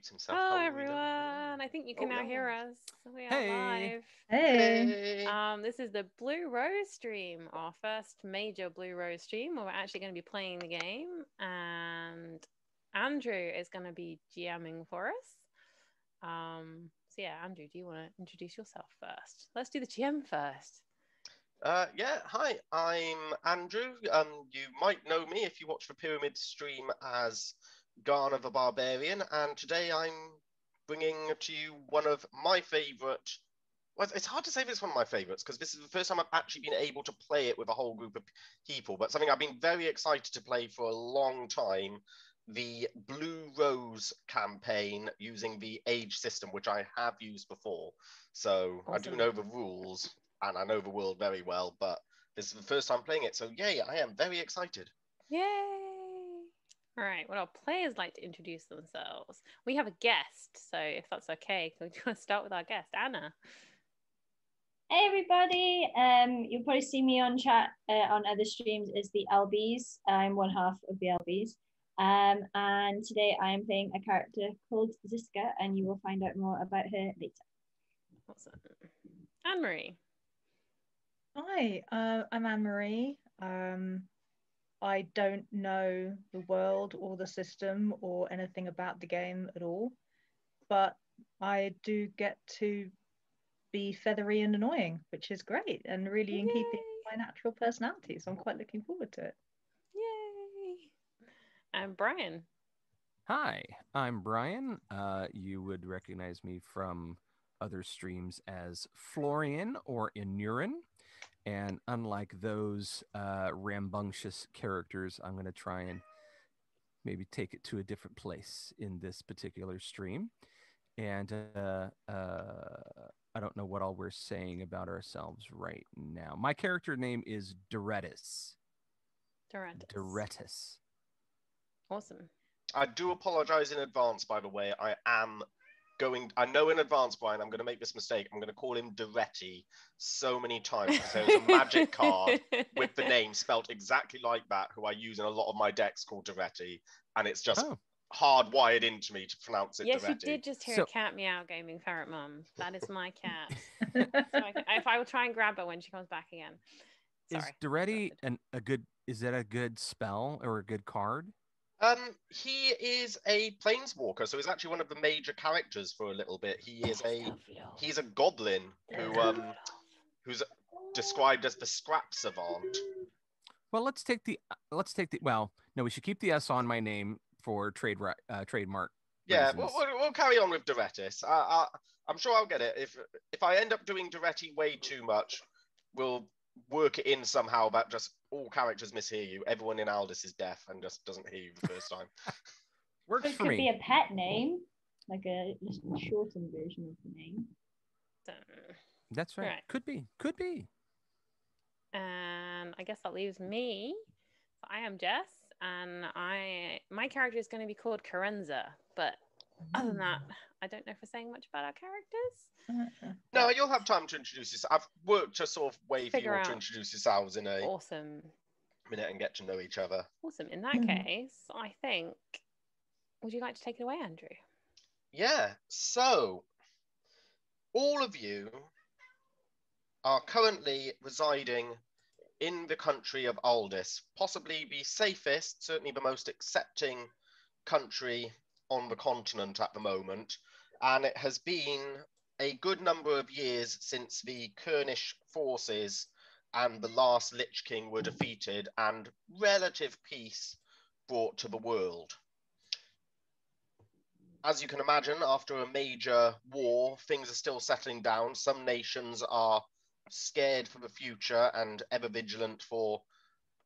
unmutes himself. Hello, How are we doing? everyone. I think you can Oh, now no. hear us. We are Hey. live. Hey. Hey. Um, this is the Blue Rose stream, our first major Blue Rose stream where we're actually going to be playing the game. And Andrew is going to be GMing for us. Um, so, yeah, Andrew, do you want to introduce yourself first? Let's do the GM first. Uh, yeah, hi, I'm Andrew. Um, you might know me if you watch the Pyramid stream as Garner the Barbarian, and today I'm bringing to you one of my favourite. Well, it's hard to say if it's one of my favourites because this is the first time I've actually been able to play it with a whole group of people, but something I've been very excited to play for a long time. The Blue Rose campaign using the age system, which I have used before. So I do know the rules and I know the world very well, but this is the first time playing it. So yay, I am very excited. Yay! All right, Well, our players like to introduce themselves? We have a guest, so if that's okay, do you want to start with our guest, Anna? Hey everybody. Um, you'll probably see me on chat uh, on other streams as the LBs. I'm one half of the LBs. Um, and today I am playing a character called Ziska, and you will find out more about her later. Awesome. Anne Marie. Hi, uh, I'm Anne Marie. Um, I don't know the world or the system or anything about the game at all, but I do get to be feathery and annoying, which is great and really in keeping Yay. with my natural personality. So I'm quite looking forward to it. Yay! I'm Brian. Hi, I'm Brian. Uh, you would recognize me from other streams as Florian or Inurin. And unlike those uh, rambunctious characters, I'm going to try and maybe take it to a different place in this particular stream. And uh, uh, I don't know what all we're saying about ourselves right now. My character name is Duretus. Durantis. Duretus. Awesome. I do apologize in advance, by the way. I am going, I know in advance, Brian, I'm going to make this mistake. I'm going to call him Daretti so many times. because There's a magic card with the name spelt exactly like that, who I use in a lot of my decks called Daretti. And it's just Oh, hardwired into me to pronounce it Yes, you did just hear So- a cat meow gaming ferret mum. That is my cat. So I can, if I will try and grab her when she comes back again. is Sorry. Daretti interrupted. an, a good? Is that a good spell or a good card? Um, he is a planeswalker, so he's actually one of the major characters for a little bit. He is a he's a goblin who um who's described as the scrap savant. Well, let's take the let's take the well. No, we should keep the S on my name for trade ri- uh, trademark. Yeah, we'll, we'll, we'll carry on with Durettis. I, I, I'm sure I'll get it. If if I end up doing Daretti way too much, we'll work it in somehow that just all characters mishear you. Everyone in Aldis is deaf and just doesn't hear you the first time. Works It for could be a pet name, like a a shortened version of the name. So, That's right. Right. Could be. Could be. and I guess that leaves me. So I am Jess, and I my character is going to be called Carenza. But other than that, I don't know if we're saying much about our characters. Uh, no, you'll have time to introduce yourself. I've worked a sort of way for you Figure all to introduce yourselves in a Awesome, minute and get to know each other. awesome. In that Mhm. case, I think. Would you like to take it away, Andrew? Yeah. So, all of you are currently residing in the country of Aldis, possibly the safest, certainly the most accepting country on the continent at the moment. And it has been a good number of years since the Kernish forces and the last Lich King were defeated and relative peace brought to the world as you can imagine, after a major war, things are still settling down. Some nations are scared for the future and ever vigilant for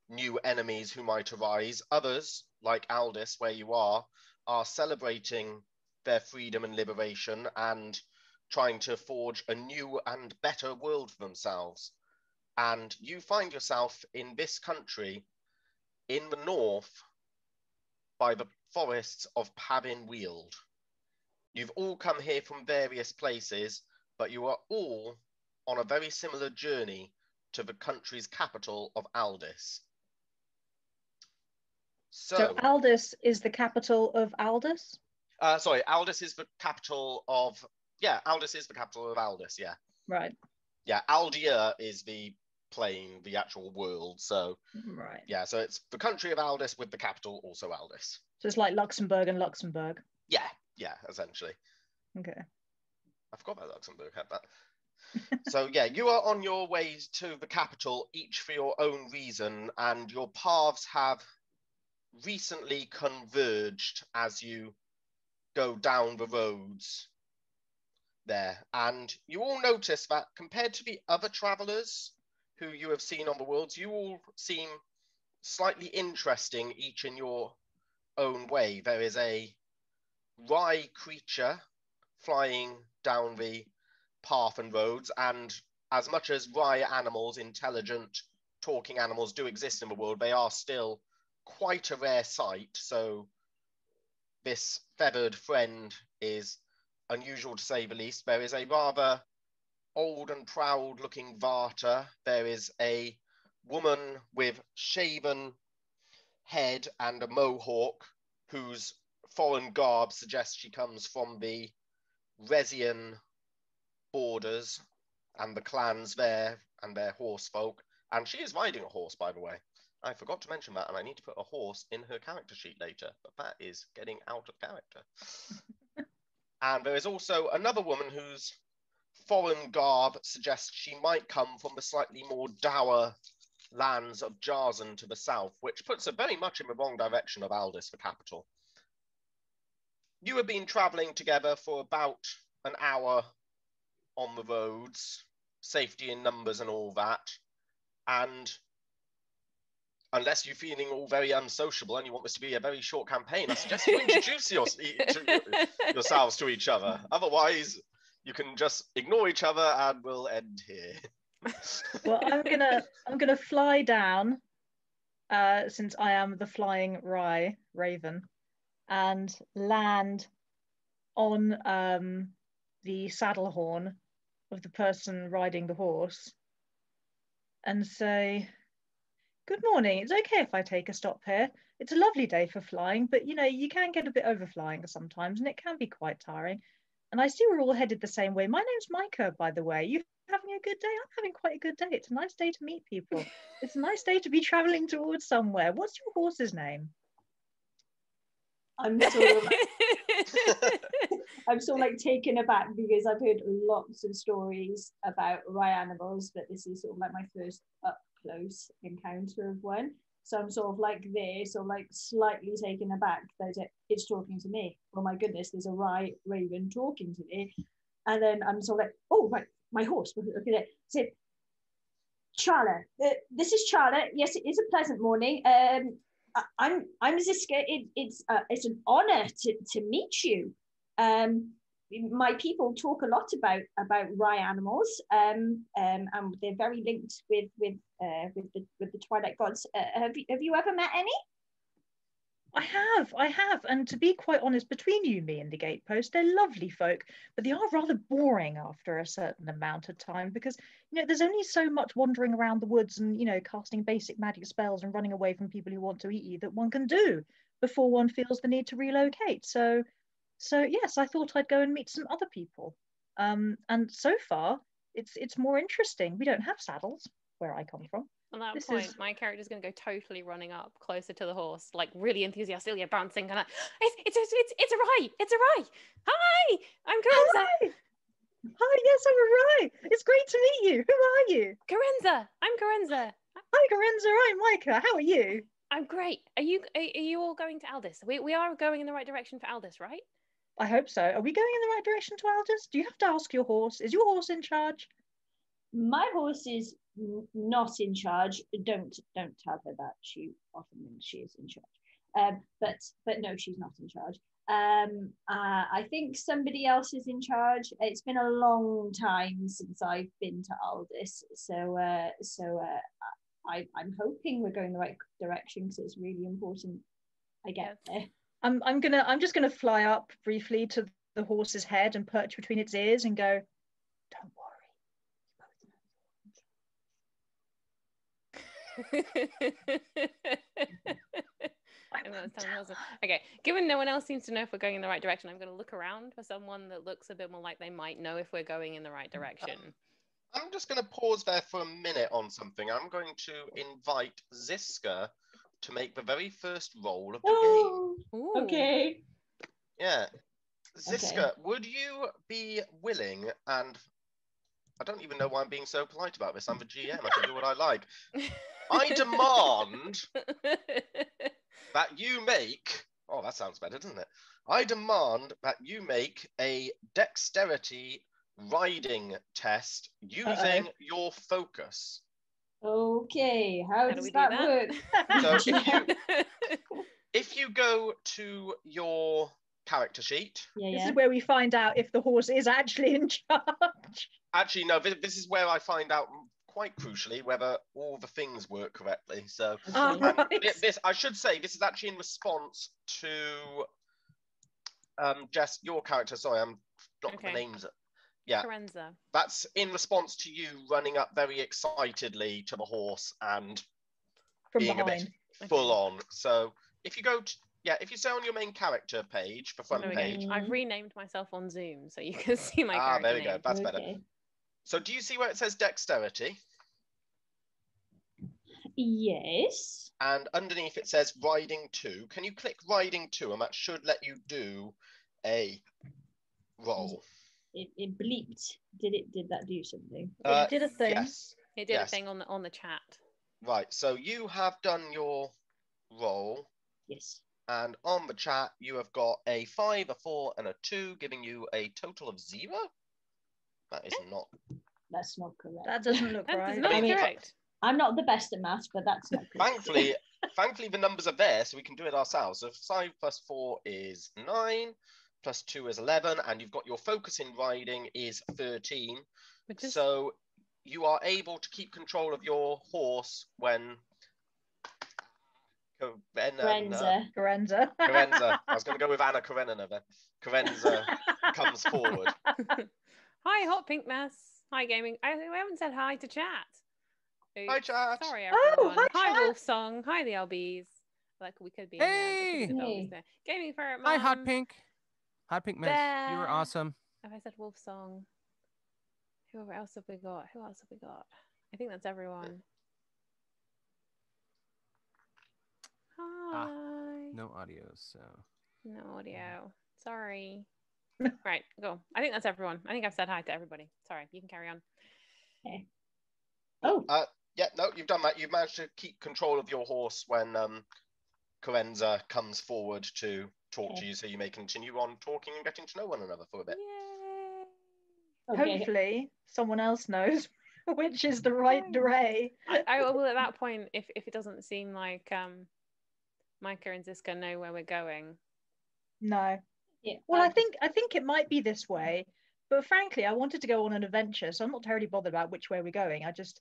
new enemies who might arise. Others, like Aldis, where you are, are celebrating their freedom and liberation and trying to forge a new and better world for themselves. And you find yourself in this country in the north by the forests of Pavin Weald. You've all come here from various places, but you are all on a very similar journey to the country's capital of Aldis. So, So Aldis is the capital of Aldis? Uh, sorry, Aldis is the capital of. Yeah, Aldis is the capital of Aldis, Yeah, Right. yeah. Aldea is the plane, the actual world. So Right. yeah, so it's the country of Aldis with the capital also Aldis. So it's like Luxembourg and Luxembourg. Yeah, yeah, essentially. Okay. I forgot about Luxembourg had that. so yeah, you are on your way to the capital, each for your own reason, and your paths have recently converged as you go down the roads there. And you all notice that compared to the other travelers who you have seen on the worlds, you all seem slightly interesting, each in your own way. There is a rye creature flying down the path and roads, and as much as rye animals, intelligent talking animals, do exist in the world, they are still quite a rare sight. So this feathered friend is unusual to say the least. There is a rather old and proud looking Vata. There is a woman with shaven head and a mohawk whose foreign garb suggests she comes from the Rezean borders and the clans there and their horse folk. And she is riding a horse, by the way. I forgot to mention that, and I need to put a horse in her character sheet later, but that is getting out of character. and there is also another woman whose foreign garb suggests she might come from the slightly more dour lands of Jarzon to the south, which puts her very much in the wrong direction of Aldis, the capital. You have been traveling together for about an hour on the roads, safety in numbers and all that. And unless you're feeling all very unsociable and you want this to be a very short campaign, I suggest you introduce your, to, yourselves to each other. Otherwise, you can just ignore each other and we'll end here. Well, I'm gonna I'm gonna fly down, uh, since I am the flying rye raven, and land on um, the saddle horn of the person riding the horse, and say, "Good morning. It's okay if I take a stop here. It's a lovely day for flying, but you know you can get a bit overflying sometimes, and it can be quite tiring." And I see we're all headed the same way. My name's Micah, by the way. You having a good day? I'm having quite a good day. It's a nice day to meet people. it's a nice day to be traveling towards somewhere. What's your horse's name? I'm so I'm so like taken aback because I've heard lots of stories about rye animals, but this is sort of like my first up close encounter of one. So I'm sort of like this, or like slightly taken aback that it, it's talking to me. Oh my goodness, there's a rye raven talking to me. And then I'm sort of like, oh, right, my horse. Look at it. Say, Charlotte, uh, this is Charlotte. Yes, it is a pleasant morning. Um, I, I'm I'm Ziska. It, it's uh, it's an honor to, to meet you. Um, my people talk a lot about about rye animals, um, um, and they're very linked with with uh, with the with the Twilight gods. Uh, have you have you ever met any? I have, I have. And to be quite honest, between you, me, and the gatepost, they're lovely folk, but they are rather boring after a certain amount of time because, you know, there's only so much wandering around the woods and, you know, casting basic magic spells and running away from people who want to eat you that one can do before one feels the need to relocate. So, so yes, I thought I'd go and meet some other people. Um, and so far, it's it's more interesting. We don't have saddles where I come from. At that This point, is- my character's going to go totally running up closer to the horse, like really enthusiastically bouncing, kind of, it's, it's, it's, it's, it's a rye, it's a rye. Hi, I'm Carenza. Hi, Hi, yes, I'm right. It's great to meet you. Who are you? Carenza, I'm Carenza. Hi, Garenza. I'm Micah. How are you? I'm great. Are you are, are you all going to Aldis? We, we are going in the right direction for Aldis, right? I hope so. Are we going in the right direction to Aldis? Do you have to ask your horse? Is your horse in charge? My horse is not in charge. Don't don't tell her that. She often thinks she is in charge. Um, but but no, she's not in charge. Um, uh, I think somebody else is in charge. It's been a long time since I've been to Aldis, so uh, so uh, I, I'm hoping we're going the right direction because it's really important. I get there. I'm I'm gonna I'm just gonna fly up briefly to the horse's head and perch between its ears and go, Don't worry. Everyone's telling Wilson. Okay, given no one else seems to know if we're going in the right direction, I'm going to look around for someone that looks a bit more like they might know if we're going in the right direction. I'm just going to pause there for a minute on something. I'm going to invite Ziska to make the very first roll of the game. Oh, Ooh. okay. Yeah. Ziska, would you be willing and I don't even know why I'm being so polite about this. I'm the GM. I can do what I like. I demand that you make. Oh, that sounds better, doesn't it? I demand that you make a dexterity riding test using your focus. Okay, how, How does do that, that? work? So if you, if you go to your character sheet, Yeah, This is where we find out if the horse is actually in charge. actually, no, this, this is where I find out quite crucially whether all the things work correctly. So Okay. Um, right. thi- this I should say this is actually in response to um Jess, your character. Sorry, I'm got Okay. the names. Yeah, Carenza. that's in response to you running up very excitedly to the horse and From being a bit behind. full on. So if you go to yeah, if you stay on your main character page, the front There go. page. I've renamed myself on Zoom so you can see my Ah, character there we go. name. That's better. So do you see where it says dexterity? Yes. And underneath it says riding two. Can you click riding two? And that should let you do a roll. It, it bleeped. Did it? Did that do something? It Uh, did a thing. Yes. It did Yes. a thing on the on the chat. Right. So you have done your roll, Yes. and on the chat you have got a five, a four, and a two, giving you a total of zero. That is not. That's not correct. That doesn't look That right. is not I mean- correct. I'm not the best at maths, but that's not correct. Thankfully, thankfully the numbers are there, so we can do it ourselves. So five plus four is nine, plus two is eleven, and you've got your focus in riding is thirteen. Is So you are able to keep control of your horse when. When, Renza. Carenza. Carenza. I was going to go with Anna Karenina then. Carenza comes forward. Hi, Hot Pink Mess. Hi, gaming. I, we haven't said hi to chat. Hi, chat. Sorry, Oh, everyone. hi, hi, chat. Wolf Song. Hi, the LBs. Like we could be. in the ad, but Hey. the LBs Hey. there. Gaming Ferret Hi, Hot Pink. Hot Pink Miss, you were awesome. Have I said Wolf Song? Who else have we got? Who else have we got? I think that's everyone. Hi. No audio, so No audio. Sorry. right, go. I think that's everyone. I think I've said hi to everybody. Sorry, you can carry on. Oh, Uh, yeah, no, you've done that. You've managed to keep control of your horse when um, Carenza comes forward to talk to you, so you may continue on talking and getting to know one another for a bit. Yay! okay. Hopefully, someone else knows which is the right way. I, I will at that point, if, if it doesn't seem like um, Micah and Ziska know where we're going. No. Yeah, Well, I think I think it might be this way, but frankly, I wanted to go on an adventure, so I'm not terribly bothered about which way we're going. I just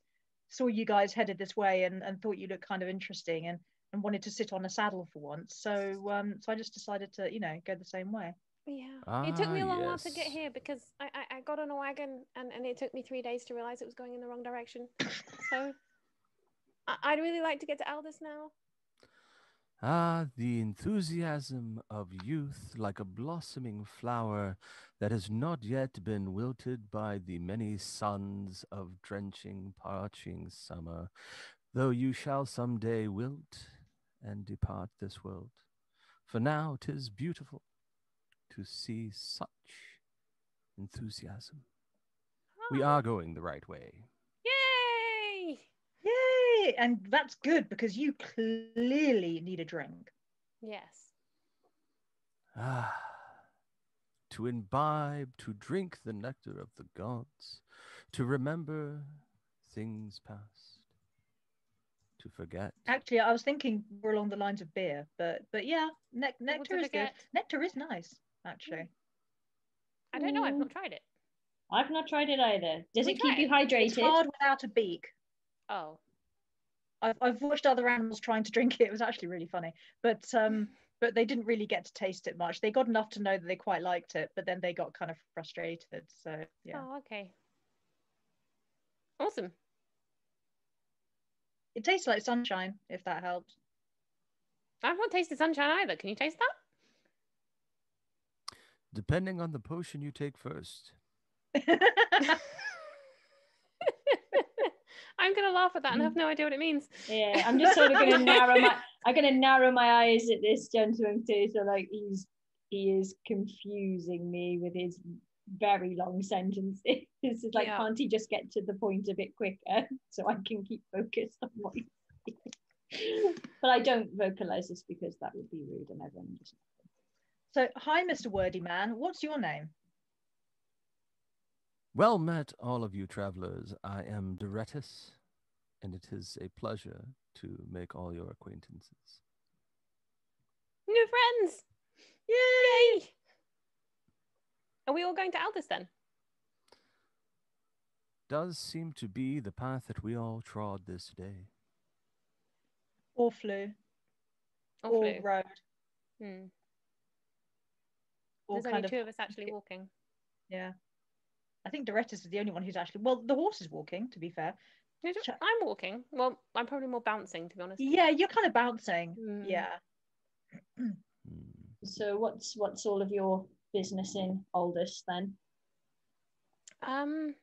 saw you guys headed this way and, and thought you looked kind of interesting and, and wanted to sit on a saddle for once. So um, so I just decided to you know go the same way. Yeah. it took me a Ah, long while to get here because I, I, I got on a wagon and, and it took me three days to realize it was going in the wrong direction. so I, I'd really like to get to Aldis now. Ah, the enthusiasm of youth, like a blossoming flower that has not yet been wilted by the many suns of drenching, parching summer, though you shall some day wilt and depart this world. For now 'tis beautiful to see such enthusiasm. We Ah, are going the right way. Yay! Yay! And that's good because you clearly need a drink. Yes. Ah, to imbibe, to drink the nectar of the gods, to remember things past, to forget. Actually, I was thinking more along the lines of beer, but but yeah, ne- nectar is good. Nectar is nice, actually. I don't know. I've Mm. not tried it. I've not tried it either. Does We it keep tried you it. It's hydrated? hard without a beak. Oh. I've, I've watched other animals trying to drink it. It was actually really funny, but um, but they didn't really get to taste it much. They got enough to know that they quite liked it, but then they got kind of frustrated. So yeah, Oh, okay. Awesome. It tastes like sunshine, if that helps. I haven't tasted sunshine either. Can you taste that? Depending on the potion you take first. I'm gonna laugh at that and have no idea what it means. Yeah, I'm just sort of gonna narrow my I'm gonna narrow my eyes at this gentleman too. So like he's he is confusing me with his very long sentences. It's like Yeah. can't he just get to the point a bit quicker so I can keep focused on what he's saying? But I don't vocalize this because that would be rude and everyone just so, hi, Mr. Wordy Man. What's your name? Well met, all of you travelers. I am Doretus, and it is a pleasure to make all your acquaintances. New friends! Yay! Are we all going to Aldis then? Does seem to be the path that we all trod this day. Or flew? Or Or flew? rode? Hmm. Or There's only two of us actually walking. Yeah. I think Doretus is the only one who's actually well, the horse is walking, to be fair. No, don't- Ch- I'm walking. Well, I'm probably more bouncing, to be honest. Yeah, you're kind of bouncing. Mm. Yeah. Hmm. So what's what's all of your business in Aldis then? Um,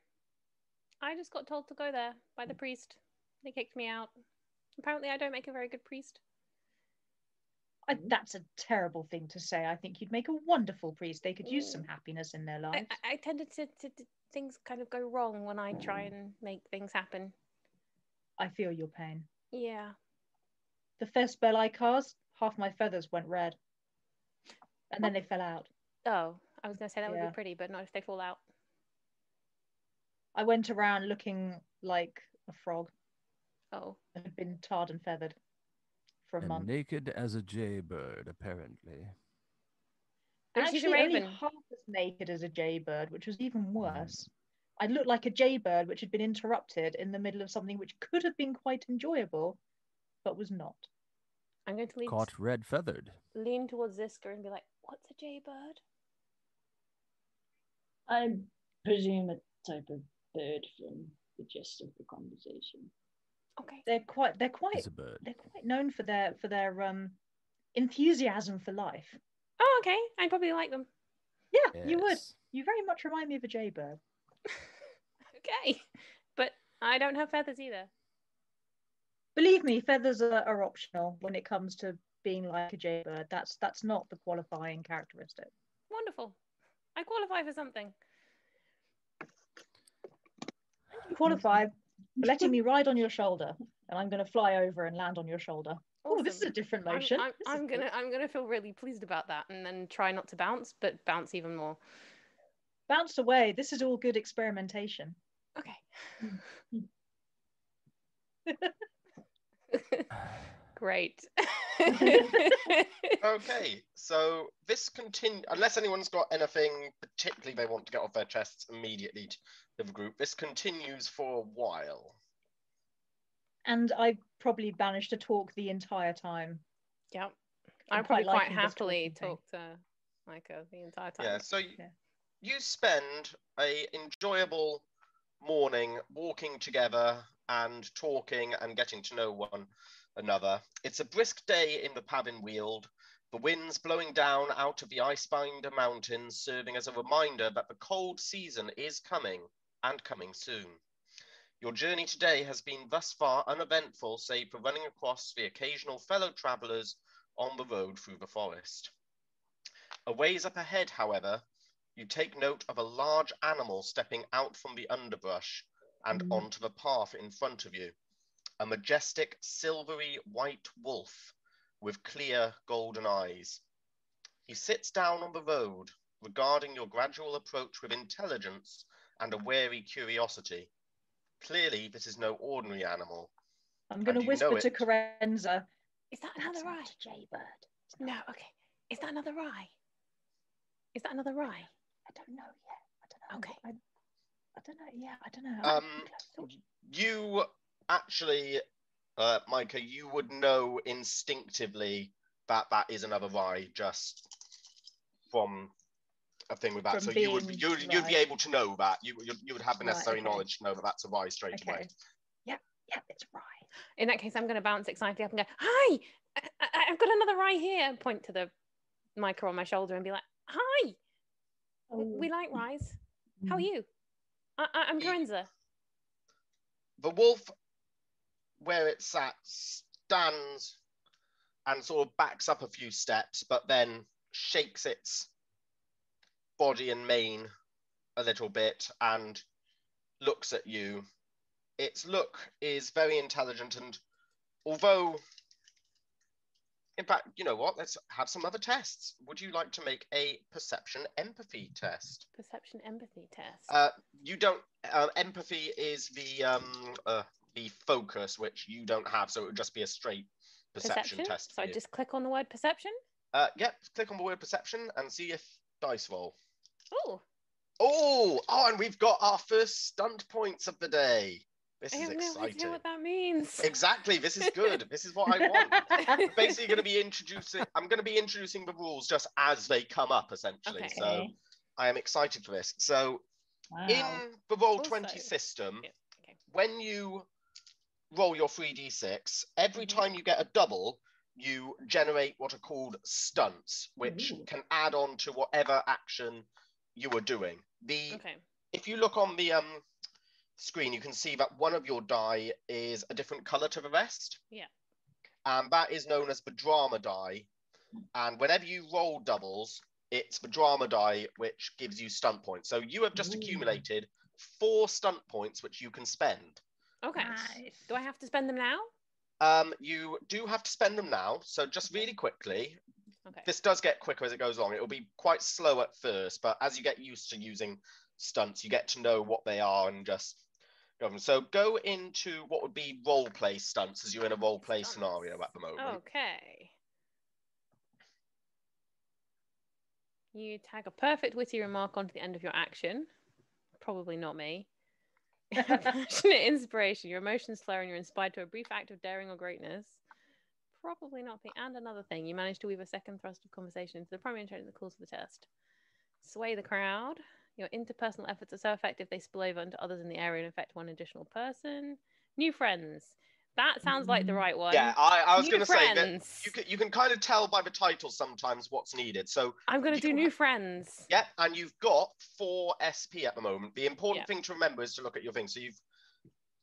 I just got told to go there by the priest. They kicked me out. Apparently, I don't make a very good priest. I, that's a terrible thing to say. I think you'd make a wonderful priest. They could use some Mm. happiness in their I, lives. I, I tended to, to, to things kind of go wrong when I try and make things happen. I feel your pain. Yeah. The first spell I cast, half my feathers went red. And then they fell out. Oh, I was gonna say that would be pretty, but not if they fall out. I went around looking like a frog Oh, that had been tarred and feathered for a And month. naked as a jaybird, apparently. but she's a Actually, only raven. half as naked as a jaybird, which was even mm. worse. I looked like a jaybird which had been interrupted in the middle of something which could have been quite enjoyable, but was not. I'm going to lean, Caught red feathered. lean towards Ziska and be like, "What's a jaybird?" I presume a type of bird from the gist of the conversation. Okay. They're quite they're quite Is a bird. they're quite known for their for their um enthusiasm for life. Oh, okay. I probably like them. Yeah, you would. You very much remind me of a jaybird. okay, but I don't have feathers either. Believe me, feathers are, are optional when it comes to being like a jaybird. That's that's not the qualifying characteristic. Wonderful. I qualify for something. You qualify for letting me ride on your shoulder, and I'm going to fly over and land on your shoulder. Oh, this is a Awesome. different I'm, motion. I'm, I'm gonna I'm gonna feel really pleased about that, and then try not to bounce, but bounce even more. bounce away. This is all good experimentation. Okay. Mm. Great. Okay, so this continue unless anyone's got anything particularly they want to get off their chests immediately to the group. This continues for a while. And I probably managed to talk the entire time. yep. I'm I probably quite quite happily talking thing. talk to Micah the entire time. Yeah, so y- Yeah. you spend a enjoyable morning walking together and talking and getting to know one another. It's a brisk day in the Pavin Weald. The winds blowing down out of the Icebinder Mountains, serving as a reminder that the cold season is coming and coming soon. Your journey today has been thus far uneventful, save for running across the occasional fellow travellers on the road through the forest. A ways up ahead, however, you take note of a large animal stepping out from the underbrush and Mhm. onto the path in front of you. A majestic, silvery white wolf with clear golden eyes. He sits down on the road, regarding your gradual approach with intelligence and a wary curiosity. Clearly, this is no ordinary animal. I'm going to whisper to it. Carenza. Is that another not rye? a jaybird. No, okay. Is that another rye? Is that another rye? I don't know yet. I don't know. Okay. I, I don't know. Yeah, I don't know. Um, You actually, uh, Micah, you would know instinctively that that is another rye just from a thing with that. From so you would being you would you'd be able to know that. You you, you would have the Right, necessary okay. knowledge to know that that's a rye straight away. Okay. Yep, yep, it's right. In that case, I'm going to bounce excitedly up and go, "Hi, I, I- I've got another right here. Point to the Micah on my shoulder and be like, "Hi, w- we like Rise. How are you? I, I, I'm Corinza." The wolf, where it sat, stands and sort of backs up a few steps, but then shakes its body and mane a little bit and looks at you. Its look is very intelligent, and although, in fact, you know what? Let's have some other tests. Would you like to make a perception empathy test? Perception empathy test. Uh, you don't. Uh, empathy is the um uh, the focus, which you don't have, so it would just be a straight perception, test. So I just click on the word perception. Uh, yep. Click on the word perception and see if dice roll. Oh, Oh, oh, and we've got our first stunt points of the day. This I is have no idea exciting. what that means. Exactly. This is good. this is what I want. Basically going to be introducing. I'm going to be introducing the rules just as they come up, essentially. Okay. So I am excited for this. So Wow. in the roll twenty system, Yeah, okay. when you roll your 3d6, every Mhm. time you get a double, you generate what are called stunts, which Ooh. can add on to whatever action you were doing. The Okay. if you look on the um screen, you can see that one of your die is a different color to the rest. Yeah. And that is known as the drama die. And whenever you roll doubles, it's the drama die which gives you stunt points. So you have just Ooh. accumulated four stunt points which you can spend. Okay. Nice. Do I have to spend them now? Um, you do have to spend them now. So just really quickly, Okay. this does get quicker as it goes along. It will be quite slow at first, but as you get used to using stunts, you get to know what they are and just go. with them. So go into what would be role play stunts as you're in a role play Stunts. scenario at the moment. Okay. You tag a perfect witty remark onto the end of your action. Probably not me. Passionate inspiration. Your emotions flow and you're inspired to a brief act of daring or greatness. Probably not me. And another thing, you manage to weave a second thrust of conversation into the primary intent of the course of the test. Sway the crowd. Your interpersonal efforts are so effective they spill over into others in the area and affect one additional person. New friends. That sounds like the Mm. right one. Yeah, I, I was going to say that you can, you can kind of tell by the title sometimes what's needed. So I'm going to do can- new friends. yeah, and you've got four SP at the moment. The important Yeah. thing to remember is to look at your thing. So you've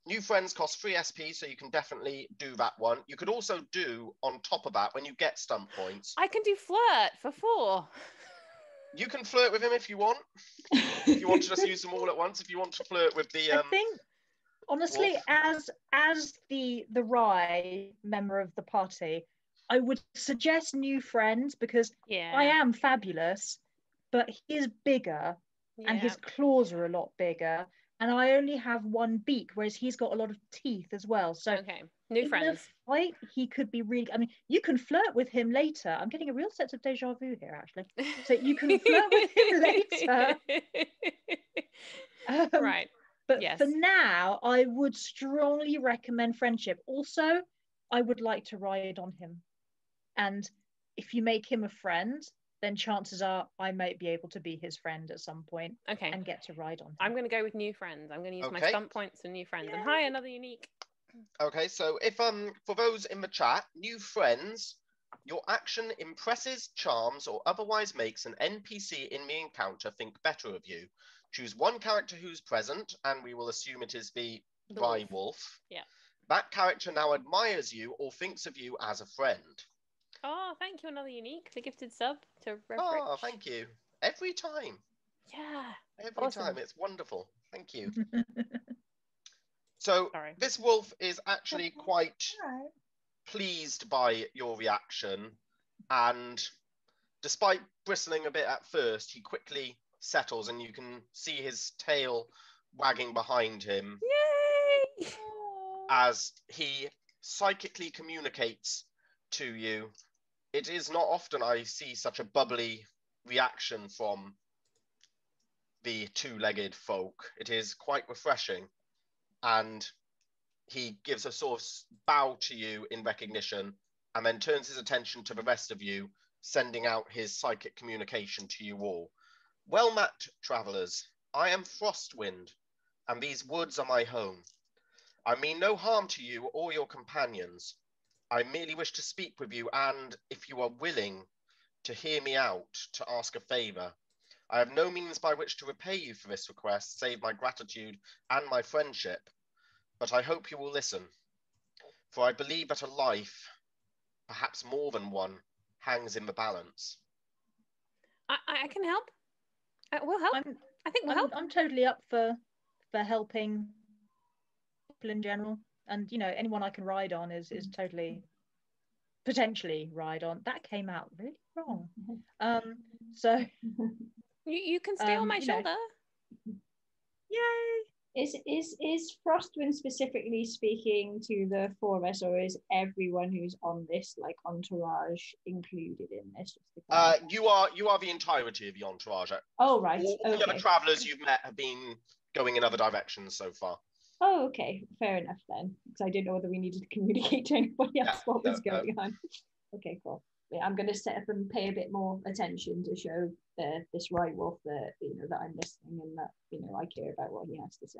new friends cost three SP, so you can definitely do that one. You could also do on top of that when you get stunt points. I can do flirt for four. You can flirt with him if you want. If you want to just use them all at once. If you want to flirt with the um, I think honestly, as as the the Rhy member of the party, I would suggest new friends because Yeah. I am fabulous, but he is bigger and his claws are a lot bigger, and I only have one beak, whereas he's got a lot of teeth as well. So okay. New in friends. fight, he could be really. I mean, you can flirt with him later. I'm getting a real sense of deja vu here, actually. So you can flirt with him later. Um, right. But Yes. for now, I would strongly recommend friendship. Also, I would like to ride on him. And if you make him a friend, then chances are I might be able to be his friend at some point Okay. and get to ride on him. I'm going to go with new friends. I'm going to use my Okay. stunt points and new friends. And hi, another unique. Okay, so if um for those in the chat, new friends, your action impresses, charms, or otherwise makes an NPC in the encounter think better of you. Choose one character who's present, and we will assume it is the The Rhy wolf. Wolf. Yeah. That character now admires you or thinks of you as a friend. Oh, thank you, another unique. The gifted sub to Rev Oh, ah, Rich. thank you. Every time. Yeah. Every Awesome. time. It's wonderful. Thank you. So Sorry. this wolf is actually quite pleased by your reaction and despite bristling a bit at first he quickly settles and you can see his tail wagging behind him Yay! as he psychically communicates to you it is not often i see such a bubbly reaction from the two-legged folk it is quite refreshing and he gives a sort of bow to you in recognition and then turns his attention to the rest of you, sending out his psychic communication to you all. Well met, travelers. I am Frostwind, and these woods are my home. I mean no harm to you or your companions. I merely wish to speak with you and, if you are willing, to hear me out, to ask a favour. I have no means by which to repay you for this request, save my gratitude and my friendship, but I hope you will listen. For I believe that a life, perhaps more than one, hangs in the balance. I, I can help. Uh, we'll help. I'm, I think we'll I'm, help. I'm totally up for for helping people in general, and you know anyone I can ride on is is totally potentially ride on. That came out really wrong. Um, so You, you can stay on Um, my you know. shoulder. yay! Is is is Frostwind specifically speaking to the four of us, or is everyone who's on this like entourage included in this? Just Uh, you are you are the entirety of the entourage. oh right. All, all the other travellers you've met have been going in other directions so far. Oh, okay. Fair enough then. Because I didn't know whether we needed to communicate to anybody else Yeah, what was no, no. going on. Okay, cool. Yeah, I'm going to set up and pay a bit more attention to show uh, this right wolf that you know that I'm listening and that you know I care about what he has to say.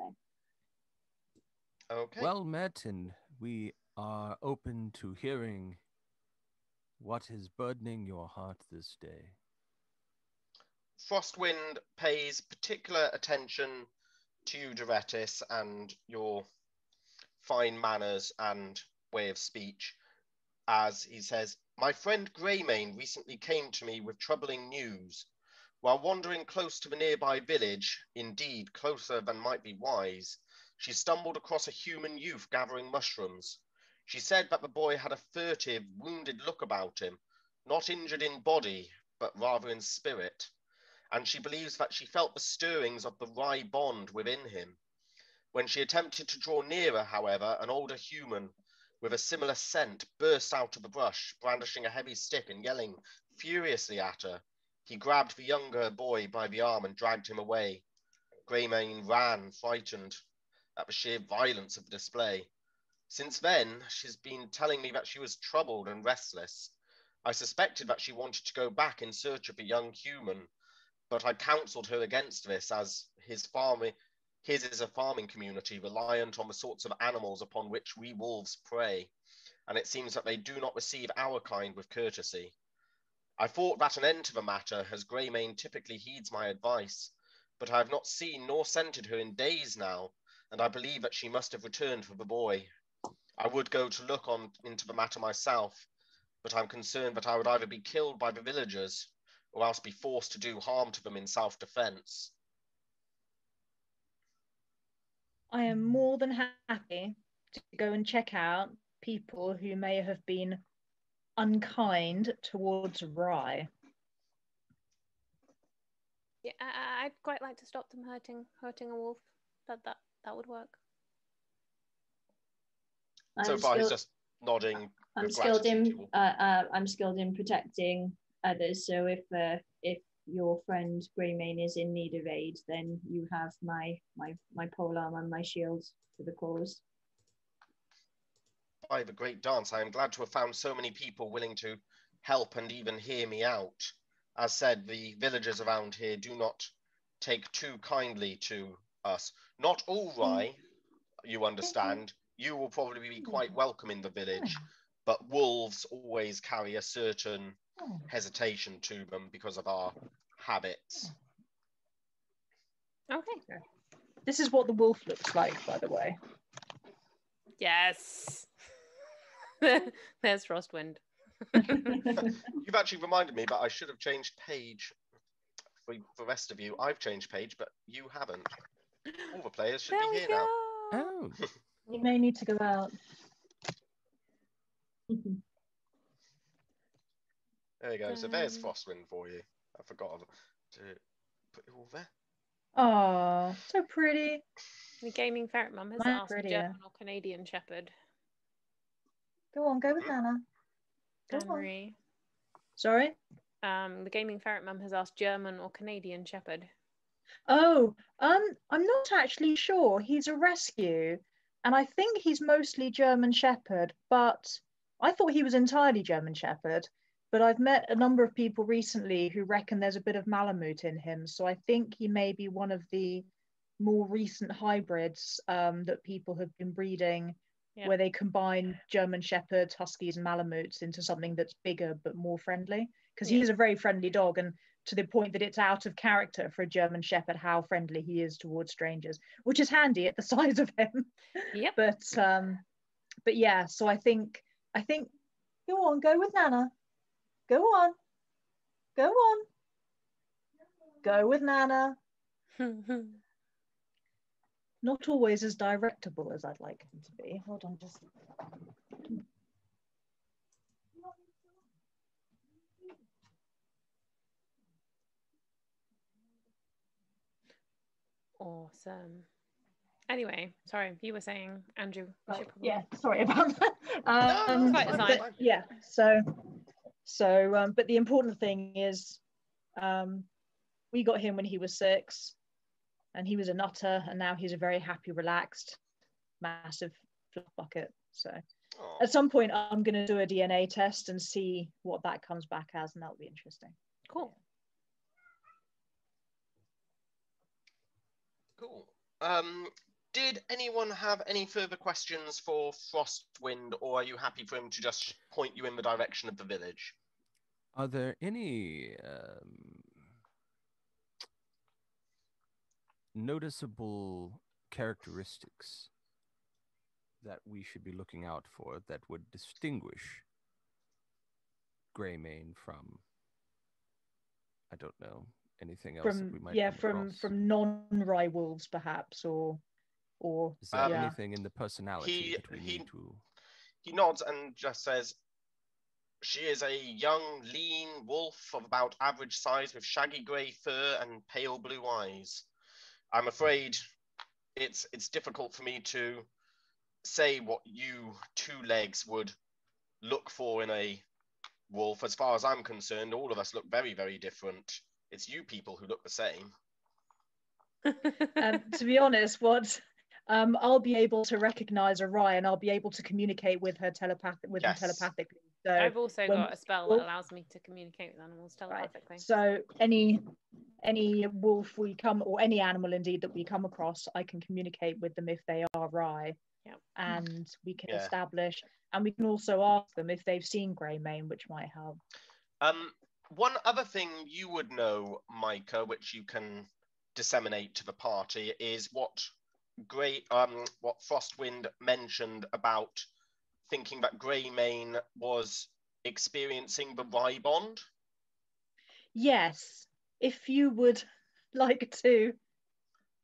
Okay. Well met, and we are open to hearing what is burdening your heart this day. Frostwind pays particular attention to you, Duretis, and your fine manners and way of speech, as he says, My friend Greymane recently came to me with troubling news. While wandering close to the nearby village, indeed closer than might be wise, she stumbled across a human youth gathering mushrooms. She said that the boy had a furtive, wounded look about him, not injured in body, but rather in spirit and she believes that she felt the stirrings of the Rhy bond within him. When she attempted to draw nearer, however, an older human with a similar scent burst out of the brush, brandishing a heavy stick and yelling furiously at her. He grabbed the younger boy by the arm and dragged him away. Greymane ran, frightened at the sheer violence of the display. Since then, she's been telling me that she was troubled and restless. I suspected that she wanted to go back in search of the young human, but I counseled her against this as his farming his is a farming community reliant on the sorts of animals upon which we wolves prey, and it seems that they do not receive our kind with courtesy. I thought that an end to the matter, as Greymane typically heeds my advice, but I have not seen nor scented her in days now, and I believe that she must have returned for the boy. I would go to look on into the matter myself, but I'm concerned that I would either be killed by the villagers or else be forced to do harm to them in self defense. I am more than happy to go and check out people who may have been unkind towards Rhy. Yeah, I, I- I'd quite like to stop them hurting hurting a wolf. That that that would work. so I'm far, he's just nodding. I'm skilled in uh, uh, I'm skilled in protecting others. So if uh, if your friend Greymane is in need of aid, then you have my my my pole arm and my shield for the cause. By the great dance, I am glad to have found so many people willing to help and even hear me out. As said, the villagers around here do not take too kindly to us. Not all mm. Rhy, you understand. You will probably be quite mm. welcome in the village, but wolves always carry a certain. Hesitation to them because of our habits. Okay. This is what the wolf looks like, by the way. Yes. There's Frostwind. You've actually reminded me, but I should have changed page for the rest of you. I've changed page, but you haven't. All the players should There be here go. now. Oh, You may need to go out. There you go. So there's Frostwind for you. I forgot to put it all there. Oh, so pretty. The gaming ferret mum has Mine asked prettier. German or Canadian Shepherd. Go on, go with Nana. Go Anne on. Sorry. Um, the gaming ferret mum has asked German or Canadian Shepherd. Oh, um, I'm not actually sure. He's a rescue, and I think he's mostly German Shepherd, but I thought he was entirely German Shepherd. But I've met a number of people recently who reckon there's a bit of Malamute in him, so I think he may be one of the more recent hybrids um, that people have been breeding Yeah. where they combine German Shepherds, Huskies, and Malamutes into something that's bigger but more friendly. Because Yeah. he is a very friendly dog, and to the point that it's out of character for a German Shepherd how friendly he is towards strangers, which is handy at the size of him. Yep. But um, but yeah, so I think I think go on, go with Nana, go on, go on, go with Nana. Not always as directable as I'd like him to be. Hold on, just. awesome. Anyway, sorry, you were saying, Andrew. Right, probably- yeah, sorry about that. no, Um, quite but yeah, so so um, but the important thing is um, we got him when he was six, and he was a nutter, and now he's a very happy, relaxed, massive fluff bucket. So Aw. at some point, I'm going to do a DNA test and see what that comes back as, and that'll be interesting. Cool. Cool. Um, did anyone have any further questions for Frostwind, or are you happy for him to just point you in the direction of the village? Are there any um, noticeable characteristics that we should be looking out for that would distinguish Greymane from, I don't know, anything else that we might yeah, come from across? from non-rhy wolves perhaps, or or Is there Um, anything in the personality he- that we he- need to? He nods and just says, She is a young, lean wolf of about average size with shaggy grey fur and pale blue eyes. I'm afraid it's it's difficult for me to say what you two legs would look for in a wolf. As far as I'm concerned, all of us look very, very different. It's you people who look the same. um, to be honest, what um, I'll be able to recognize Orion. I'll be able to communicate with her telepathic with Yes. him telepathically. So, I've also got a spell wolf- that allows me to communicate with animals telepathically. so any any wolf we come or any animal indeed that we come across, I can communicate with them if they are Rhy. Yep. And we can Yeah. establish, and we can also ask them if they've seen Grey Mane, which might help. Um, one other thing you would know, Micah, which you can disseminate to the party, is what Grey, um, what Frostwind mentioned about thinking that Greymane was experiencing the Rhybond. Yes, if you would like to,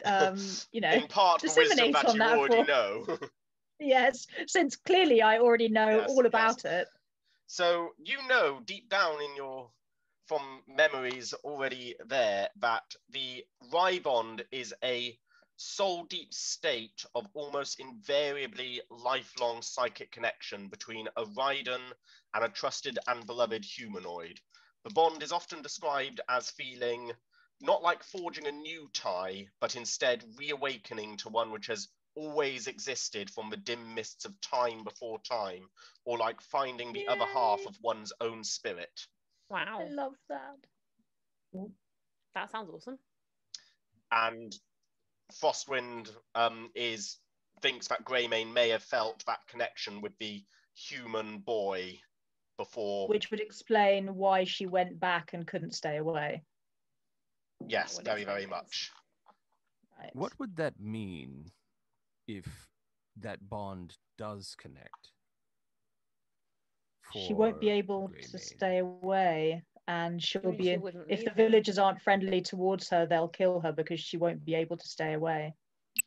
um, you know, In part, the wisdom disseminate that on you that already know. yes, since clearly I already know Yes, all yes. about it. So you know deep down in your from memories already there that the Rhybond is a soul deep state of almost invariably lifelong psychic connection between a rhydan and a trusted and beloved humanoid. The bond is often described as feeling not like forging a new tie, but instead reawakening to one which has always existed from the dim mists of time before time, or like finding the other half of one's own spirit. Wow, I love that. that sounds awesome. And Frostwind um, is thinks that Greymane may have felt that connection with the human boy before. Which would explain why she went back and couldn't stay away. yes, very, very much. Right. What would that mean if that bond does connect? She won't be for able to stay away, and she'll mean, be she in. wouldn't If the villagers aren't friendly towards her, they'll kill her because she won't be able to stay away.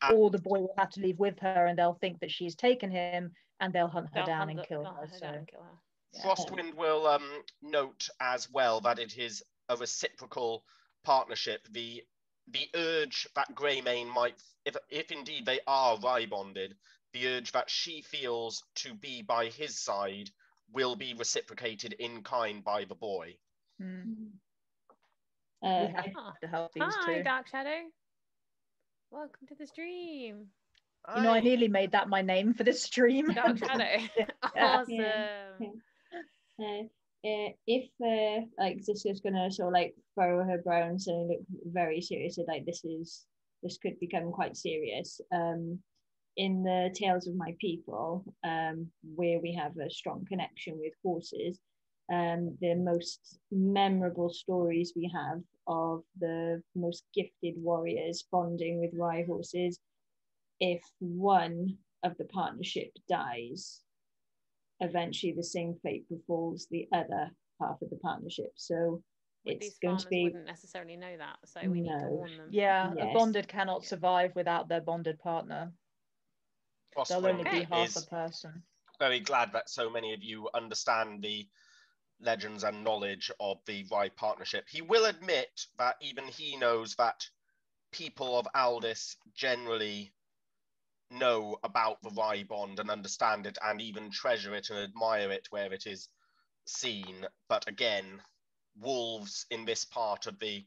Ah. Or the boy will have to leave with her, and they'll think that she's taken him, and they'll hunt her They'll down hunt and the- kill they'll her. hunt her down and kill her. yeah. Frostwind will um, note as well that it is a reciprocal partnership. The the urge that Greymane might, if if indeed they are bonded, the urge that she feels to be by his side will be reciprocated in kind by the boy. Mm. Uh, we have Ah. to help these Hi, two. Dark Shadow. Welcome to the stream, You know, I I- nearly made that my name for this stream. Dark Shadow. Yeah. awesome. Yeah. uh, uh, if uh, like Ziska's gonna sort of like furrow her brows and look very serious, and, like this is this could become quite serious. Um, in the Tales of My People, um, where we have a strong connection with horses, um, the most memorable stories we have of the most gifted warriors bonding with rhy horses. If one of the partnership dies, eventually the same fate befalls the other half of the partnership. So it's these going to farmers be wouldn't necessarily know that, so we need to warn them. Yeah, Yes. a bonded cannot survive without their bonded partner. They'll only Frostwind be half is a person. very glad that so many of you understand the legends and knowledge of the Rhy partnership. He will admit that even he knows that people of Aldis generally know about the Rhy bond and understand it and even treasure it and admire it where it is seen. But again, wolves in this part of the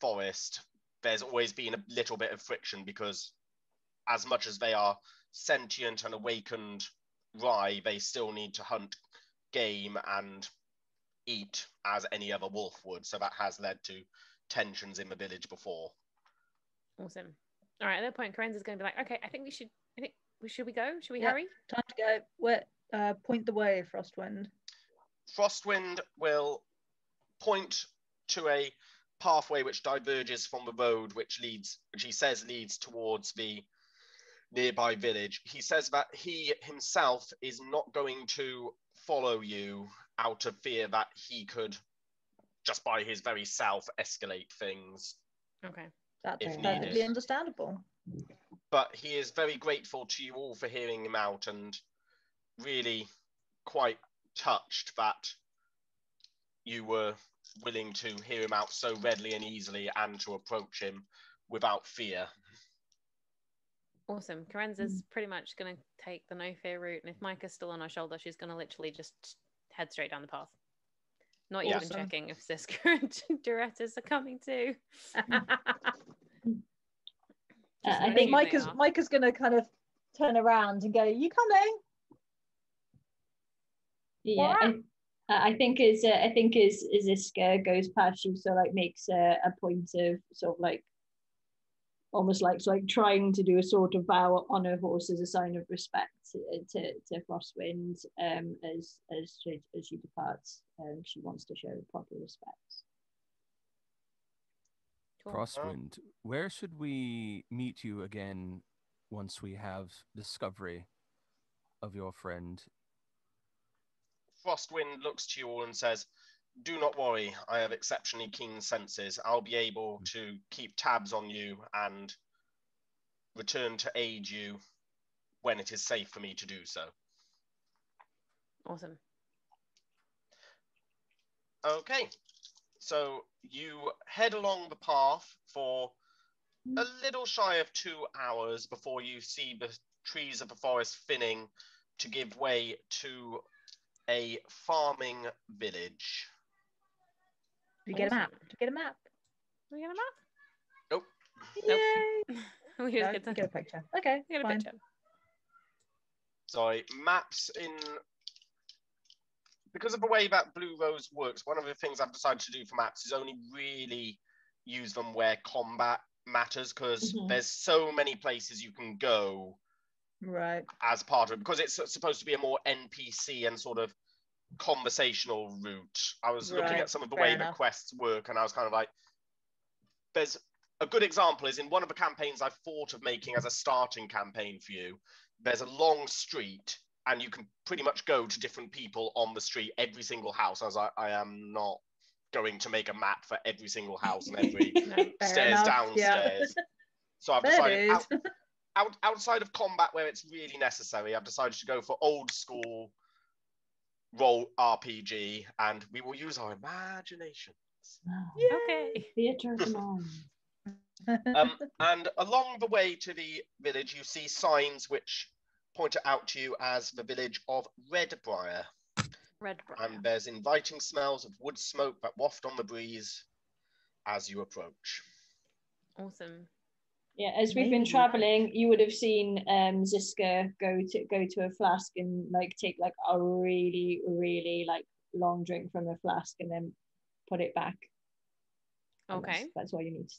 forest, there's always been a little bit of friction because as much as they are sentient and awakened rhy, they still need to hunt game and eat as any other wolf would. So that has led to tensions in the village before. Awesome. All right, at that point, Karen's is going to be like, okay, I think we should. I think we should we go? Should we Yeah. hurry? Time to go. Where, uh, point the way, Frostwind. Frostwind will point to a pathway which diverges from the road, which leads, which he says leads towards the nearby village. He says that he himself is not going to follow you out of fear that he could, just by his very self, escalate things. Okay. That's perfectly understandable. But he is very grateful to you all for hearing him out and really quite touched that you were willing to hear him out so readily and easily and to approach him without fear. Awesome. Karenza's pretty much going to take the no fear route, and if Micah's still on her shoulder, she's going to literally just head straight down the path. Not even checking if Siska and Durettas are coming too. Uh, I Just think leaving Micah's off. Micah's gonna kind of turn around and go, "You coming?" Yeah, I, I think as uh, I think as as Iska goes past you, so like makes a, a point of sort of like almost like like trying to do a sort of bow on her horse as a sign of respect to to, to Frostwind um as as she as she departs. Um, she wants to show proper respect. Cool. Frostwind, where should we meet you again once we have discovery of your friend? Frostwind looks to you all and says, Do not worry, I have exceptionally keen senses. I'll be able hmm. to keep tabs on you and return to aid you when it is safe for me to do so. Awesome. Okay, so you head along the path for a little shy of two hours before you see the trees of the forest thinning to give way to a farming village. Do you get a map? Do you get a map? We get a map? Nope. Yay! we No, get to get a picture. Okay, we get a fine. picture. Sorry, maps in. Because of the way that Blue Rose works, one of the things I've decided to do for maps is only really use them where combat matters because Mhm. there's so many places you can go Right. as part of it because it's supposed to be a more NPC and sort of conversational route. I was looking at some of the way enough. quests work, and I was kind of like, there's a good example is in one of the campaigns I've thought of making as a starting campaign for you. There's a long street, and you can pretty much go to different people on the street, every single house. I was like, I am not going to make a map for every single house and every stairs enough, yeah. downstairs. So I've decided out, out, outside of combat where it's really necessary, I've decided to go for old school role RPG, and we will use our imagination. Okay. Theatre of the mind. Um, and along the way to the village, you see signs which point it out to you as the village of Redbriar. Red briar. And there's inviting smells of wood smoke that waft on the breeze as you approach. Awesome. Yeah, as we've been traveling, you would have seen um Ziska go to go to a flask and like take like a really, really like long drink from a flask and then put it back. And Okay. That's, that's all you need to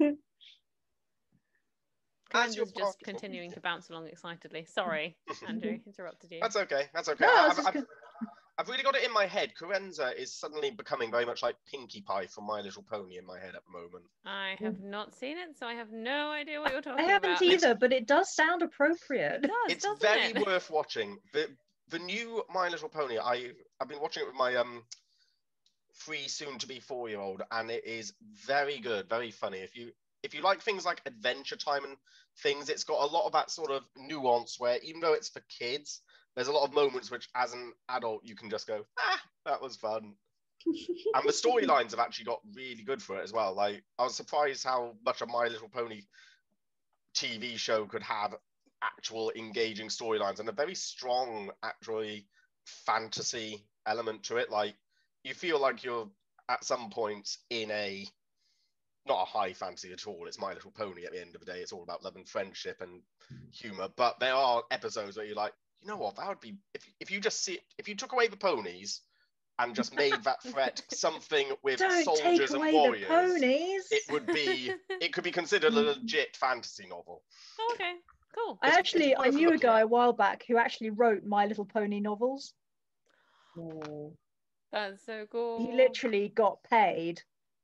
see. As your just party- continuing to bounce along excitedly. Sorry, Andrew, interrupted you. That's okay. That's okay. No, I I've, just I've, really got it in my head. Carenza is suddenly becoming very much like Pinkie Pie from My Little Pony in my head at the moment. I have not seen it, so I have no idea what you're talking about. I haven't about. either, but it does sound appropriate. It does, it's doesn't very it? worth watching. The the new My Little Pony. I I've been watching it with my um free soon to be four year old, and it is very good, very funny. If you if you like things like Adventure Time and things, it's got a lot of that sort of nuance where even though it's for kids, there's a lot of moments which, as an adult, you can just go, ah, that was fun. and the storylines have actually got really good for it as well. Like I was surprised how much a My Little Pony TV show could have actual engaging storylines and a very strong, actually fantasy element to it. Like you feel like you're at some points in a not a high fantasy at all. It's My Little Pony at the end of the day. It's all about love and friendship and humor. But there are episodes where you're like, you know what, that would be if if you just see if you took away the ponies and just made that threat something with Don't take soldiers and warriors. the ponies. It would be it could be considered a legit fantasy novel. Oh, okay, cool. I it's- actually it's I knew a guy at. a while back who actually wrote My Little Pony novels. No. That's so cool. He literally got paid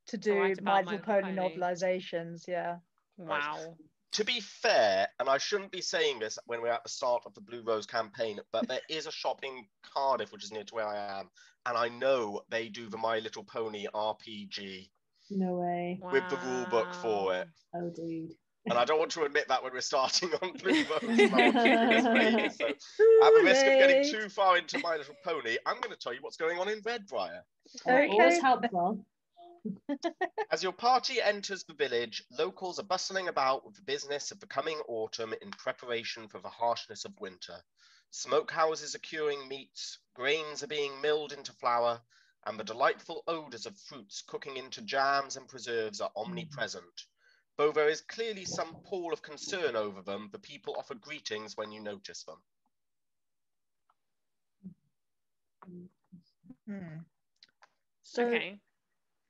to oh, do write My Little My Pony, Little Pony. novelizations. Yeah. Wow. To be fair, and I shouldn't be saying this when we're at the start of the Blue Rose campaign, but there is a shop in Cardiff, which is near to where I am, and I know they do the My Little Pony RPG, No way. With the rule book for it. Oh, dude. and I don't want to admit that when we're starting on Blue Rose. I'm keeping so at the risk of getting Too too far into My Little Pony, I'm going to tell you what's going on in Redbriar. Okay. Always helpful. As your party enters the village, locals are bustling about with the business of the coming autumn in preparation for the harshness of winter. Smokehouses are curing meats, grains are being milled into flour, and the delightful odours of fruits cooking into jams and preserves are omnipresent. Though there is clearly some pall of concern over them, the people offer greetings when you notice them. Hmm. So okay.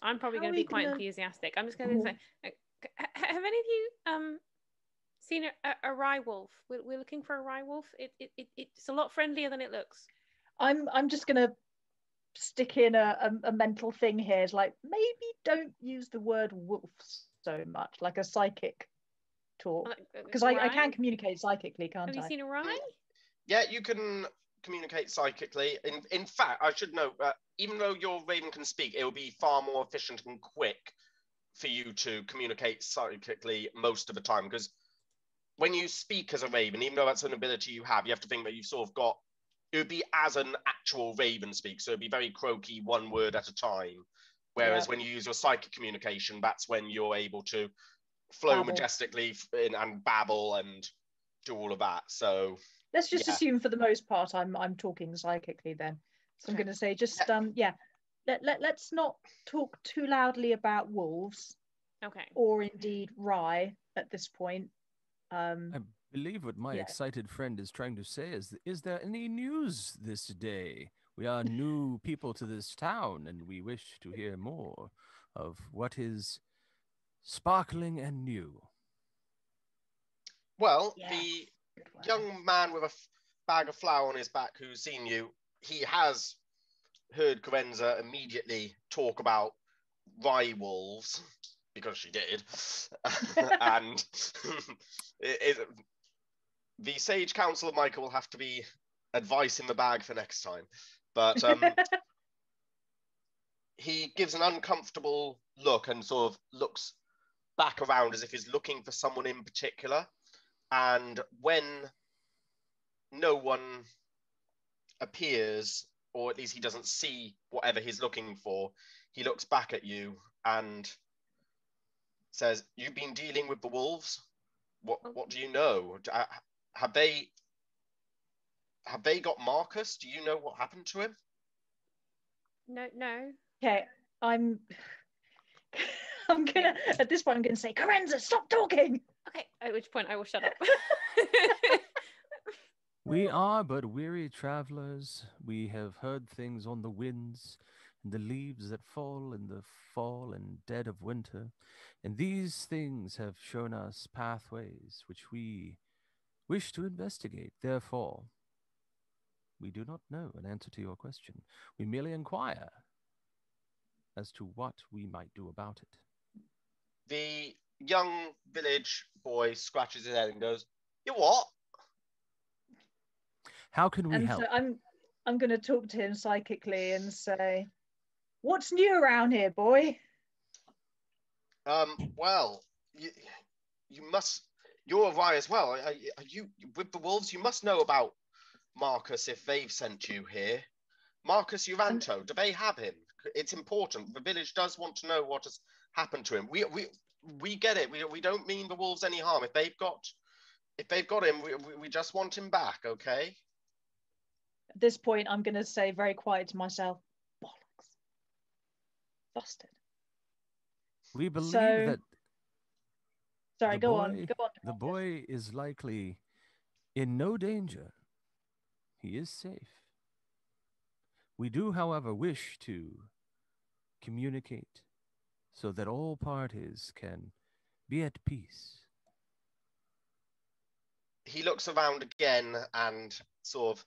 I'm probably going to be quite gonna- enthusiastic. I'm just going to say, c- ha- have any of you um seen a, a, a rhy wolf? We're, we're looking for a rhy wolf. It, it, it it's a lot friendlier than it looks. I'm I'm just gonna stick in a, a, a mental thing here. It's like maybe don't use the word wolf so much, like a psychic talk. Like, uh, Because I, I rhy? can communicate psychically, can't I? Have you I? seen a rhy? Yeah, you can communicate psychically. In in fact, I should note that even though your raven can speak, it will be far more efficient and quick for you to communicate psychically most of the time. Because when you speak as a raven, even though that's an ability you have, you have to think that you've sort of got it would be as an actual raven speak, so it'd be very croaky, one word at a time. Whereas Yeah. when you use your psychic communication, that's when you're able to flow Babble. majestically and babble and do all of that. So Let's just Yeah. assume for the most part I'm I'm talking psychically then. So I'm gonna say just um yeah. Let, let, let's not talk too loudly about wolves Okay. or indeed rhy at this point. Um I believe what my Yeah. excited friend is trying to say is is there any news this day? We are new people to this town and we wish to hear more of what is sparkling and new. well, Yes. the good one. Young man with a f- bag of flour on his back who's seen you, he has heard Corenza immediately talk about rhy wolves because she did, and it, it, the sage council of Micah will have to be advice in the bag for next time. But um, he gives an uncomfortable look and sort of looks back around as if he's looking for someone in particular. And when no one appears, or at least he doesn't see whatever he's looking for, he looks back at you and says, "You've been dealing with the wolves. What what do you know? Uh, Have they have they got Marcus? Do you know what happened to him?" No, no. Okay, I'm I'm gonna at this point I'm gonna say, Carenza, stop talking. Okay. At which point I will shut up. We are but weary travelers. We have heard things on the winds. and the leaves that fall in the fall and dead of winter. And these things have shown us pathways which we wish to investigate. Therefore, we do not know an answer to your question. We merely inquire as to what we might do about it. The young village boy scratches his head and goes, You what? How can we and help? so I'm I'm going to talk to him psychically and say, "What's new around here, boy?" Um, well, you, you must, you're a awry as well. Are, are you, with the wolves, you must know about Marcus if they've sent you here. Marcus Uranto, do they have him? It's important. The village does want to know what has happened to him. We, we, we get it. We, we don't mean the wolves any harm. If they've got, if they've got him, we, we, we just want him back, okay? At this point, I'm going to say very quiet to myself, "Bollocks, busted." we believe so- that Sorry, The go on, go on. the boy is likely in no danger. He is safe. We do, however, wish to communicate so that all parties can be at peace. he looks around again and sort of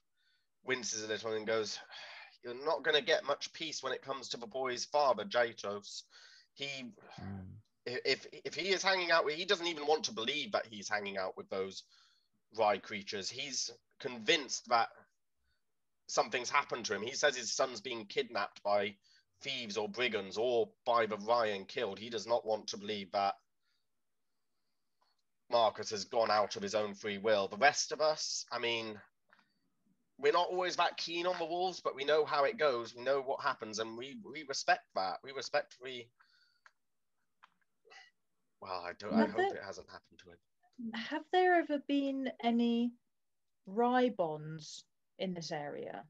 winces a little and goes, You're not going to get much peace when it comes to the boy's father, Jatos. He, Mm. if if he is hanging out with, he doesn't even want to believe that he's hanging out with those Rhy creatures. He's convinced that something's happened to him. He says his son's being kidnapped by thieves or brigands or by the Rhy and killed. He does not want to believe that Marcus has gone out of his own free will. The rest of us, I mean, we're not always that keen on the wolves, but we know how it goes. We know what happens, and we we respect that. We respect the. Well, I don't. I hope there- it hasn't happened to him. Have there ever been any rhy bonds in this area?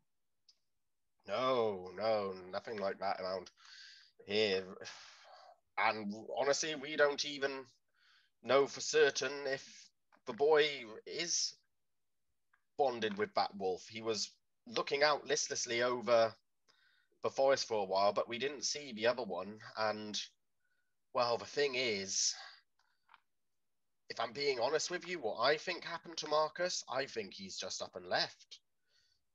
No, no, nothing like that around here. And honestly, we don't even know for certain if the boy is bonded with that wolf. He was looking out listlessly over the forest for a while, but we didn't see the other one. And well, the thing is, if I'm being honest with you, what I think happened to Marcus, I think he's just up and left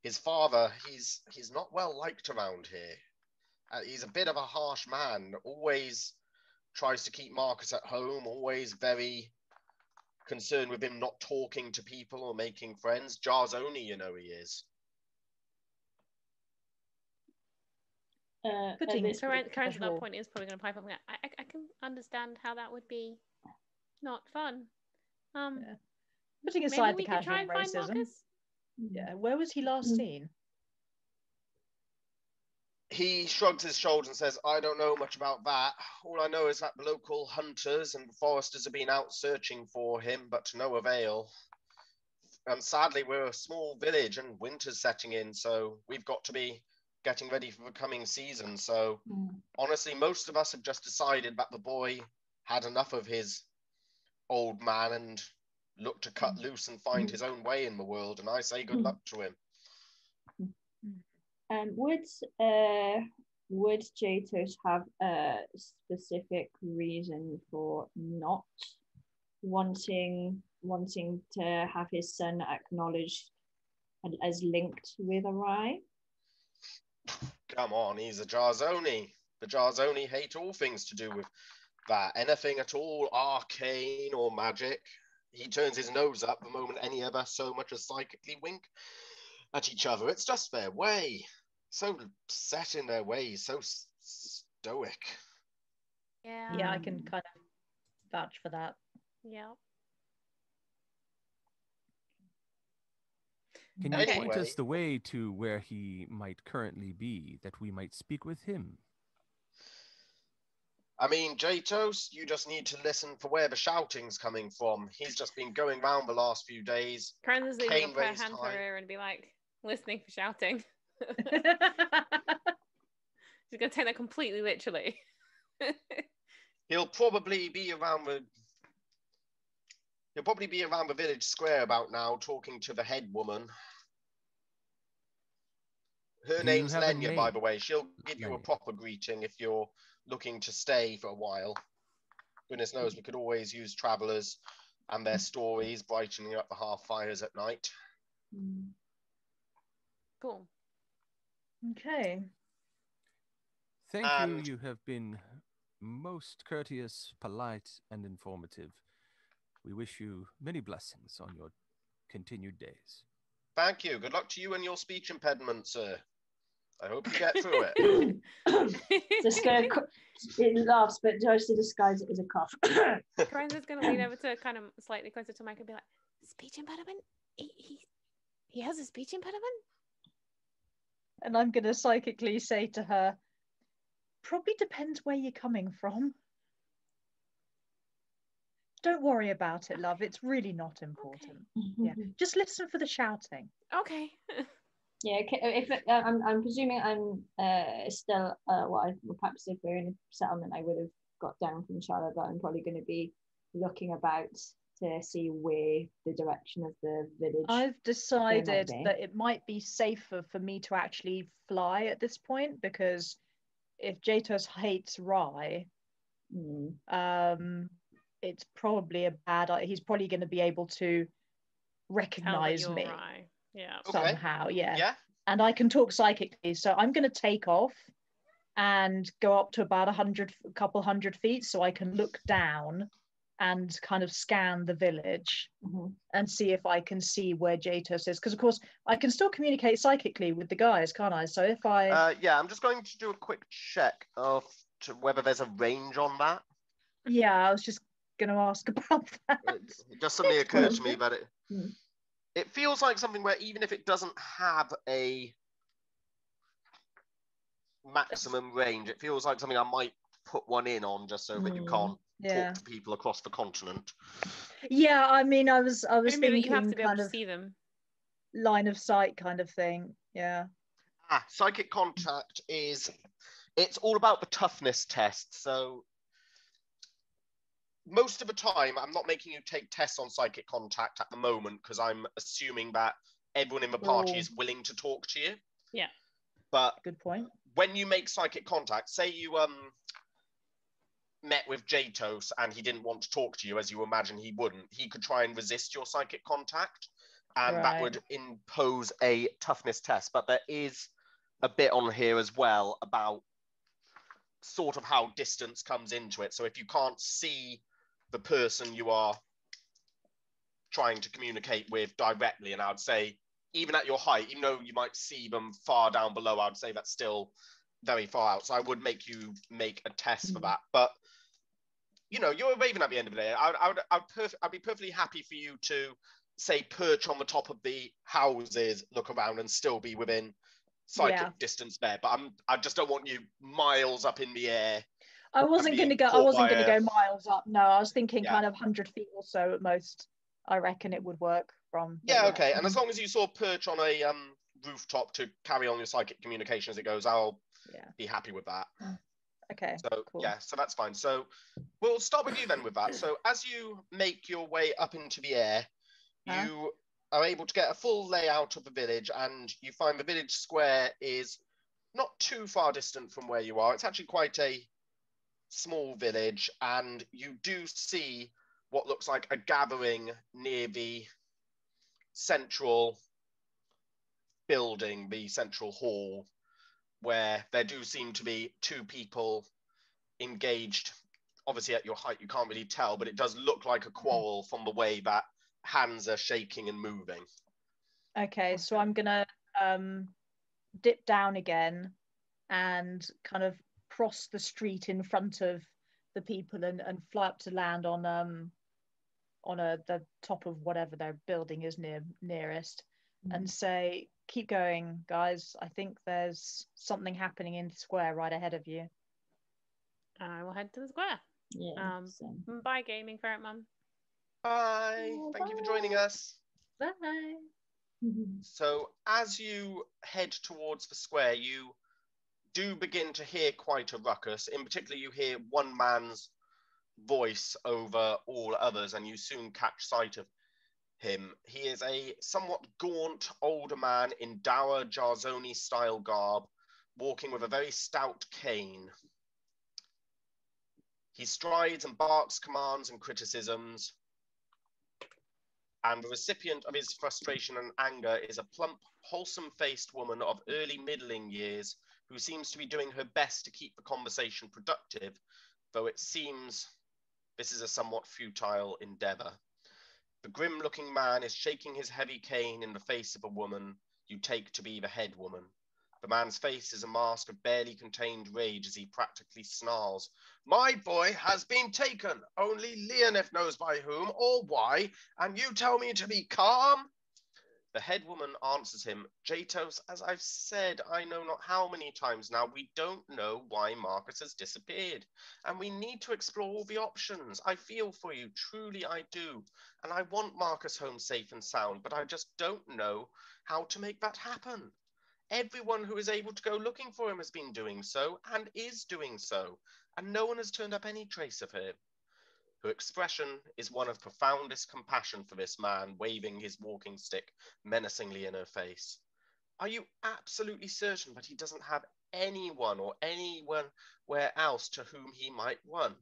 his father he's he's not well liked around here uh, he's a bit of a harsh man always tries to keep marcus at home always very concerned with him not talking to people or making friends jars only you know he is Uh, at Putting this Current, point- current at that point is probably going to pipe up. I, I, I can understand how that would be not fun. Um, Yeah. Putting maybe aside we the could try casual and racism. Marcus. Yeah, where was he last Mm. seen? he shrugs his shoulders and says i don't know much about that all i know is that the local hunters and foresters have been out searching for him but to no avail and sadly we're a small village and winter's setting in so we've got to be getting ready for the coming season so Mm. honestly most of us have just decided that the boy had enough of his old man and looked to cut loose and find his own way in the world and i say good Mm. luck to him Um, would uh, would Jatos have a specific reason for not wanting wanting to have his son acknowledged as linked with Arai? Come on, he's a Jarzoni. The Jarzoni hate all things to do with that. Anything at all arcane or magic. He turns his nose up the moment any of us so much as psychically wink at each other. It's just their way. So set in their ways, so stoic. Yeah. Yeah, I can Um, kind of vouch for that. Yeah. Can you Okay. point us the way to where he might currently be, that we might speak with him? I mean, Jatos, you just need to listen for where the shouting's coming from. He's just been going round the last few days. Karen's leaving Cane a hand to high. her and be like, listening for shouting. She's going to take that completely literally. He'll probably be around the. He'll probably be around the village square about now, talking to the head woman. Her Do name's have a Lenya, by the way. She'll give you a proper greeting if you're looking to stay for a while. Goodness knows, we could always use travelers and their stories brightening up the half fires at night. Mm. Cool. Okay. Thank And- you. You have been most courteous, polite, and informative. We wish you many blessings on your continued days. Thank you. Good luck to you and your speech impediment, sir. I hope you get through it. Just gonna co- it laughs, but tries to disguise it as a cough. Corinne's going to lean over to kind of slightly closer to Mike and be like, speech impediment? He, he, he has a speech impediment? And I'm going to psychically say to her, probably depends where you're coming from. Don't worry about it, love. It's really not important. Yeah. Just listen for the shouting. Okay. Yeah, if it, uh, I'm, I'm presuming I'm uh, still uh, what I well, perhaps if we're in a settlement, I would have got down from Charlotte, but I'm probably going to be looking about to see where the direction of the village. I've decided that it might be safer for me to actually fly at this point because if Jatos hates Rhy, Mm. um, it's probably a bad. He's probably going to be able to recognize me right. Yeah. Okay. somehow. Yeah. yeah? and I can talk psychically. So I'm going to take off and go up to about a hundred, a couple hundred feet, so I can look down and kind of scan the village Mhm. and see if I can see where Jatos is. Because of course I can still communicate psychically with the guys, can't I? So if I, Uh, yeah, I'm just going to do a quick check of to whether there's a range on that. yeah, I was just going to ask about that. It it just suddenly occurred to me that it Mm. It feels like something where even if it doesn't have a maximum range, it feels like something I might put one in on just so that you Mm. can't Yeah, talk to people across the continent. yeah. I mean, I was, I was Maybe that thinking you have to be able to see them. line of sight kind of thing. Yeah. Ah, psychic contact is it's all about the toughness test. So most of the time, I'm not making you take tests on psychic contact at the moment because I'm assuming that everyone in the party Oh. is willing to talk to you. Yeah. But Good point. when you make psychic contact, say you um met with Jatos and he didn't want to talk to you as you imagine he wouldn't, he could try and resist your psychic contact, and that would impose a toughness test. But there is a bit on here as well about sort of how distance comes into it. So if you can't see the person you are trying to communicate with directly, and I'd say even at your height, even though you might see them far down below, I'd say that's still very far out. So I would make you make a test for Mm. that. But you know, you're a raven at the end of the day. I would, I would, I'd, perf- I'd be perfectly happy for you to say perch on the top of the houses, look around, and still be within psychic Yeah. distance there. But I'm, I just don't want you miles up in the air. I wasn't going to go. I wasn't going to go miles up. No, I was thinking Yeah. kind of hundred feet or so at most. I reckon it would work from. Yeah, okay. And as long as you saw perch on a um, rooftop to carry on your psychic communication as it goes, I'll Yeah. be happy with that. Okay. So Cool. yeah, so that's fine. So we'll start with you then with that. So as you make your way up into the air, Huh? you are able to get a full layout of the village, and you find the village square is not too far distant from where you are. It's actually quite a small village, and you do see what looks like a gathering near the central building, the central hall, where there do seem to be two people engaged. Obviously, at your height, you can't really tell, but it does look like a quarrel from the way that hands are shaking and moving. Okay. So I'm gonna um, dip down again, and kind of cross the street in front of the people and, and fly up to land on um on a the top of whatever their building is near nearest, and say, "Keep going, guys. I think there's something happening in the square right ahead of you." I will head to the square. Yeah. Um, so- Bye, gaming ferret mum. Bye. Oh, Thank you for joining us. Bye. So, as you head towards the square, you do begin to hear quite a ruckus. In particular, you hear one man's voice over all others, and you soon catch sight of him. He is a somewhat gaunt older man in dour Jarzoni style garb, walking with a very stout cane. He strides and barks commands and criticisms. And the recipient of his frustration and anger is a plump, wholesome faced woman of early middling years who seems to be doing her best to keep the conversation productive, though it seems this is a somewhat futile endeavor. The grim looking man is shaking his heavy cane in the face of a woman you take to be the head woman. The man's face is a mask of barely contained rage as he practically snarls. My boy has been taken. Only Leonif knows by whom or why, and you tell me to be calm? The head woman answers him, Jatos, as I've said, I know not how many times now, we don't know why Marcus has disappeared. And we need to explore all the options. I feel for you, truly I do. And I want Marcus home safe and sound, but I just don't know how to make that happen. Everyone who is able to go looking for him has been doing so and is doing so, and no one has turned up any trace of him. Her expression is one of profoundest compassion for this man, waving his walking stick menacingly in her face. Are you absolutely certain that he doesn't have anyone or anyone where else to whom he might run?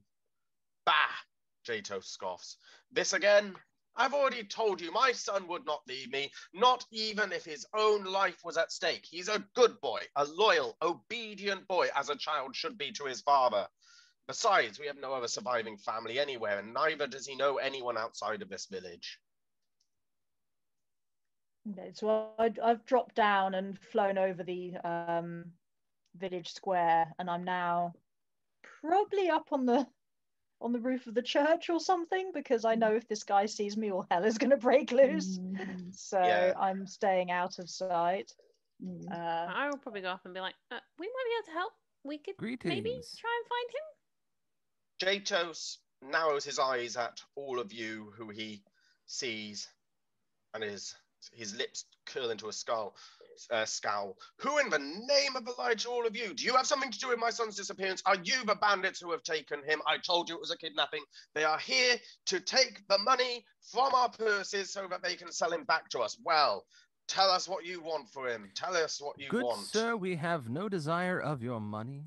Bah! Jato scoffs. This again? I've already told you my son would not leave me, not even if his own life was at stake. He's a good boy, a loyal, obedient boy, as a child should be to his father. Besides, we have no other surviving family anywhere, and neither does he know anyone outside of this village. So I, I've dropped down and flown over the um, village square, and I'm now probably up on the on the roof of the church or something because I know if this guy sees me, all hell is going to break loose. Mm. So Yeah. I'm staying out of sight. Mm. Uh, I will probably go up and be like, uh, we might be able to help. We could maybe try and find him. Jatos narrows his eyes at all of you who he sees, and his his lips curl into a skull, uh, scowl. Who in the name of Elijah, all of you? Do you have something to do with my son's disappearance? Are you the bandits who have taken him? I told you it was a kidnapping. They are here to take the money from our purses so that they can sell him back to us. Well, tell us what you want for him. Tell us what you Good want. sir, we have no desire of your money.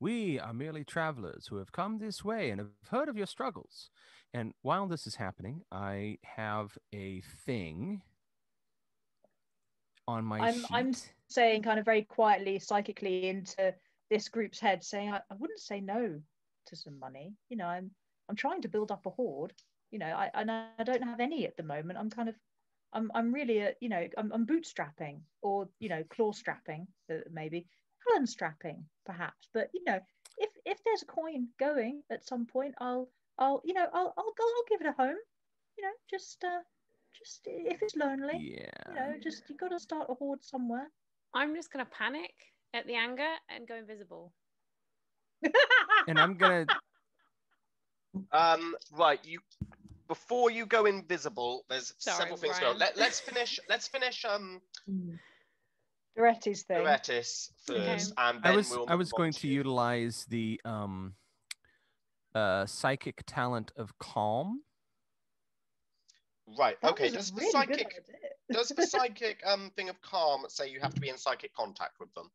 We are merely travelers who have come this way and have heard of your struggles. And while this is happening, I have a thing on my I'm-. I'm saying kind of very quietly, psychically into this group's head, saying, I, I wouldn't say no to some money. You know, I'm I'm trying to build up a hoard. You know, I and I don't have any at the moment. I'm kind of I'm I'm really a you know I'm, I'm bootstrapping or you know claw strapping uh, maybe Helen strapping perhaps. But you know, if if there's a coin going at some point, I'll I'll you know I'll I'll go I'll give it a home. You know, just uh just if it's lonely. yeah. You know, just you got to start a hoard somewhere. I'm just gonna panic at the anger and go invisible. and I'm gonna Um, right, you before you go invisible, there's Sorry, several things Brian. going. Let, let's finish. Let's finish. Um, Mm. Duretti's thing. Loretis first, and then I was we'll I was going to utilize the um uh psychic talent of calm. Right. That okay. was a Does the really good psychic does the psychic um thing of calm say you have to be in psychic contact with them?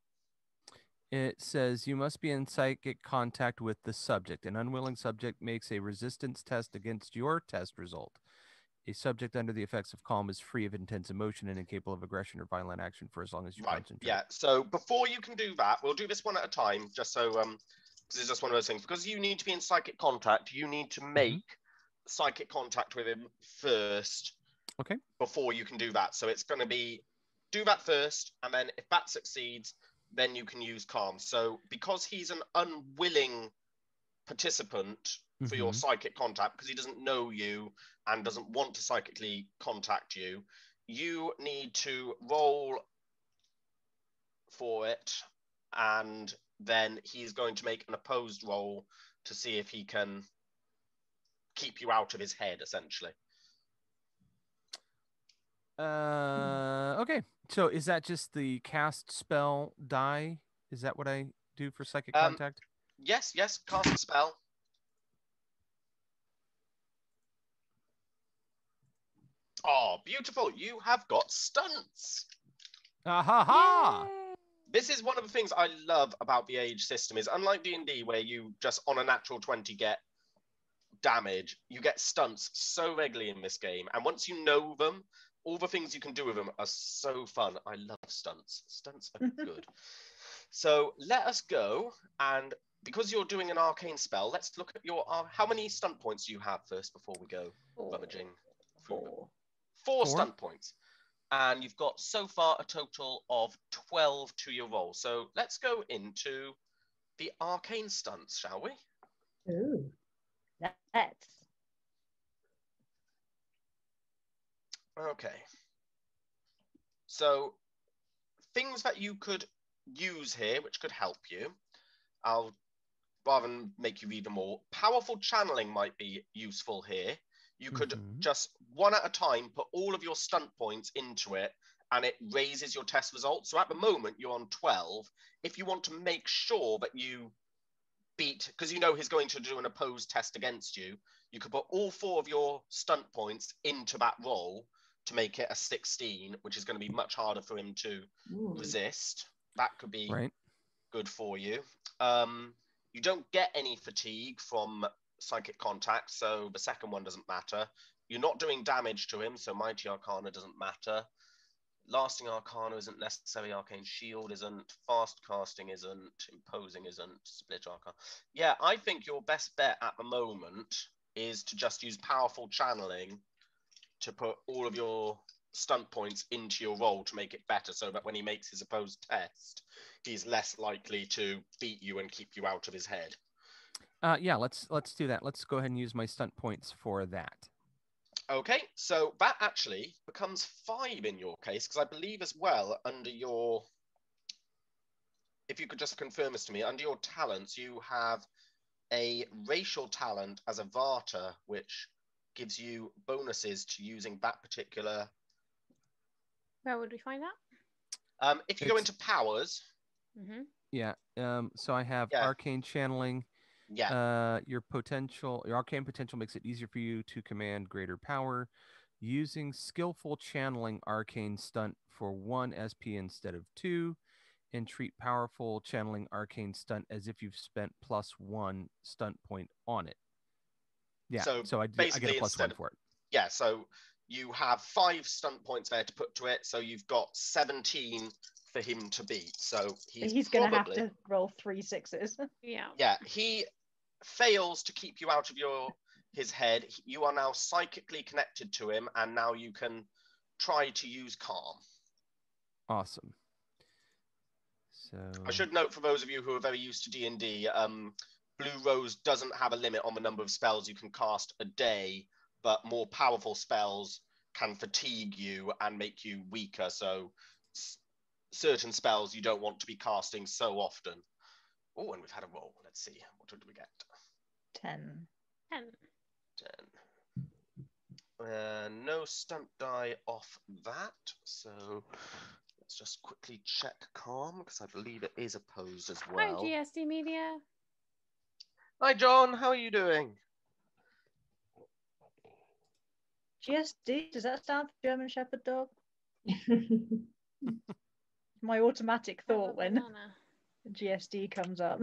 It says you must be in psychic contact with the subject. An unwilling subject makes a resistance test against your test result. A subject under the effects of calm is free of intense emotion and incapable of aggression or violent action for as long as you Right. concentrate. Yeah. So before you can do that, we'll do this one at a time, just so um, because it's just one of those things. Because you need to be in psychic contact, you need to make psychic contact with him first. Okay. Before you can do that, so it's going to be do that first, and then if that succeeds, then you can use calm. So because he's an unwilling participant for your Mhm. psychic contact because he doesn't know you and doesn't want to psychically contact you, you need to roll for it, and then he's going to make an opposed roll to see if he can keep you out of his head, essentially. Uh, okay. So is that just the cast spell die? Is that what I do for psychic Um, contact? Yes, yes, cast a spell. Oh, beautiful. You have got stunts. Ah ha ha! This is one of the things I love about the AGE system is unlike D&D where you just on a natural 20 get damage, you get stunts so regularly in this game. And once you know them, all the things you can do with them are so fun. I love stunts. Stunts are good. so let us go and because you're doing an arcane spell, let's look at your uh, how many stunt points do you have first before we go Four. rummaging through them? Four. Four Four. stunt points. And you've got so far a total of 12 to your roll. So let's go into the arcane stunts, shall we? Ooh. Let's. Okay. So things that you could use here, which could help you, I'll rather than make you read them all. Powerful channeling might be useful here. You could Mhm. just one at a time put all of your stunt points into it and it raises your test results. So at the moment you're on 12. If you want to make sure that you beat, because you know he's going to do an opposed test against you, you could put all four of your stunt points into that roll to make it a 16, which is going to be much harder for him to Ooh. resist. That could be Right. good for you. Um, you don't get any fatigue from psychic contact, so the second one doesn't matter. You're not doing damage to him, so mighty arcana doesn't matter. Lasting arcana isn't necessary. Arcane shield isn't. Fast casting isn't. Imposing isn't. Split arcana. Yeah, I think your best bet at the moment is to just use powerful channeling to put all of your stunt points into your roll to make it better so that when he makes his opposed test, he's less likely to beat you and keep you out of his head. Uh, yeah, let's let's do that. Let's go ahead and use my stunt points for that. Okay, so that actually becomes five in your case, because I believe as well under your, if you could just confirm this to me, under your talents, you have a racial talent as a Vata, which gives you bonuses to using that particular. Where would we find that? Um, if you go into powers, Mm-hmm. Yeah. Um. So I have Yeah. arcane channeling. Yeah, Uh, your potential, your arcane potential makes it easier for you to command greater power. Using skillful channeling arcane stunt for one SP instead of two, and treat powerful channeling arcane stunt as if you've spent plus one stunt point on it. Yeah. So So, I, I get a one of- for it. yeah. So you have five stunt points there to put to it, so you've got 17 for him to beat. So he's, He's, gonna probably, have to roll three sixes. Yeah. yeah he fails to keep you out of your his head you are now psychically connected to him and now you can try to use calm Awesome. So i should note for those of you who are very used to d&d um, blue rose doesn't have a limit on the number of spells you can cast a day but more powerful spells can fatigue you and make you weaker so s- certain spells you don't want to be casting so often oh and we've had a roll let's see what did we get Ten. Ten. 10. Uh, no stunt die off that, so let's just quickly check calm because I believe it is opposed as well. Hi, GSD Media. Hi, John. How are you doing? GSD, does that stand for German Shepherd Dog? My automatic thought when. GSD comes up.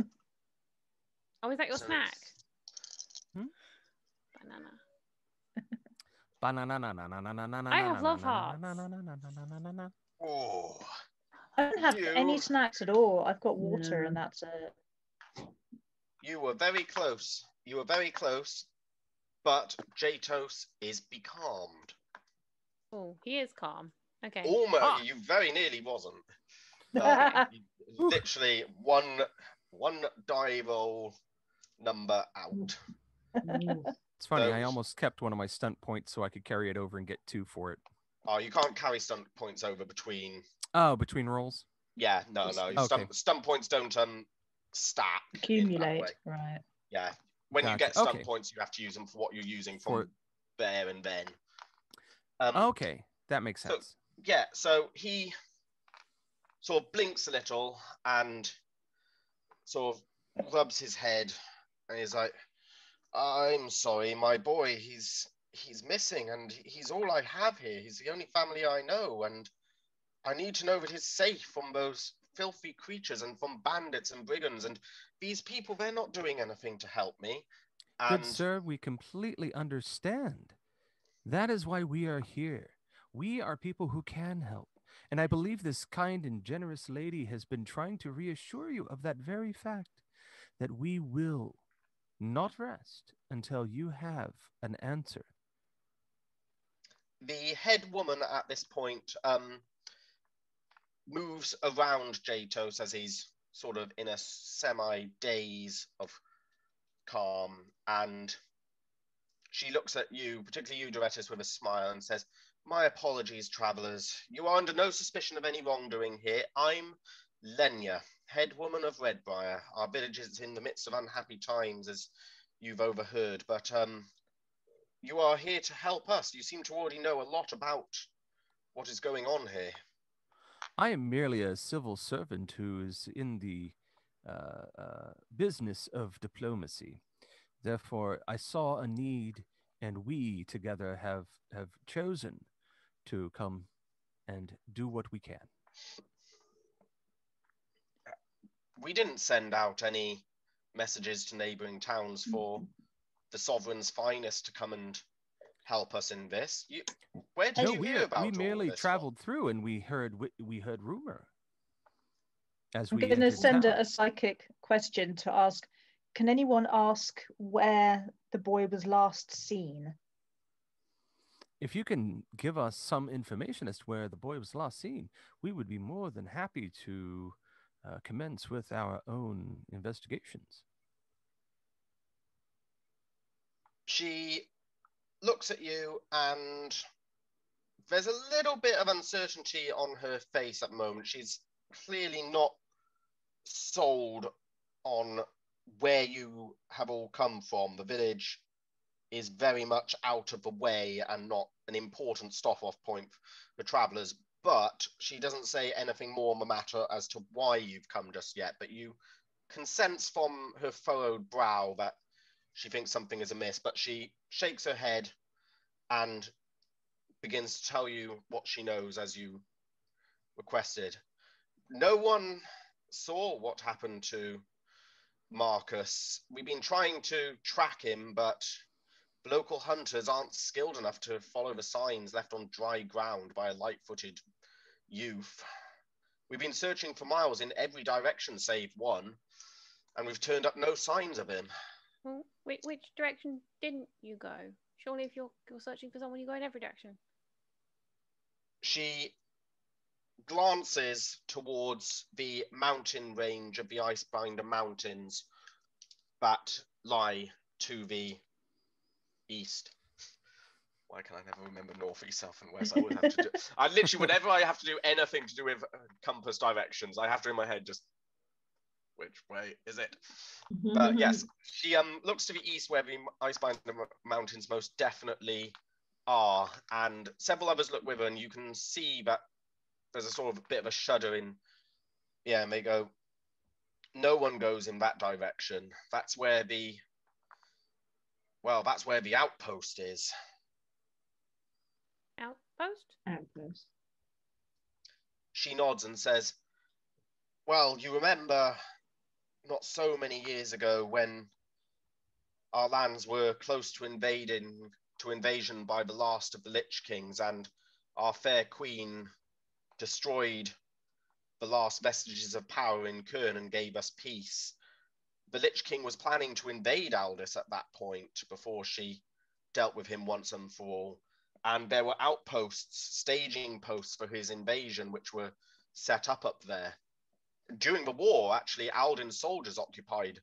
Oh, is that your So snack? Hmm? Banana. I I have love hearts. Oh, I don't have any snacks at all. I've got water No. and that's it. you were very close. You were very close, but Jatos is becalmed. Oh, he is calm. Okay. Almost. Ah. You very nearly wasn't. Uh, literally one one die roll number out. It's funny. I almost kept one of my stunt points so I could carry it over and get two for it. Oh, you can't carry stunt points over between. Oh, between rolls. Yeah, no, no. Okay. Stunt, stunt points don't um stack. Accumulate. Right. Yeah. When you get stunt Okay. points, you have to use them for what you're using For- there and then. Um, Okay, that makes so- sense. yeah, so he sort of blinks a little and sort of rubs his head and he's like, I'm sorry, my boy, he's he's missing and he's all I have here. He's the only family I know, and I need to know that he's safe from those filthy creatures and from bandits and brigands. And these people, they're not doing anything to help me. And Good sir, we completely understand. That is why we are here. We are people who can help. And I believe this kind and generous lady has been trying to reassure you of that very fact that we will not rest until you have an answer. the head woman at this point um, moves around Jatos as he's sort of in a semi daze of calm. And she looks at you, particularly you, Doretis, with a smile and says, My apologies, travelers. You are under no suspicion of any wrongdoing here. I'm Lenya, head woman of Redbriar. Our village is in the midst of unhappy times, as you've overheard, but um, you are here to help us. You seem to already know a lot about what is going on here. I am merely a civil servant who is in the uh, uh, business of diplomacy. Therefore, I saw a need, and we together have, have chosen to come and do what we can. We didn't send out any messages to neighboring towns for the sovereign's finest to come and help us in this. You, where did no, you we, hear about we all merely this from? traveled through, and we heard wi- we heard rumor. As I'm going to send a, a psychic question to ask Can anyone ask where the boy was last seen? If you can give us some information as to where the boy was last seen, we would be more than happy to uh, commence with our own investigations. She looks at you and there's a little bit of uncertainty on her face at the moment. She's clearly not sold on where you have all come from. The village is very much out of the way and not an important stop off point for travelers. But she doesn't say anything more on the matter as to why you've come just yet. But you can sense from her furrowed brow that she thinks something is amiss. But she shakes her head and begins to tell you what she knows as you requested. No one saw what happened to Marcus. We've been trying to track him, but local hunters aren't skilled enough to follow the signs left on dry ground by a light footed youth. We've been searching for miles in every direction save one, and we've turned up no signs of him. Well, which, which direction didn't you go? Surely, if you're, you're searching for someone, you go in every direction. she glances towards the mountain range of the Icebinder Mountains that lie to the east. Why can I never remember north, east, south, and west? I would have to do. I literally, whenever I have to do anything to do with uh, compass directions, I have to in my head just which way is it? But yes, she um looks to the east where the Icebinder M- Mountains most definitely are, and several others look with her, and you can see that there's a sort of a bit of a shudder in. Yeah, and they go. No one goes in that direction. That's where the. Well, that's where the outpost is. Outpost? Outpost. She nods and says, Well, you remember not so many years ago when our lands were close to invading to invasion by the last of the Lich Kings, and our fair queen destroyed the last vestiges of power in Kern and gave us peace. The Lich King was planning to invade Aldis at that point before she dealt with him once and for all. And there were outposts, staging posts for his invasion, which were set up up there. During the war, actually, Alden's soldiers occupied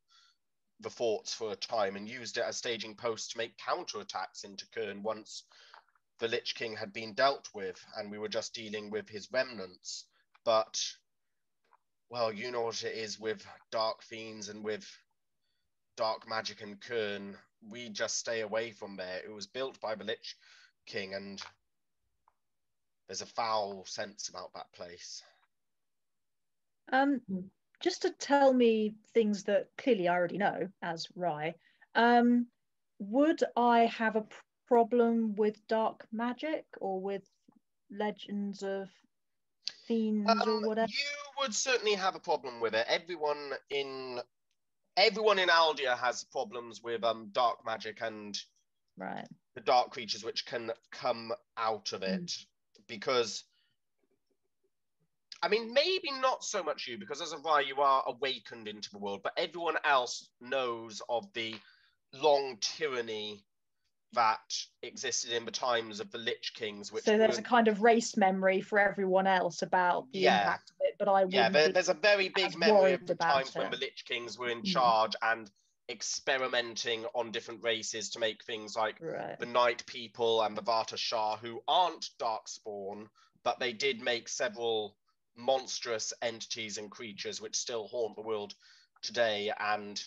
the forts for a time and used it as staging posts to make counterattacks into Kern once the Lich King had been dealt with, and we were just dealing with his remnants. But, well, you know what it is with dark fiends and with dark magic and Kern. We just stay away from there. It was built by the Lich King, and there's a foul sense about that place. Um, just to tell me things that clearly I already know as Rhy, um, would I have a problem with dark magic or with legends of or Um, whatever? you would certainly have a problem with it. Everyone in everyone in Aldia has problems with um dark magic and Right. the dark creatures which can come out of it because I mean maybe not so much you because as a Rhy you are awakened into the world, but everyone else knows of the long tyranny that existed in the times of the Lich Kings, which So there's a kind of race memory for everyone else about the Yeah. impact of it, but I yeah, there, there's a very big memory of the times when the Lich Kings were in Mm. charge and experimenting on different races to make things like right. the Night People and the Vata'sha, who aren't Darkspawn, but they did make several monstrous entities and creatures which still haunt the world today. And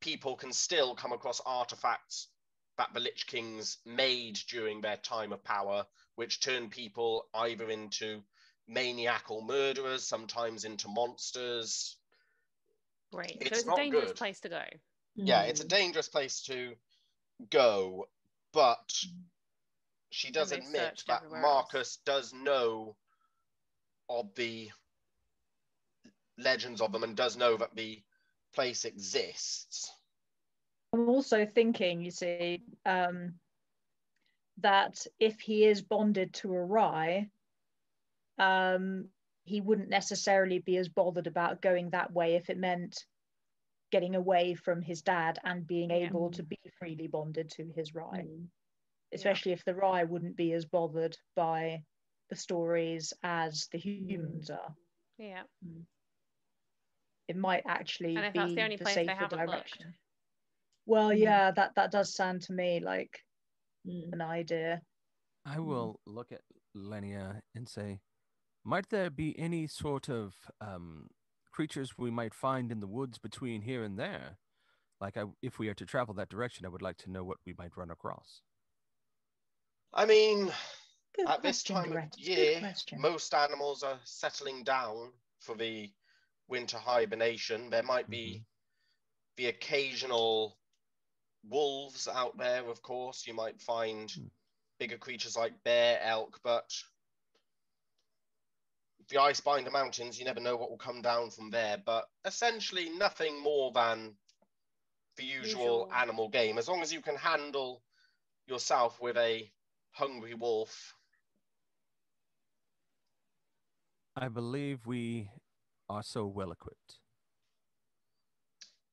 people can still come across artifacts that the Lich Kings made during their time of power, which turn people either into maniacal murderers, sometimes into monsters. Great. It's so it's a dangerous good. place to go. Yeah, it's Mm. a dangerous place to go, but she does admit that everywhere Marcus does know of the legends of them and does know that the place exists. I'm also thinking, you see, um, that if he is bonded to a Rhy, um, he wouldn't necessarily be as bothered about going that way if it meant getting away from his dad and being Yeah. able to be freely bonded to his Rhy. Mm. Especially if the Rhy wouldn't be as bothered by the stories as the humans are. Yeah. It might actually And if be that's the only place they safer haven't looked. Direction. Well, Mm. yeah, that that does sound to me like Mm. an idea. I will look at Lenia and say, might there be any sort of um, creatures we might find in the woods between here and there? Like, I, if we are to travel that direction, I would like to know what we might run across. I mean, Good at this question, time of year, most animals are settling down for the winter hibernation. There might be the occasional wolves out there, of course. You might find Hmm. bigger creatures like bear, elk, but the Icebinder Mountains, you never know what will come down from there. But essentially, nothing more than the usual, Usual. animal game. As long as you can handle yourself with a hungry wolf, I believe we are so well equipped.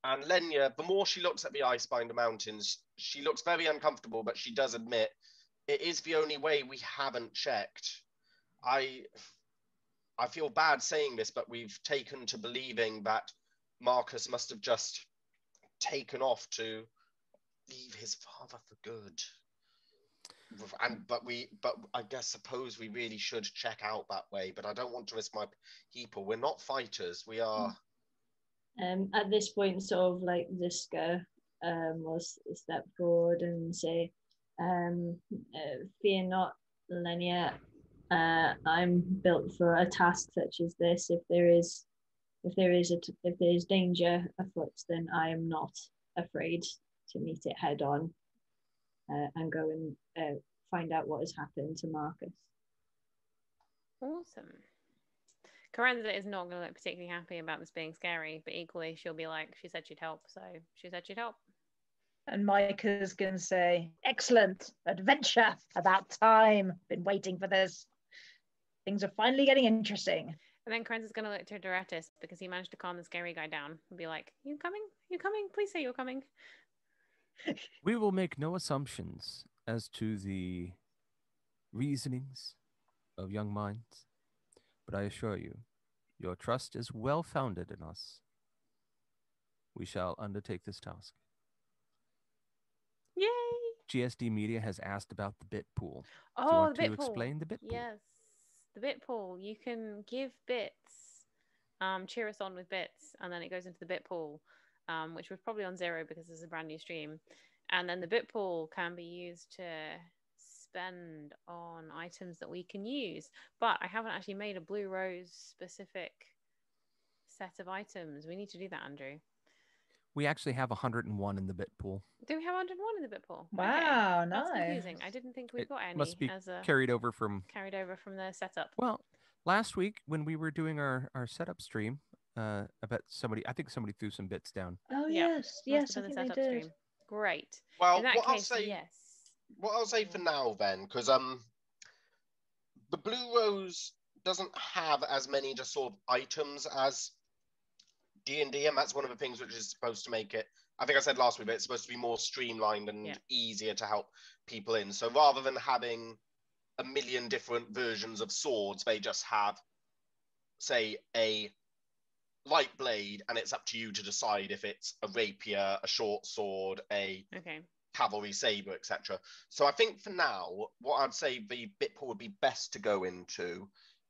And Lenya, the more she looks at the Icebinder Mountains, she looks very uncomfortable, but she does admit it is the only way we haven't checked. I I feel bad saying this, but we've taken to believing that Marcus must have just taken off to leave his father for good. And but we but I guess suppose we really should check out that way, but I don't want to risk my people. We're not fighters. We are hmm. Um, at this point, sort of like Ziska um, s- step forward and say, um, uh, "Fear not, Lenia. Uh, I'm built for a task such as this. If there is, if there is a t- if there is danger afoot, then I am not afraid to meet it head on, uh, and go and uh, find out what has happened to Marcus." Awesome. Corenza is not going to look particularly happy about this being scary, but equally she'll be like, she said she'd help, so she said she'd help. And Micah's going to say, Excellent adventure. About time. Been waiting for this. Things are finally getting interesting. And then Corenza's going to look to Doratus because he managed to calm the scary guy down and be like, You coming? You coming? Please say you're coming. We will make no assumptions as to the reasonings of young minds, but I assure you, your trust is well founded in us. We shall undertake this task. Yay! GSD Media has asked about the bit pool. Oh, Do you want the to bit pool. explain the bit pool? Yes, the bit pool. You can give bits, um, cheer us on with bits, and then it goes into the bit pool, um, which was probably on zero because this is a brand new stream. And then the bit pool can be used to spend on items that we can use. But I haven't actually made a Blue Rose specific set of items. We need to do that, Andrew. We actually have 101 in the bit pool. Do we have 101 in the bit pool? Okay, Wow, That's nice. confusing. I didn't think we It got any must be as a Carried over from carried over from the setup. well, last week when we were doing our our setup stream, uh, I bet somebody I think somebody threw some bits down. Oh Yeah, yes, yes, I think the they setup did. stream. Great. Well, In that what I'll case, say, yes. What I'll say for now then, because um, the Blue Rose doesn't have as many just sort of items as D and D, and that's one of the things which is supposed to make it. I think I said last week, but it's supposed to be more streamlined and Yeah. easier to help people in. So rather than having a million different versions of swords, they just have, say, a light blade, and it's up to you to decide if it's a rapier, a short sword, a Okay. Cavalry saber, etc. So I think for now, what I'd say the bit pool would be best to go into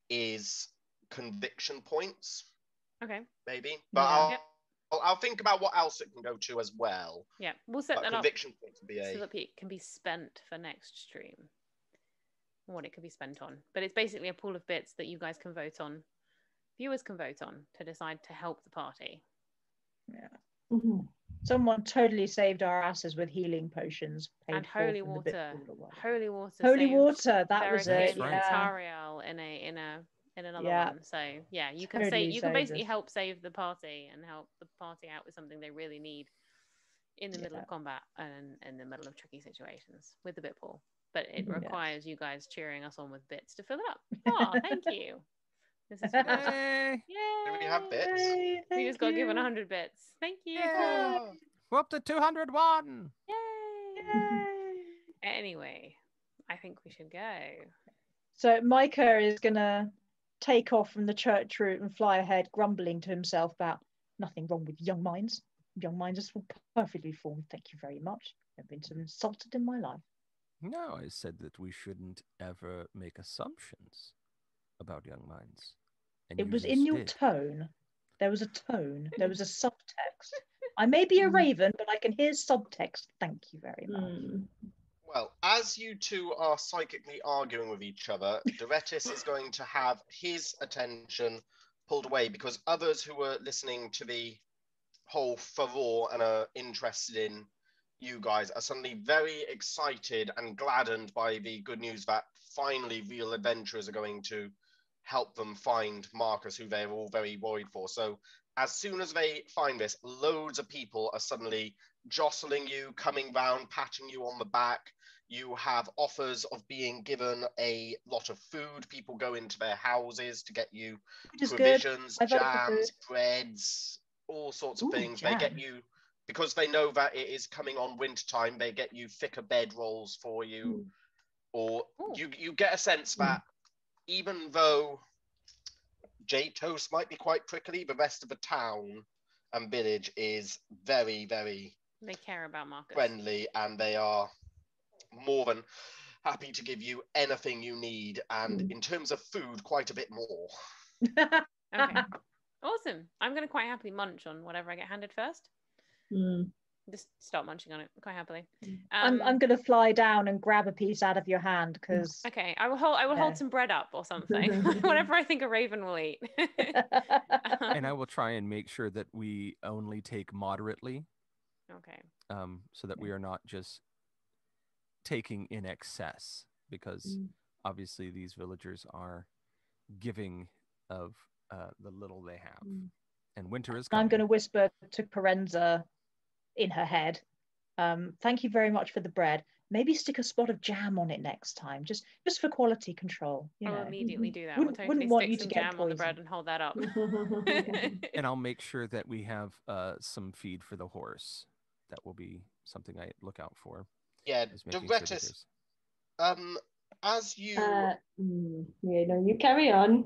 is conviction points, Okay. maybe. But Yeah. I'll, Yep. I'll I'll think about what else it can go to as well. Yeah. We'll set But that up conviction points would be so that it can be spent for next stream. What it could be spent on. But it's basically a pool of bits that you guys can vote on. Viewers can vote on to decide to help the party. Mhm. Someone totally saved our asses with healing potions. paid and holy water. pool or whatever. Holy water. Holy water, that was it. Yeah. Tariel in a in a in another Yeah. one. So yeah, you can say you can basically us. help save the party and help the party out with something they really need in the middle of combat and in the middle of tricky situations with the bit pool. But it requires you guys cheering us on with bits to fill it up. Oh, thank you. This is fantastic. Yay! Do we have bits? Yay, We just got given you. 100 bits. Thank you. Yay! we're up to 201. Yay! Yay. Anyway, I think we should go. So Micah is gonna take off from the church route and fly ahead, grumbling to himself about nothing wrong with young minds. Young minds are perfectly formed. Thank you very much. I've been so insulted in my life. No, I said that we shouldn't ever make assumptions about young minds. And It was in your did. tone. There was a tone. There was a subtext. I may be a Mm. raven, but I can hear subtext. Thank you very much. Mm. Well, as you two are psychically arguing with each other, Doretis is going to have his attention pulled away because others who were listening to the whole furore and are interested in you guys are suddenly very excited and gladdened by the good news that finally real adventurers are going to help them find Marcus, who they're all very worried for. So as soon as they find this, loads of people are suddenly jostling you, coming round, patting you on the back. You have offers of being given a lot of food. People go into their houses to get you Which is good. provisions, I vote for jams, breads, all sorts of Ooh, things. They get you because they know that it is coming on winter time. They get you thicker bed rolls for you, or Ooh. you you get a sense that even though Jatos might be quite prickly, the rest of the town and village is very very They care about Marcus. friendly, and they are more than happy to give you anything you need, and Mm. in terms of food, quite a bit more. Okay. Awesome. I'm going to quite happily munch on whatever I get handed first. Mm. Just start munching on it quite happily. I'm, Um, I'm gonna fly down and grab a piece out of your hand because Okay, I will hold. I will Yeah. hold some bread up or something. Whatever I think a raven will eat. and I will try and make sure that we only take moderately, okay. um, so that we are not just taking in excess, because Mm. obviously these villagers are giving of uh, the little they have, Mm. and winter is I'm going to whisper to Carenza in her head. Um, thank you very much for the bread. Maybe stick a spot of jam on it next time, just just for quality control. You I will know. immediately do that. Wouldn't- we'll wouldn't want you to get jam on the bread and hold that up. and I'll make sure that we have uh, some feed for the horse. That will be something I look out for. Yeah, Is making sure that um, as you Uh, mm, yeah, no, you carry on.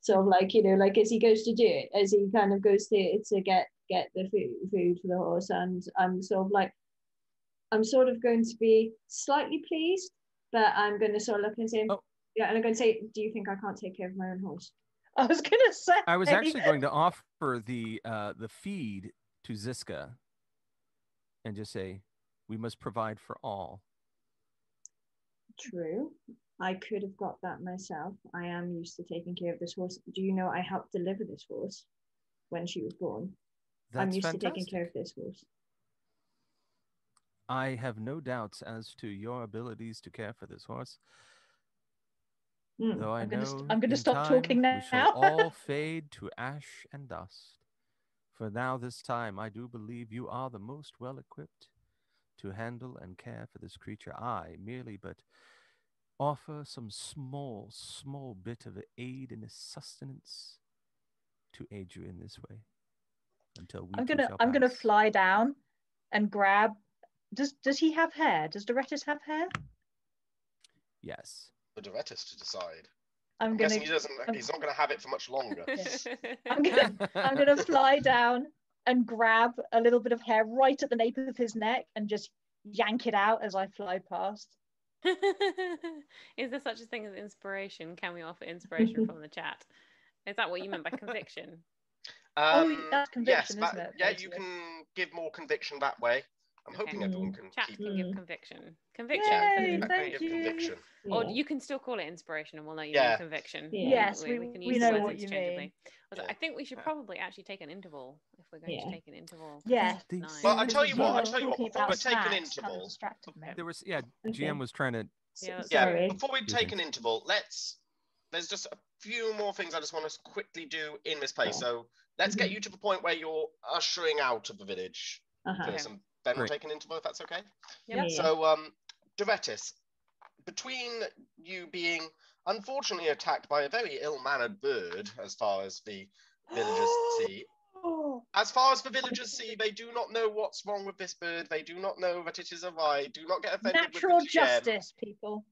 Sort of like you know, like as he goes to do it, as he kind of goes to to get get the food food for the horse, and I'm sort of like, I'm sort of going to be slightly pleased, but I'm going to sort of look and say, Oh. yeah, and I'm going to say, do you think I can't take care of my own horse? I was going to say. I was actually going to offer the uh, the feed to Ziska, and just say, "We must provide for all." True. I could have got that myself. I am used to taking care of this horse. Do you know I helped deliver this horse when she was born? That's I'm used fantastic. to taking care of this horse. I have no doubts as to your abilities to care for this horse. Mm. Though I I'm gonna know st- I'm gonna stop time talking We shall now. all fade to ash and dust. For now, this time, I do believe you are the most well equipped to handle and care for this creature. I merely but offer some small, small bit of aid and sustenance to aid you in this way until we I'm gonna I'm gonna fly down and grab. Does does he have hair? Does Doretis have hair? Yes. For Doretis to decide. I'm I'm gonna guessing he doesn't. I'm- He's not going to have it for much longer. I'm gonna I'm gonna fly down and grab a little bit of hair right at the nape of his neck and just yank it out as I fly past. Is there such a thing as inspiration? Can we offer inspiration from the chat? Is that what you meant by conviction? Oh, Um, that's yes, conviction, that- isn't it, Yeah, you can give more conviction that way. I'm hoping everyone can Chat keep. can give conviction. Conviction. Yeah, Yay, I thank you. conviction. Or you can still call it inspiration, and we'll know you Yeah. mean conviction. Yeah. Yes, we, we- can we use know words interchangeably. mean. Also, Yeah. I think we should probably actually take an interval if we're going Yeah. to take an interval. Yes. The Nice. Well, I tell you what, I Well, tell you what, talking before we about take an snacks kind of interval- distracted me. There was yeah, Okay. GM was trying to Yeah, Yeah, Sorry. before we take an interval, let's. There's just a few more things I just want to quickly do in this place. So let's get Mhm. you to the point where you're ushering out of the village Uh-huh. Okay. and then we'll Great. take an interval if that's okay. Yep. Yeah. So, um, Doretis, between you being unfortunately attacked by a very ill-mannered bird, as far as the villagers see, as far as the villagers see, they do not know what's wrong with this bird. They do not know that it is a rhy. Do not get offended Natural with the GM. justice, people.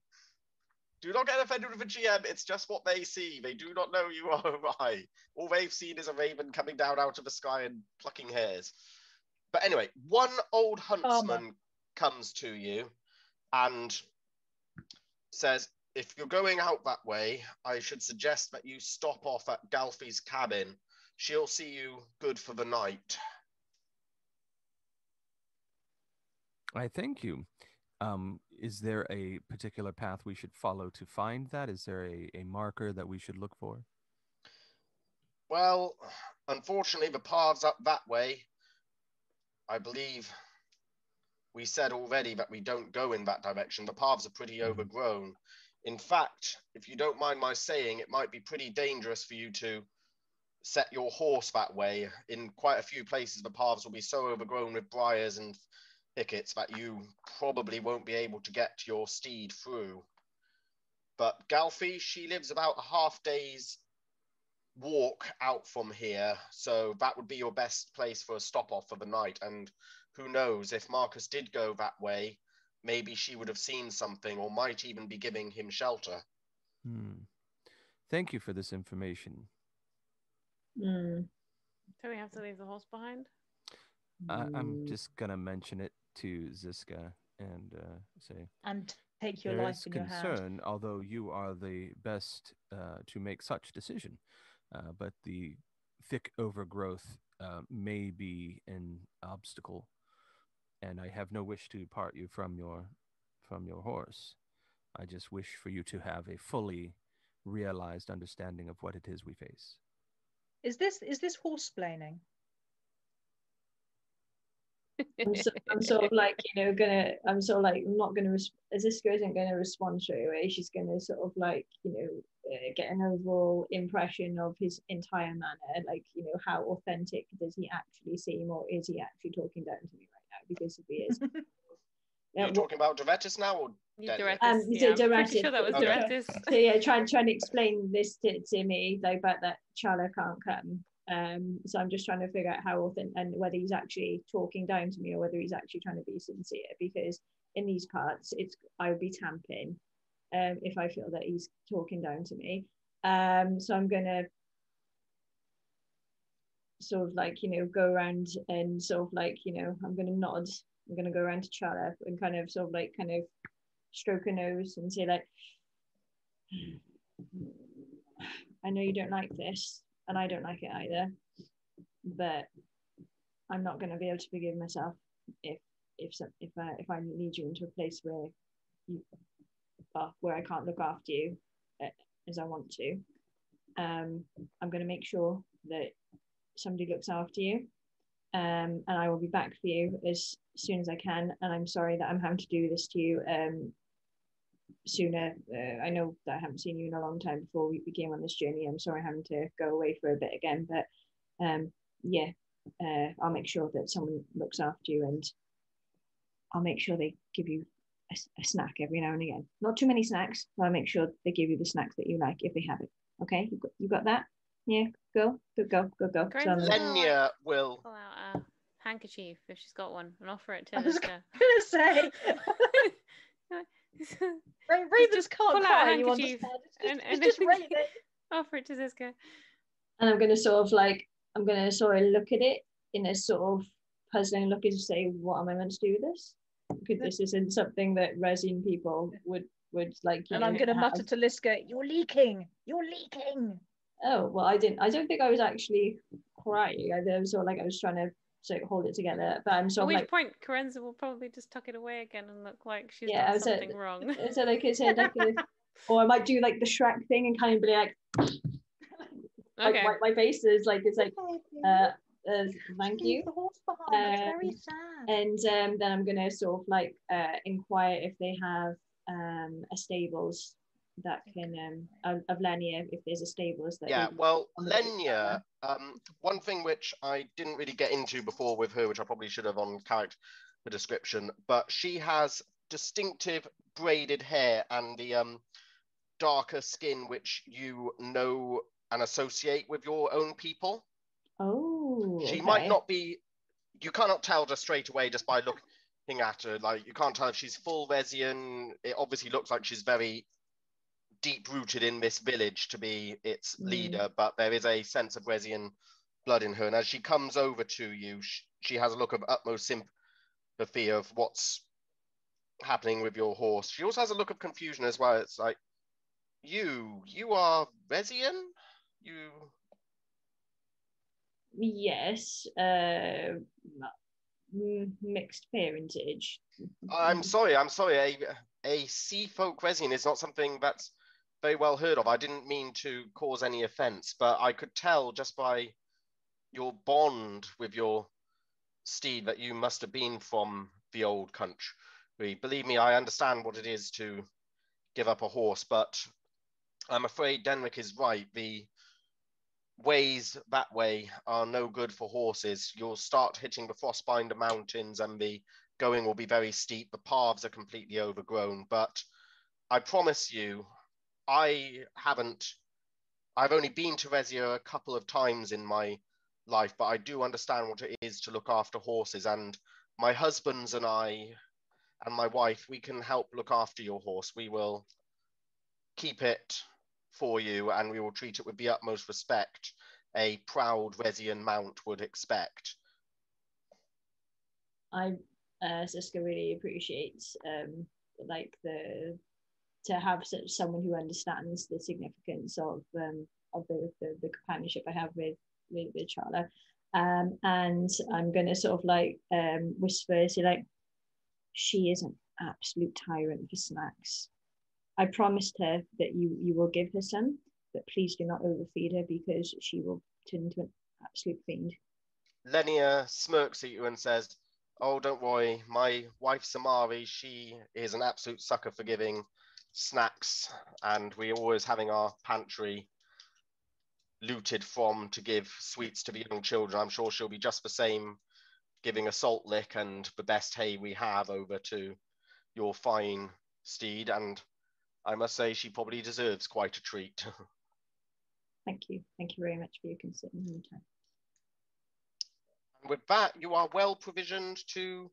Do not get offended with a GM. It's just what they see. They do not know you are a rhy. All they've seen is a raven coming down out of the sky and plucking hairs. But anyway, one old huntsman comes to you and says, if you're going out that way, I should suggest that you stop off at Galfie's cabin. She'll see you good for the night. I thank you. Um, is there a particular path we should follow to find that? Is there a, a marker that we should look for? Well, unfortunately, the paths up that way, I believe we said already that we don't go in that direction. The paths are pretty Mhm. overgrown. In fact, if you don't mind my saying, it might be pretty dangerous for you to set your horse that way. In quite a few places, the paths will be so overgrown with briars and thickets that you probably won't be able to get your steed through. But Galfie, she lives about a half day's walk out from here. So that would be your best place for a stop off for the night. And who knows if Marcus did go that way, maybe she would have seen something or might even be giving him shelter. Hmm. Thank you for this information. Mm. Do we have to leave the horse behind? I, I'm Mm. just gonna mention it to Ziska and uh, say And take your there life is in your hand. concern, although you are the best uh, to make such decision, uh, but the thick overgrowth uh, may be an obstacle, and I have no wish to part you from your from your horse. I just wish for you to have a fully realized understanding of what it is we face. Is this is this horse splaining? I'm, so, I'm sort of like, you know, gonna, I'm sort of like, I'm not gonna, res- Ziska isn't gonna respond straight away. She's gonna sort of like, you know, uh, get an overall impression of his entire manner. Like, you know, how authentic does he actually seem, or is he actually talking down to me right now? Because if he is, You're Yeah, talking about Doretis now or You Um, yeah, so I'm pretty Doretis, sure that was okay. Doretis. so yeah, trying trying to explain this to, to me, like about that Chala can't come. Um, so I'm just trying to figure out how often and whether he's actually talking down to me or whether he's actually trying to be sincere. Because in these parts, it's I would be tamping um, if I feel that he's talking down to me. Um, so I'm gonna sort of like you know go around and sort of like you know I'm gonna nod. I'm gonna go around to Chala and kind of sort of like kind of stroke her nose and say like I know you don't like this, and I don't like it either, but I'm not going to be able to forgive myself if if some, if I if I lead you into a place where you uh, where I can't look after you uh, as I want to. Um, I'm going to make sure that somebody looks after you, um, and I will be back for you as soon as I can. And I'm sorry that I'm having to do this to you um, sooner. Uh, I know that I haven't seen you in a long time before we began on this journey. I'm sorry having to go away for a bit again, but um, yeah, uh, I'll make sure that someone looks after you and I'll make sure they give you a, a snack every now and again. Not too many snacks, but I'll make sure they give you the snacks that you like if they have it. Okay, you got, you got that? Yeah, go, go, go, go, go. Great. So I'm- Lenya will. Pull out a handkerchief if she's got one and offer it to I was gonna say, Ra- Ravens can't pull out cry. You handkerchief understand? Just, and- it's and just then- raining. offer it to Ziska. and I'm gonna sort of like I'm gonna sort of look at it in a sort of puzzling look and say, what am I meant to do with this? Because this isn't something that Rezean people would would like. you And I'm gonna have. mutter to Liska, "You're leaking. You're leaking." Oh well, I didn't. I don't think I was actually crying. I was sort of like I was trying to sort of hold it together, but I'm At which like point, Karenza will probably just tuck it away again and look like she's Yeah, I done was at- something wrong. so like it's a like a, or I might do like the Shrek thing and kind of be like, like okay. wipe my face is like it's like uh, uh thank you. Leave the horse behind. It's very sad. and um, then I'm gonna sort of like uh, inquire if they have um, a stables that can um of, Lenya if there's a stables that Yeah, well, Lenya, um, one thing which I didn't really get into before with her, which I probably should have on character description, but she has distinctive braided hair and the um, darker skin which you know and associate with your own people. oh She okay. might not be, you cannot tell just straight away just by looking at her. Like, you can't tell if she's full Rezean. It obviously looks like she's very deep rooted in this village to be its Mm. leader, but there is a sense of Rezean blood in her. And as she comes over to you, sh- she has a look of utmost sympathy of what's happening with your horse. She also has a look of confusion as well. It's like, you, you are Rezean? You, yes uh mixed parentage I'm sorry, I'm sorry. A, a sea folk Rezean is not something that's very well heard of. I didn't mean to cause any offense, but I could tell just by your bond with your steed that you must have been from the old country. Believe me, I understand what it is to give up a horse, but I'm afraid Denrick is right. The ways that way are no good for horses. You'll start hitting the Frostbinder Mountains and the going will be very steep. The paths are completely overgrown, but I promise you, I haven't. I've only been to Rezea a couple of times in my life, but I do understand what it is to look after horses. And my husbands and I, and my wife, we can help look after your horse. We will keep it for you, and we will treat it with the utmost respect a proud Rezean mount would expect. I uh Ziska really appreciates um like the to have such someone who understands the significance of um of the the, the companionship I have with with, with Charlotte. Um and I'm gonna sort of like um whisper say like she is an absolute tyrant for snacks. I promised her that you you will give her some, but please do not overfeed her because she will turn into an absolute fiend. Lenya smirks at you and says, Oh, don't worry. My wife, Samari, she is an absolute sucker for giving snacks, and we're always having our pantry looted from to give sweets to the young children. I'm sure she'll be just the same, giving a salt lick and the best hay we have over to your fine steed. And I must say, she probably deserves quite a treat. Thank you. Thank you very much for your concern and time. And with that, you are well provisioned to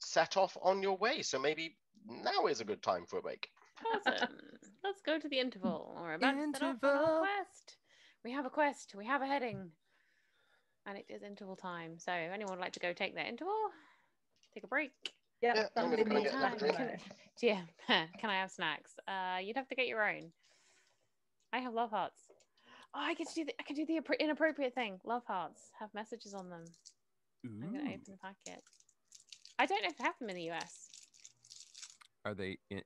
set off on your way. So maybe now is a good time for a break. Awesome. Let's go to the interval. We're about to set off on our quest. We have a quest. We have a heading. And it is interval time. So if anyone would like to go take their interval? Take a break. Yeah, Yeah, I'm that's gonna go get a drink. Yeah. Can I have snacks? Uh, you'd have to get your own. I have love hearts. Oh, I get to do the I can do the inappropriate thing. Love hearts have messages on them. I'm gonna open the packet. I don't know if they have them in the US. Are they? In,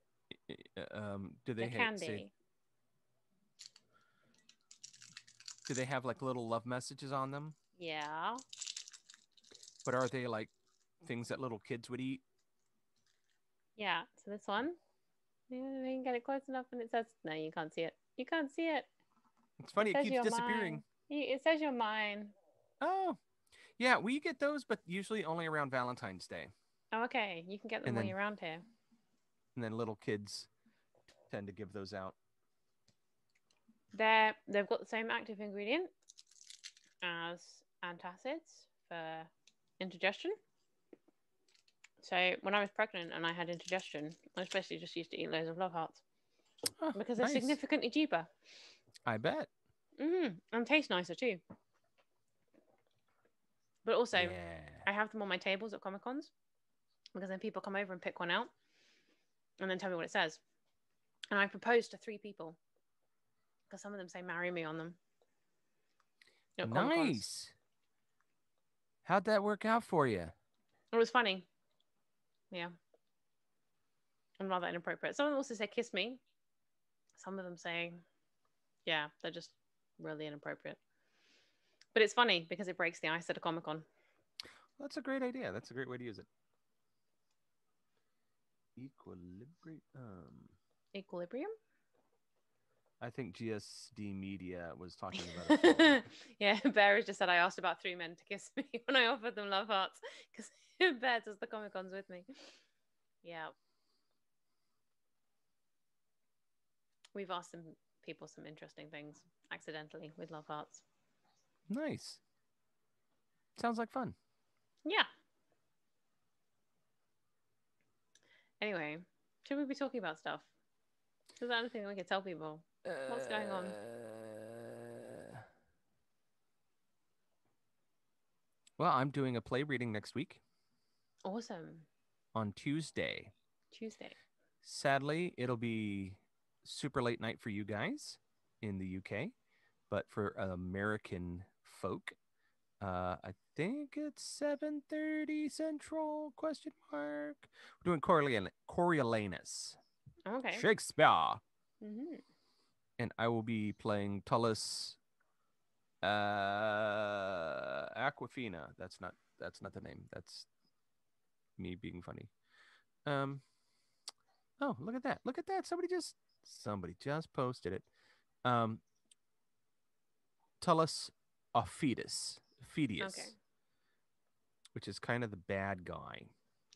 um, do they They're have? Say, do they have like little love messages on them? Yeah. But are they like things that little kids would eat? Yeah. So this one, we can get it close enough, and it says, "No, you can't see it. You can't see it. It's funny, it says keeps disappearing. mine. It says you're mine." Oh, yeah, we get those, but usually only around Valentine's Day. Oh, okay. You can get them And while then- you're around here. And then little kids tend to give those out. They're they've got the same active ingredient as antacids for indigestion. So when I was pregnant and I had indigestion, I especially just used to eat loads of love hearts Oh, because they're nice. significantly cheaper. I bet. Mm-hmm. And taste nicer too. But also, yeah. I have them on my tables at Comic Cons because then people come over and pick one out and then tell me what it says. And I proposed to three people because some of them say marry me on them. at Comic-Cons. Nice. How'd that work out for you? It was funny. Yeah. And rather inappropriate. Some of them also say kiss me. Some of them say, yeah, they're just really inappropriate. But it's funny because it breaks the ice at a Comic Con. That's a great idea. That's a great way to use it. Equilibrium. Um, Equilibrium? I think GSD Media was talking about it. yeah, Bear has just said I asked about three men to kiss me when I offered them love hearts because Bear does the Comic Cons with me. Yeah. We've asked some people some interesting things accidentally with love hearts. nice. Sounds like fun. Yeah. Anyway, should we be talking about stuff? Is there anything we can tell people? What's going on? Uh, Well, I'm doing a play reading next week Awesome. on Tuesday. Tuesday. Sadly, it'll be super late night for you guys in the UK, but for American folk, uh, I think it's 7:30 Central question mark. We're doing Coriolan- Coriolanus, Okay. Shakespeare, hmm and I will be playing Tullus uh, Aquafina. That's not that's not the name. That's me being funny. Um. Oh, look at that! Look at that! Somebody just somebody just posted it. Um. Tullus Aufidius, Aufidius, Okay. which is kind of the bad guy,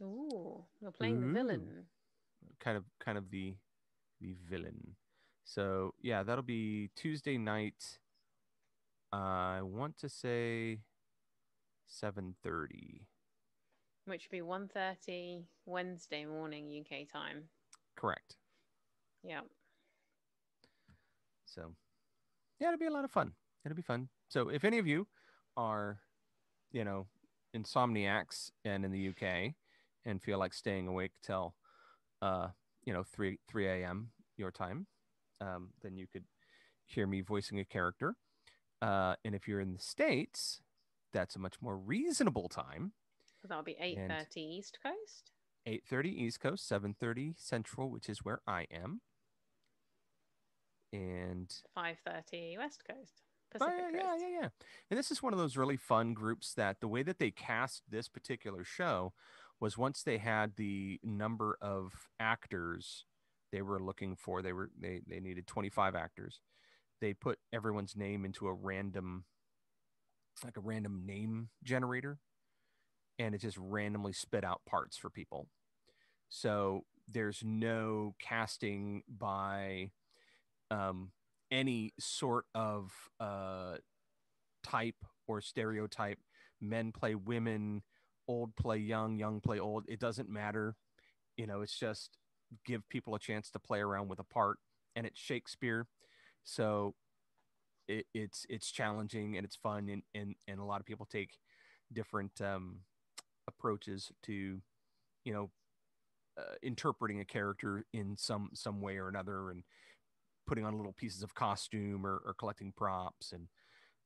Ooh, you're playing Ooh. the villain. kind of kind of the the villain. So yeah, that'll be Tuesday night. I want to say seven thirty. which would be 1.30 Wednesday morning UK time. Correct. Yeah. So yeah, it'll be a lot of fun. It'll be fun. So if any of you are, you know, insomniacs and in the UK and feel like staying awake till uh, you know, three three AM your time, um, then you could hear me voicing a character. Uh, and if you're in the States, that's a much more reasonable time. So that'll be 8.30 East Coast. 8:30 East Coast, 7:30 Central, which is where I am. And 5.30 West Coast. Oh, Pacific yeah, yeah, yeah, yeah. And this is one of those really fun groups that the way that they cast this particular show was once they had the number of actors they were looking for, they were they they needed 25 actors. They put everyone's name into a random like a random name generator and it just randomly spit out parts for people. So there's no casting by um, any sort of uh, type or stereotype. Men play women, old play young, young play old. It doesn't matter. You know, it's just give people a chance to play around with a part, and it's Shakespeare, so it, it's it's challenging and it's fun, and and and a lot of people take different um, approaches to, you know, uh, interpreting a character in some some way or another, and putting on little pieces of costume or, or collecting props and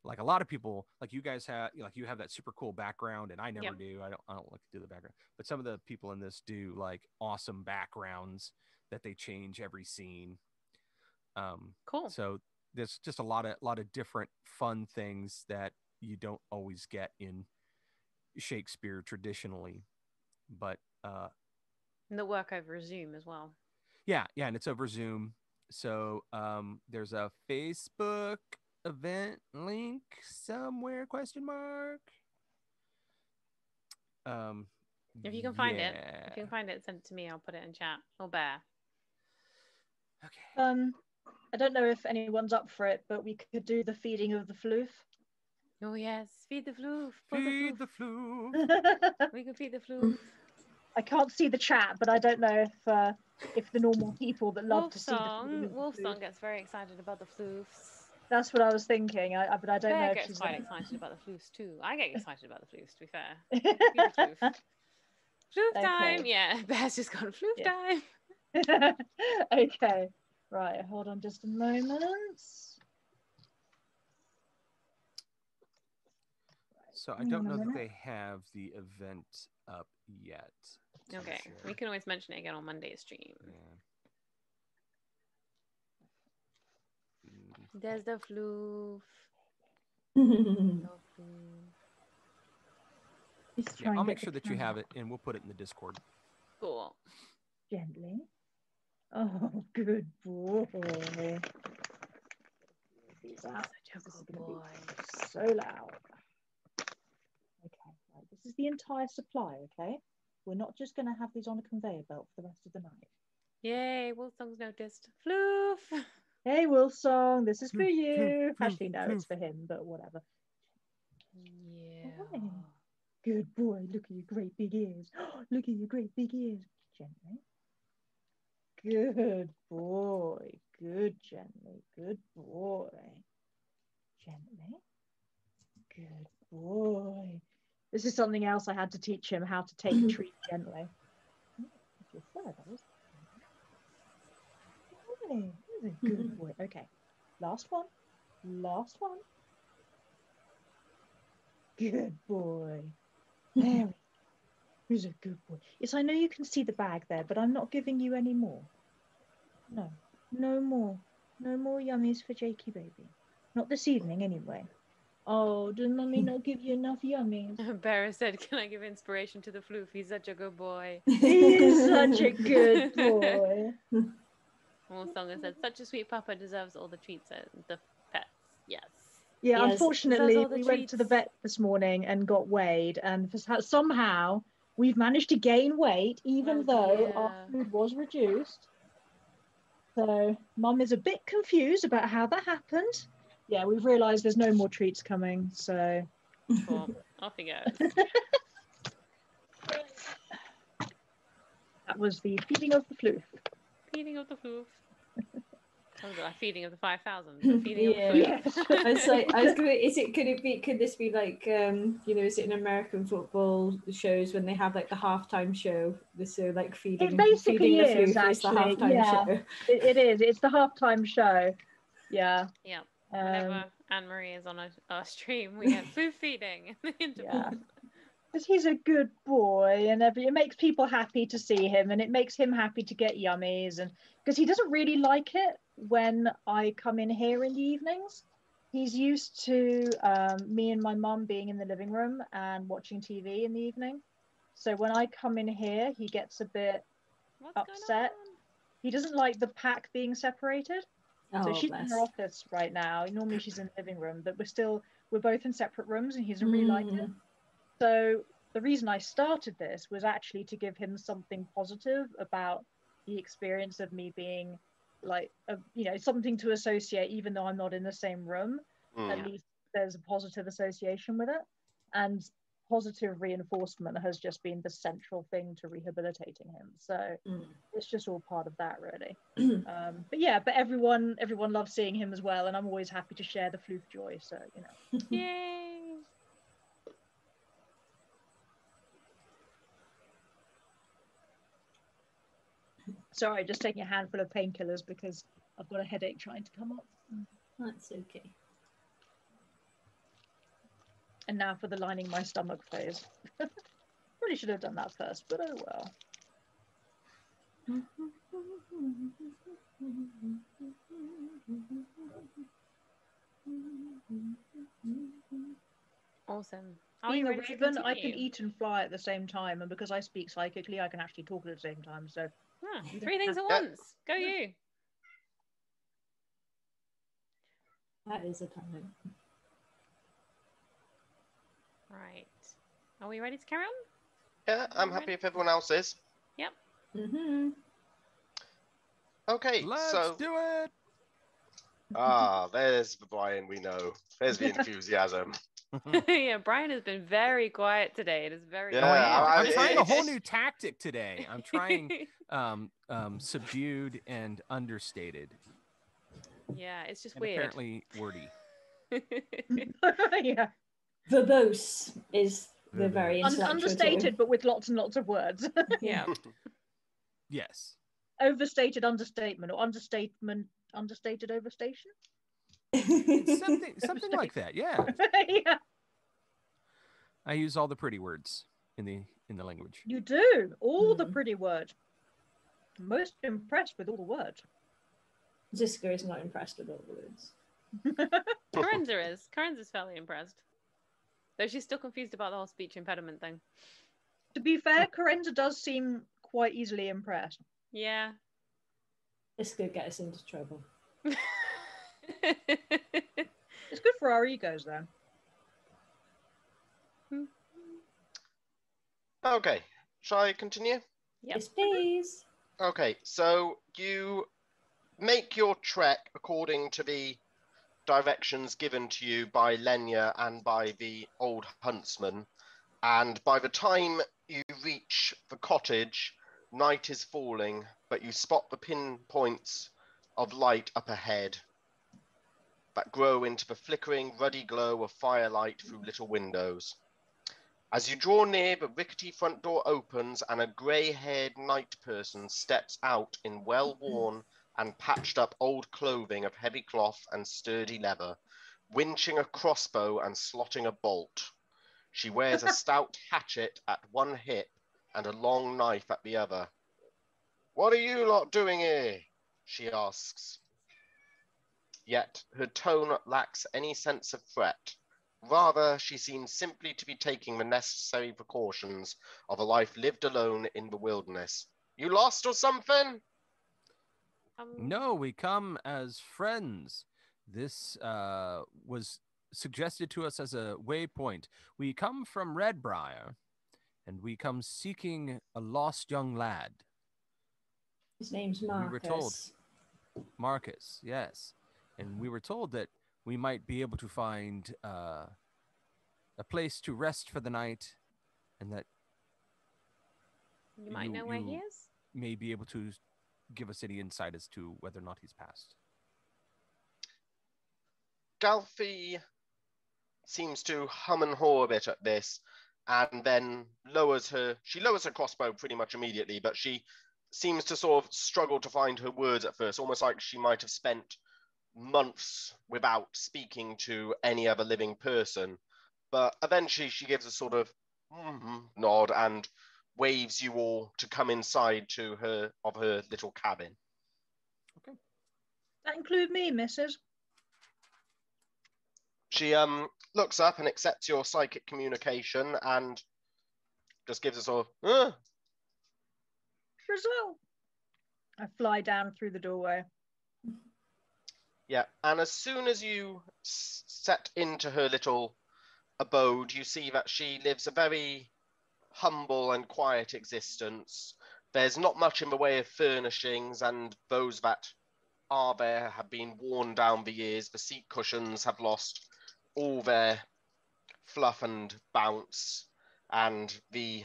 like a lot of people like you guys have like you have that super cool background and i never Yep. do i don't i don't like to do the background but some of the people in this do like awesome backgrounds that they change every scene um Cool. so there's just a lot of a lot of different fun things that you don't always get in Shakespeare traditionally, but uh, And the work over Zoom as well. yeah, yeah, and it's over Zoom. So um, there's a Facebook event link somewhere? Question mark. Um, If you can find it, if you can find it, send it to me. I'll put it in chat. Or Bear. Okay. Um, I don't know if anyone's up for it, but we could do the feeding of the floof. Oh yes, feed the floof. pull the Feed floof. the flu. We can feed the floof. I can't see the chat, but I don't know if uh, if the normal people that love Wolf to see the song. feeding the Wolf floof- song gets very excited about the floofs. That's what I was thinking. I, I but I don't know Bear if gets she's quite excited about the floofs too. I get excited about the floofs. To be fair. floof. Floof time. Okay. Yeah, Bear's just gone floof Yeah. time. okay, right. Hold on just a moment. So I don't know that mm-hmm. they have the event up yet. To Okay, share. we can always mention it again on Monday's stream. Yeah. Mm, There's the floof. Floof. Yeah, I'll make sure that you have it, and we'll put it in the Discord. Cool. gently. Oh, good boy. These out. Such a This is good gonna be boy. so loud. Okay, right. This is the entire supply. Okay, we're not just going to have these on a conveyor belt for the rest of the night. Yay, Wolf song's noticed. Floof. Hey, Wilsong, this is for you. Actually, no, it's for him, but whatever. Yeah. Hi. Good boy. Look at your great big ears. Look at your great big ears. Gently. Good boy. Good, gently. Good boy. Gently. Good boy. This is something else I had to teach him how to take a treat gently. If your fur does. Boy, he's a good boy. Okay. Last one. Last one. Good boy. There. He's a good boy. Yes, I know you can see the bag there, but I'm not giving you any more. No, no more. No more yummies for Jakey baby. Not this evening, anyway. Oh, did mummy hmm. not give you enough yummies? Bear said, Can I give inspiration to the floof? He's such a good boy. He's such a good boy. Wolf song has said, Such a sweet papa deserves all the treats and the pets. Yes. Yeah, Yes, unfortunately, does all the we went to the vet this morning and got weighed, and for, somehow we've managed to gain weight, even Oh, though our food was reduced. So, mum is a bit confused about how that happened. Yeah, we've realised there's no more treats coming. So, Cool. Off he goes. that was the feeding of the floof. Feeding of the floof. What like feeding of the 5,000? The feeding Yeah. of the Yes. floof. I was like, I was gonna. Is it? Could it be? Could this be like, um, you know, is it in American football shows when they have like the halftime show? The so like feeding. it basically feeding the is, floof is the actually, halftime yeah. show. It, it is. It's the halftime show. Yeah. yeah. Um, Whenever Anne Marie is on a, our stream, we get food feeding in the interval. Yeah. because he's a good boy and every, it makes people happy to see him and it makes him happy to get yummies and because he doesn't really like it when i come in here in the evenings he's used to um, me and my mum being in the living room and watching tv in the evening so when i come in here he gets a bit What's Upset. he doesn't like the pack being separated so Oh, she's bless. in her office right now normally she's in the living room but we're still we're both in separate rooms and he's doesn't really like it Mm. so the reason I started this was actually to give him something positive about the experience of me being like, a, you know, something to associate, even though I'm not in the same room. Mm. At least there's a positive association with it, and positive reinforcement has just been the central thing to rehabilitating him. So Mm. it's just all part of that, really. um, but yeah, but everyone everyone loves seeing him as well, and I'm always happy to share the floof joy. So you know. Yay! Sorry, just taking a handful of painkillers because I've got a headache trying to come up. That's okay. And now for the lining my stomach phase. Probably should have done that first, but oh well. Awesome. Are Being a raven, I can eat and fly at the same time, and because I speak psychically, I can actually talk at the same time. So Ah, three things at once. Go you. That is a talent. Right. Are we ready to carry on? Yeah, I'm happy if everyone else is. Yep. Mm-hmm. Okay, Let's so do it. ah, there's the Brian we know. There's the enthusiasm. yeah, Brian has been very quiet today. It is very Yeah, I am. I- I'm trying a whole new tactic today. I'm trying um, um, subdued and understated, yeah, it's just and weird. apparently wordy. yeah, Verbose is the very Un- understated, but with lots and lots of words. yeah. Yes. Overstated understatement or understatement understated overstation. tool. Something, something like that. Yeah. yeah, I use all the pretty words in the in the language. you do all the Mhm. pretty words. Most impressed with all the words. Ziska is not impressed with all the words. Karenza is. Karenza's fairly impressed. Though she's still confused about the whole speech impediment thing. To be fair, Karenza does seem quite easily impressed. Yeah. This could get us into trouble. It's good for our egos, though. Okay, shall I continue? Yep. Yes, please. Okay, so you make your trek according to the directions given to you by Lenya and by the old huntsman. And by the time you reach the cottage, night is falling, but you spot the pinpoints of light up ahead that grow into the flickering, ruddy glow of firelight through little windows. As you draw near, the rickety front door opens and a grey haired night person steps out in well worn and patched up old clothing of heavy cloth and sturdy leather, winching a crossbow and slotting a bolt. She wears a stout hatchet at one hip and a long knife at the other. What are you lot doing here? she asks. Yet her tone lacks any sense of threat. Rather, she seems simply to be taking the necessary precautions of a life lived alone in the wilderness. You lost or something? Um, No, we come as friends. This uh, was suggested to us as a waypoint. We come from Redbriar, and we come seeking a lost young lad, His name's Marcus. We Marcus. were told. Marcus. Yes, and we were told that we might be able to find uh, a place to rest for the night, and that You might you- know where he is. may be able to give us any insight as to whether or not he's passed. Galfie seems to hum and haw a bit at this and then lowers her she lowers her crossbow pretty much immediately but she seems to sort of struggle to find her words at first almost like she might have spent months without speaking to any other living person but eventually she gives a sort of mhm nod and waves you all to come inside to her of her little cabin Okay. That include me, missus. she um looks up and accepts your psychic communication and just gives us sort of "Uh, Drizzle. I fly down through the doorway. yeah and as soon as you set into her little abode you see that she lives a very humble and quiet existence there's not much in the way of furnishings and those that are there have been worn down the years the seat cushions have lost all their fluff and bounce and the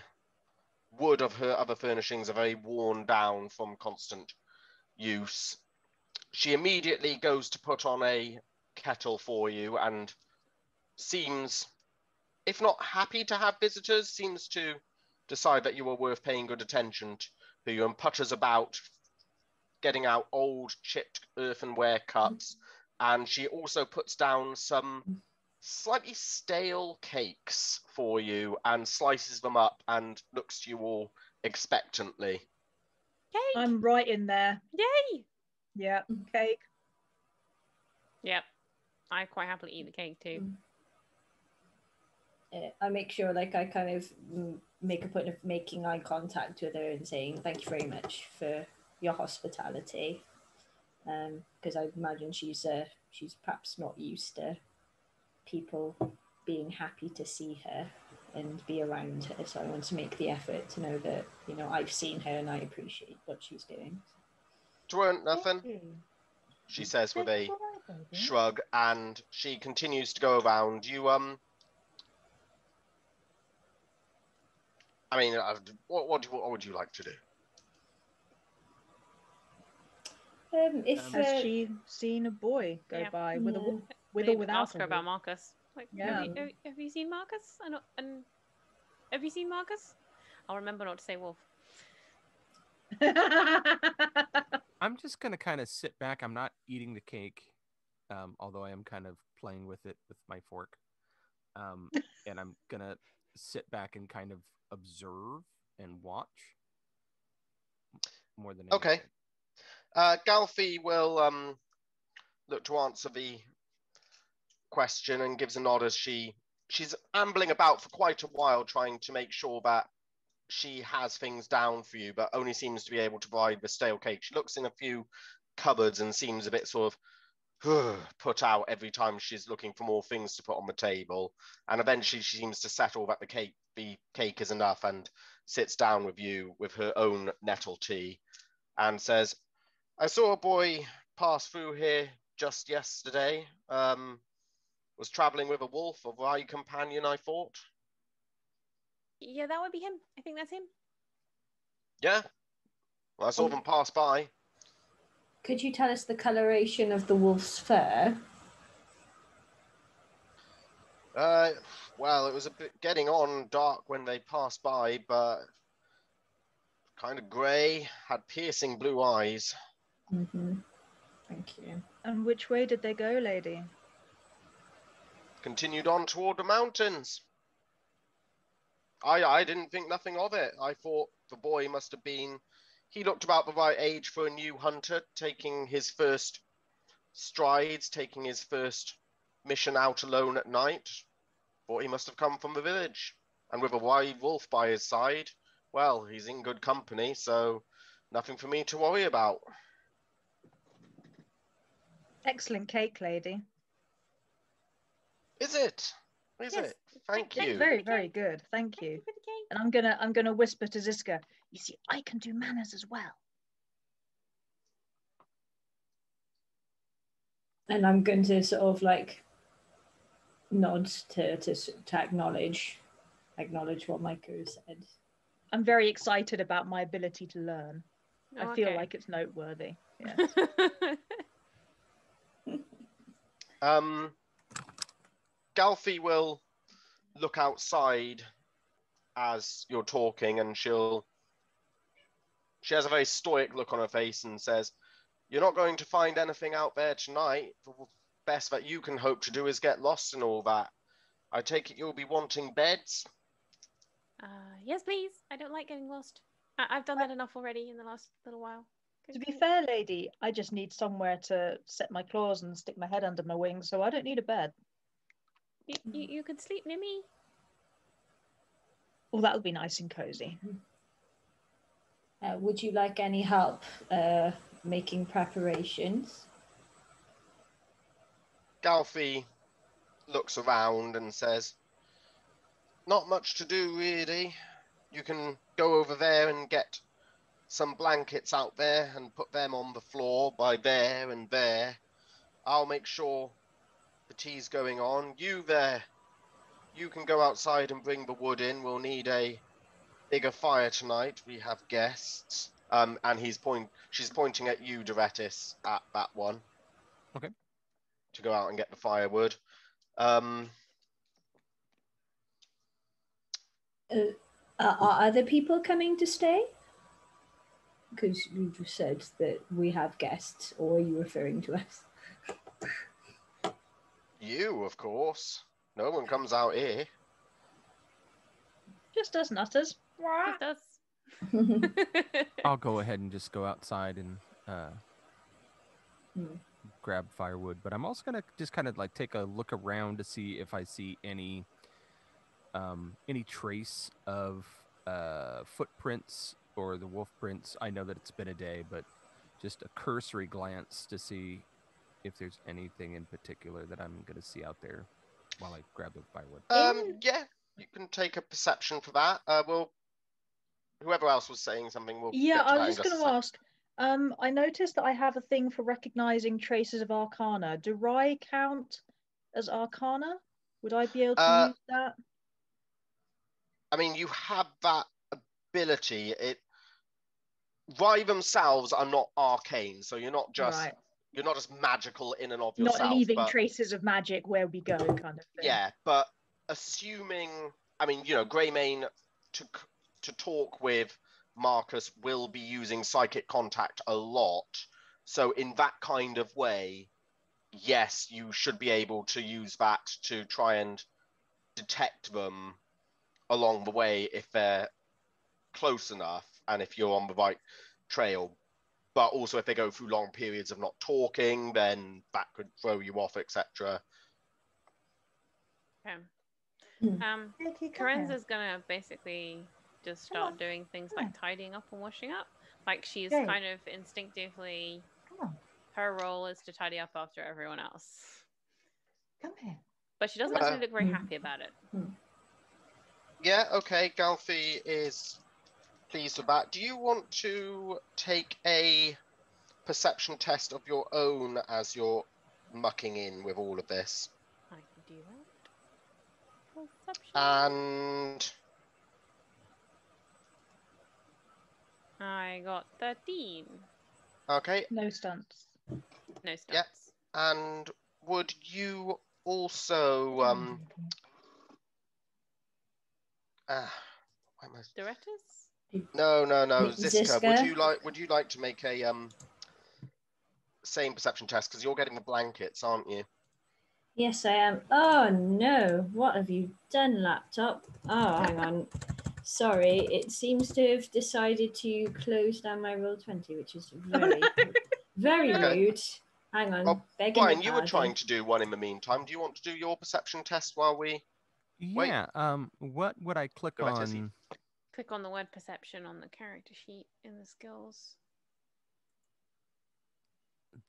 wood of her other furnishings are very worn down from constant use. She immediately goes to put on a kettle for you and seems, if not happy to have visitors, seems to decide that you are worth paying good attention to you and putters about getting out old chipped earthenware cups. And she also puts down some slightly stale cakes for you and slices them up and looks to you all expectantly. Cake! I'm right in there. Yay! Yeah, cake. Yep. I quite happily eat the cake too. Mm. Uh, I make sure like I kind of make a point of making eye contact with her and saying thank you very much for your hospitality, because I imagine she's uh, she's perhaps not used to people being happy to see her and be around her. So I want to make the effort to know that you know I've seen her and I appreciate what she's doing. Torrent, nothing. She says with a shrug, and she continues to go around. You um. I mean, uh, what what, do, what would you like to do? Um, if Um, Has uh, she seen a boy go Yeah. by with a Yeah. wo- with Maybe or without ask her about? Marcus. Like, Yeah. have, you, have, have you seen Marcus? And, and have you seen Marcus? I'll remember not to say wolf. I'm just gonna kind of sit back. I'm not eating the cake, um, although I am kind of playing with it with my fork. Um, and I'm gonna sit back and kind of observe and watch more than Okay. Uh, Galfie will um, look to answer the question and gives a nod as she she's ambling about for quite a while, trying to make sure that she has things down for you, but only seems to be able to provide the stale cake. She looks in a few cupboards and seems a bit sort of put out every time she's looking for more things to put on the table. And eventually, she seems to settle that the cake the cake is enough and sits down with you with her own nettle tea and says, I saw a boy pass through here just yesterday. Um, was traveling with a wolf, a ride companion, I thought. Yeah, that would be him. I think that's him. Yeah. Well, I saw Oh. them pass by. Could you tell us the coloration of the wolf's fur? Uh, well, it was a bit getting on dark when they passed by, but kind of grey, had piercing blue eyes. Mm-hmm. Thank you. and which way did they go, lady? Continued on toward the mountains. I I didn't think nothing of it. I thought the boy must have been. He looked about the right age for a new hunter, taking his first strides, taking his first mission out alone at night. Thought he must have come from the village, and with a wild wolf by his side. Well, he's in good company, so nothing for me to worry about. Excellent cake, lady. Is it? Is Yes. it? Thank Thank you. Very, very good. Thank Thank you. you for the cake. And I'm gonna I'm gonna whisper to Ziska. You see, I can do manners as well. And I'm going to sort of like nod to to, to acknowledge acknowledge what Micah said. I'm very excited about my ability to learn. I Oh, feel okay. like it's noteworthy. Yes. Um, Galfie will look outside as you're talking, and she'll. She has a very stoic look on her face and says, "You're not going to find anything out there tonight. The best that you can hope to do is get lost and all that. I take it you'll be wanting beds. uh, yes, please. I don't like getting lost. I- I've done that enough already in the last little while. Go to be for fair, lady, I just need somewhere to set my claws and stick my head under my wings, so I don't need a bed. you, you, you could sleep near me. Oh, that would be nice and cozy. Uh, would you like any help uh, making preparations? Galfie looks around and says, Not much to do, really. You can go over there and get some blankets out there and put them on the floor by there and there. I'll make sure the tea's going on. You there, you can go outside and bring the wood in. We'll need a bigger fire tonight. We have guests. Um, and he's point. She's pointing at you, Doretis, at that one. Okay. To go out and get the firewood. Um, Uh, are, are other people coming to stay? Because you just said that we have guests, or are you referring to us? you, of course. No one comes out here. Just us nutters. Just us. I'll go ahead and just go outside and uh, Hmm. grab firewood. But I'm also gonna just kind of like take a look around to see if I see any um, any trace of uh, footprints or the wolf prints. I know that it's been a day, but just a cursory glance to see if there's anything in particular that I'm going to see out there while I grab the firewood. Um, yeah, you can take a perception for that. Uh, we'll. Whoever else was saying something, will. Yeah, I was just going to ask. Um, I noticed that I have a thing for recognizing traces of Arcana. Do rhy count as Arcana? Would I be able to Uh, use that? I mean, you have that ability. It. Rhy themselves are not arcane, so you're not just right. you're not just magical in and of yourself Not leaving but, traces of magic where we go, kind of thing. Yeah, but assuming, I mean, you know, Greymane to c- to talk with Marcus will be using psychic contact a lot. So in that kind of way, yes, you should be able to use that to try and detect them along the way if they're close enough and if you're on the right trail. But also if they go through long periods of not talking, then that could throw you off, etc. Okay. Hmm. Um, Yakey, come here. Karenza's gonna basically just Come on. start doing things Come like tidying up and washing up. Like she's Yay. kind of instinctively, her role is to tidy up after everyone else. come here. But she doesn't Uh, actually look very Hmm. happy about it. Yeah, okay. Galfie is pleased with that. Do you want to take a perception test of your own as you're mucking in with all of this? I can do that. Perception. And I got 13. okay, No stunts. No stunts. Yeah. and would you also um ah, why am I- Directors? no no no Y- Ziska, would you like would you like to make a um same perception test because you're getting the blankets aren't you Yes, I am. Oh no, what have you done, laptop? Oh, hang on. Sorry, it seems to have decided to close down my Roll20, which is very, very Okay. rude. Hang on. Oh, begging Brian, you were trying to do one in the meantime. Do you want to do your perception test while we? Wait. Yeah. Um. What would I click Go back on? Click on the word perception on the character sheet in the skills.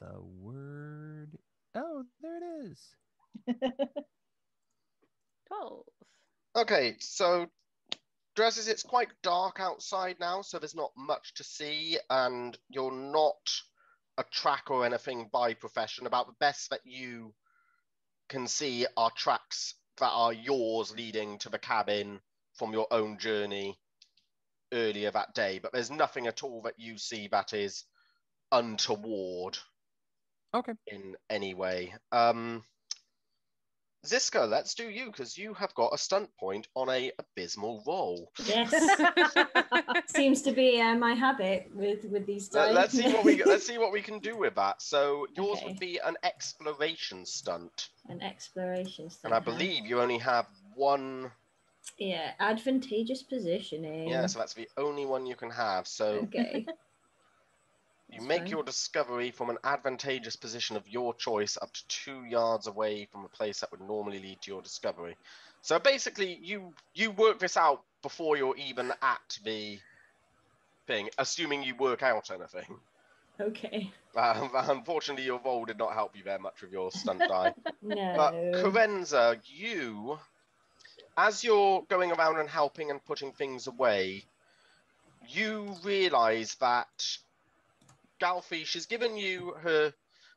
The word. Oh, there it is. 12. Okay, so dresses. It's quite dark outside now, so there's not much to see, and you're not a track or anything by profession. About the best that you can see are tracks that are yours leading to the cabin from your own journey earlier that day, but there's nothing at all that you see that is untoward. Okay. in any way. Um, Ziska, let's do you because you have got a stunt point on a abysmal roll. Yes. Seems to be uh, my habit with with these Let, dice. us see what we let's see what we can do with that. So yours Okay. would be an exploration stunt, An exploration stunt. and. I believe you only have one. Yeah, advantageous positioning. Yeah, so that's the only one you can have. So Okay. you That's make fine. your discovery from an advantageous position of your choice up to two yards away from a place that would normally lead to your discovery. So basically, you you work this out before you're even at the thing, assuming you work out anything. Okay. Um, unfortunately, your roll did not help you very much with your stunt die. No. But Karenza, you, as you're going around and helping and putting things away, you realise that Galfie, she's given you her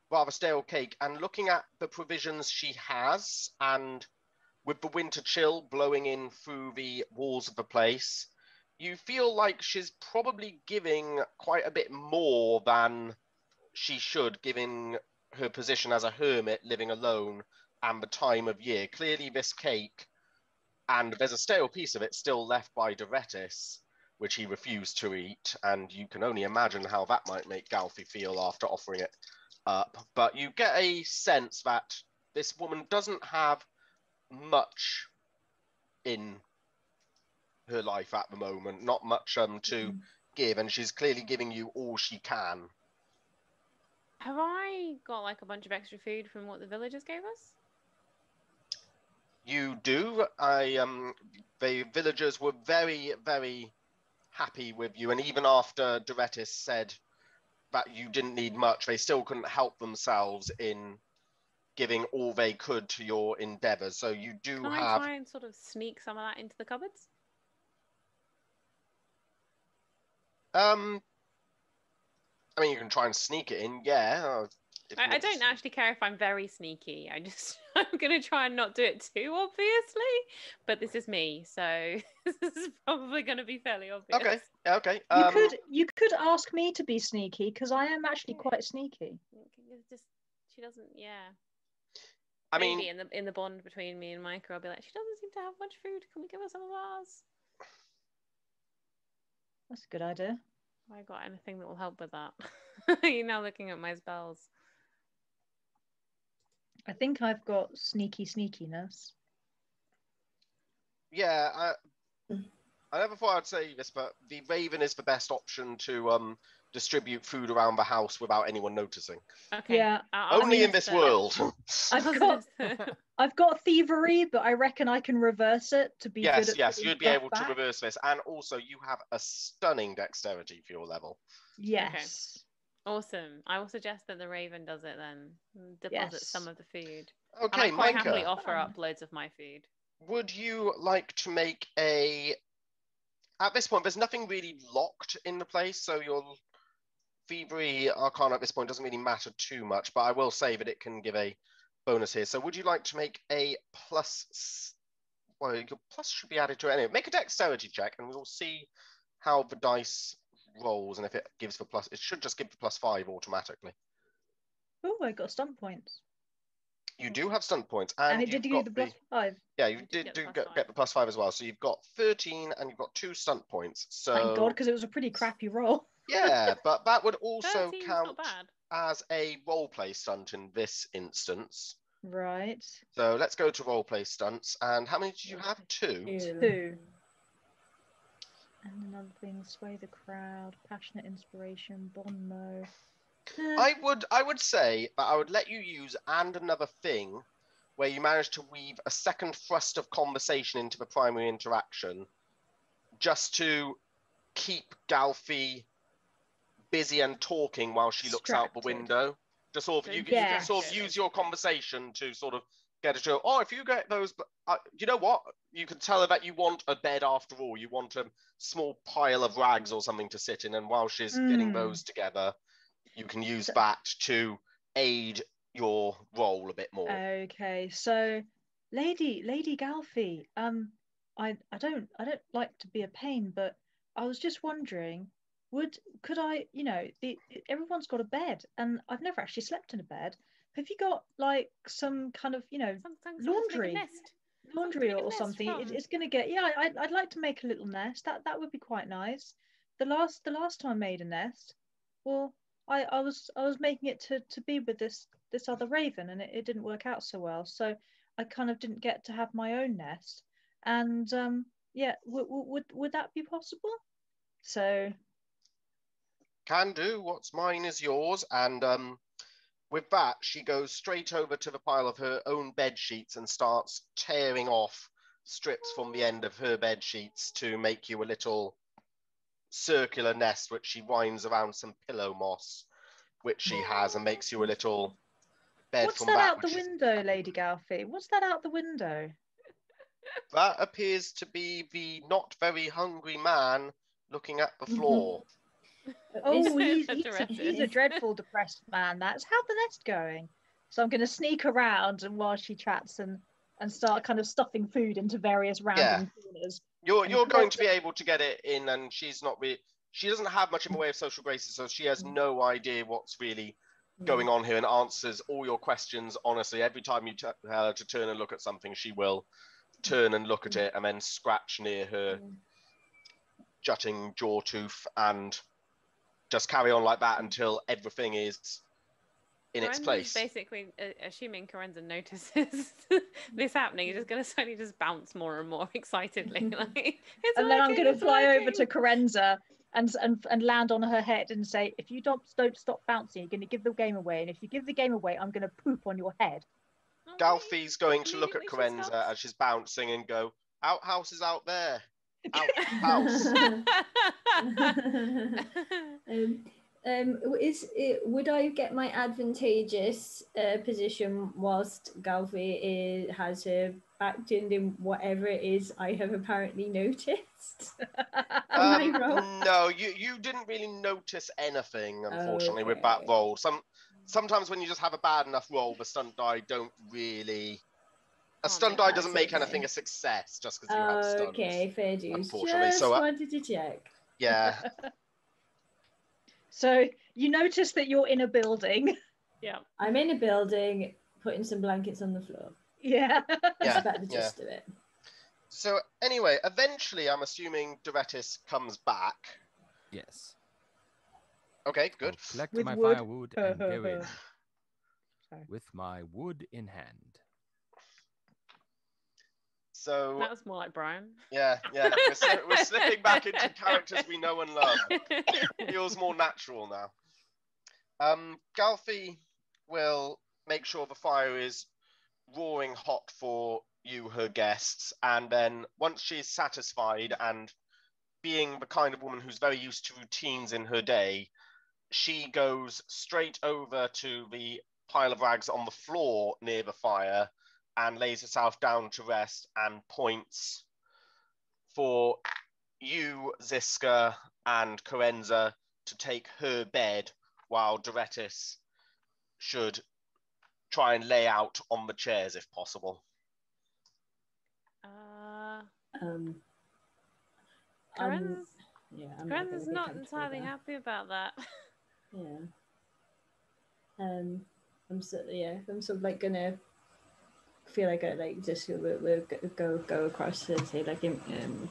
rather stale cake, and looking at the provisions she has, and with the winter chill blowing in through the walls of the place, you feel like she's probably giving quite a bit more than she should, given her position as a hermit living alone and the time of year. Clearly, this cake, and there's a stale piece of it still left by Doretis, which he refused to eat, and you can only imagine how that might make Galfie feel after offering it up. But you get a sense that this woman doesn't have much in her life at the moment, not much um to give, and she's clearly giving you all she can. Have I got like a bunch of extra food from what the villagers gave us? You do. I um, the villagers were very, very happy with you, and even after Doretis said that you didn't need much, they still couldn't help themselves in giving all they could to your endeavors. So you do Can I try and sort of sneak some of that into the cupboards? Um, I mean, you can try and sneak it in, yeah. If I, I don't actually care if I'm very sneaky. I just I'm gonna try and not do it too obviously. But this is me, so this is probably gonna be fairly obvious. Okay. Yeah, Okay. You Um, could you could ask me to be sneaky because I am actually quite sneaky. Just she doesn't. Yeah. I Maybe mean, in the in the bond between me and Micah, I'll be like, she doesn't seem to have much food. Can we give her some of ours? That's a good idea. Have I got anything that will help with that? You're now looking at my spells. I think I've got sneaky sneakiness. yeah. I, I never thought I'd say this, but the raven is the best option to um distribute food around the house without anyone noticing. Okay. Yeah, I'll- I'll Only in this that. world. I've got I've got thievery, but I reckon I can reverse it to be good yes, at yes, putting you'd be stuff able to back. reverse this, and also you have a stunning dexterity for your level. Yes. Awesome. I will suggest that the raven does it then. Mm, Deposit Yes. some of the food. Okay, and I quite happily offer up loads of my food. would you like to make a? At this point, there's nothing really locked in the place, so your thievery arcana at this point doesn't really matter too much. But I will say that it can give a bonus here. So, would you like to make a plus? Well, your plus should be added to it anyway. Make a dexterity check, and we'll see how the dice rolls, and if it gives the plus, it should just give the plus five automatically. Oh, I got stunt points, You do have stunt points, and, and, it did give you the plus five. Yeah, you You did did get do plus get, five. get the plus five as well. So you've got 13 and you've got two stunt points. So Thank God, because it was a pretty crappy roll. yeah, but that would also count as a roleplay stunt in this instance. Right. So let's go to roleplay stunts. And how many did you have? Two. Two. And another thing, sway the crowd, passionate inspiration, bon mot. I would I would say that I would let you use and another thing where you manage to weave a second thrust of conversation into the primary interaction just to keep Galfie busy and talking while she looks out the window. Just sort of So you, can- you can sort of use your conversation to sort of get her to oh if you get those uh, you know what you can tell her that you want a bed after all you want a small pile of rags or something to sit in and while she's getting Mm. those together you can use So- that to aid your role a bit more. Okay, so Lady Lady Galfie, um, I I don't I don't like to be a pain, but I was just wondering, would could I, you know, the everyone's got a bed, and I've never actually slept in a bed. Have you got like some kind of, you know, Some- some- someone to make a laundry? nest. laundry or something? It, it's gonna get yeah. I I'd, I'd like to make a little nest. That that would be quite nice. The last the last time I made a nest, well, I I was I was making it to to be with this this other raven, and it, it didn't work out so well. So I kind of didn't get to have my own nest. And um yeah, w- w- would would that be possible? So Can do. What's mine is yours. And um, with that, she goes straight over to the pile of her own bed sheets and starts tearing off strips from the end of her bed sheets to make you a little circular nest, which she winds around some pillow moss, which she has, and makes you a little bed what's from that that. out the is- window, Lady Galfie? What's that out the window? that appears to be the not very hungry man looking at the mm-hmm. floor. Oh, he's, he's, a, he's a dreadful, depressed man. That's how the nest going? So I'm going to sneak around and while she chats and and start kind of stuffing food into various random corners. You're you're going to be able to get it in, and she's not really. She doesn't have much in the way of social graces, so she has mm. no idea what's really mm. going on here, and answers all your questions honestly. Every time you tell her to turn and look at something, she will turn and look at mm. it, and then scratch near her jutting jaw tooth, and just carry on like that until everything is in its Karenza's place. Basically, uh, assuming Karenza notices this happening, you're just going to suddenly just bounce more and more excitedly. like, it's And then I'm going to it's fly over to working." Karenza and, and and land on her head and say, if you don't don't stop bouncing, you're going to give the game away. And if you give the game away, I'm going to poop on your head. Galfie's going to look at Immediately she Karenza as she's bouncing and go, outhouse is out there. Outhouse. um, um, is it, would I get my advantageous uh, position whilst Galfie is, has her back turned in whatever it is I have apparently noticed? Um, no, you, you didn't really notice anything, unfortunately, with that Okay. roll. Some sometimes when you just have a bad enough roll, the stunt die don't really. A Oh, stunt die doesn't make anything okay. a success just because you have stunts. okay, fair dues. Unfortunately, Just so, uh, wanted to check. Yeah, So you notice that you're in a building. yeah. I'm in a building, putting some blankets on the floor. Yeah. That's yeah. about the yeah. gist of it. So anyway, eventually, I'm assuming Duretis comes back. Yes. Okay, I'll good. collect With my wood. firewood and go in Sorry. with my wood in hand. So That was more like Brian. yeah, yeah, we're, sli- we're slipping back into characters we know and love. feels more natural now. Um, Galfie will make sure the fire is roaring hot for you, her guests, and then once she's satisfied and being the kind of woman who's very used to routines in her day, she goes straight over to the pile of rags on the floor near the fire and lays herself down to rest and points for you, Ziska, and Karenza to take her bed while Doretis should try and lay out on the chairs if possible. uh, Um, I'm- Karen's, yeah, I'm not gonna Karen's be not entirely there. happy about that. Yeah. Um, I'm so yeah, I'm sort of like gonna feel like I like just we'll go- go go across and say like in, um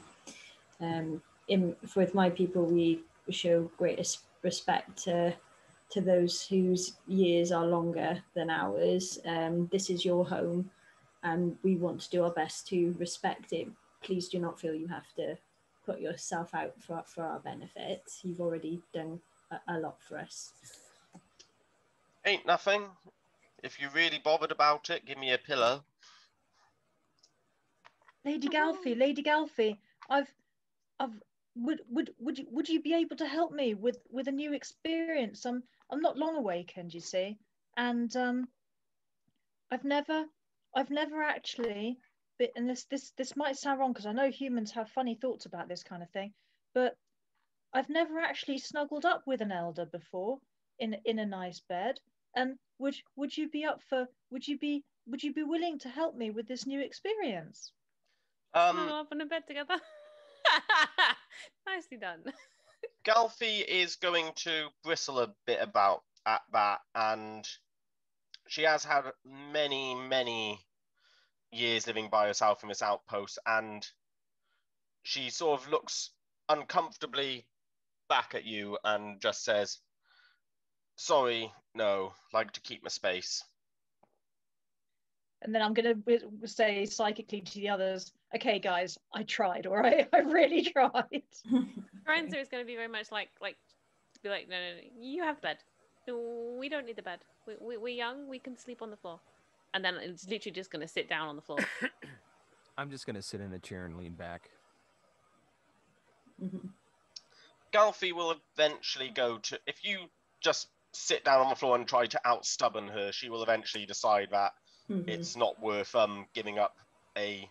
um in with my people we show greatest respect to to those whose years are longer than ours. Um, this is your home, and we want to do our best to respect it. Please do not feel you have to put yourself out for for our benefit. You've already done a, a lot for us. Ain't nothing. If you're really bothered about it, give me a pillow. Lady Galfie, Lady Galfie, I've, I've, would, would, would you, would you be able to help me with, with a new experience? I'm, I'm not long awakened, you see, and um, I've never, I've never actually, been, and this, this, this might sound wrong because I know humans have funny thoughts about this kind of thing, but I've never actually snuggled up with an elder before in, in a nice bed. And would, would you be up for? Would you be, would you be willing to help me with this new experience? Um, up in a bed together. Nicely done. Galfie is going to bristle a bit about at that, and she has had many, many years living by herself in this outpost, and she sort of looks uncomfortably back at you and just says, "Sorry, no, like to keep my space." And then I'm gonna w- say psychically to the others, okay, guys, I tried, all right, I really tried. Lorenzo is going to be very much like like be like, no, no, no, you have the bed. No, we don't need the bed. We, we, we're young. We can sleep on the floor. And then it's literally just going to sit down on the floor. I'm just gonna sit in a chair and lean back. Mhm. Galfie will eventually go to if you just sit down on the floor and try to outstubborn her, she will eventually decide that Mhm. it's not worth um giving up a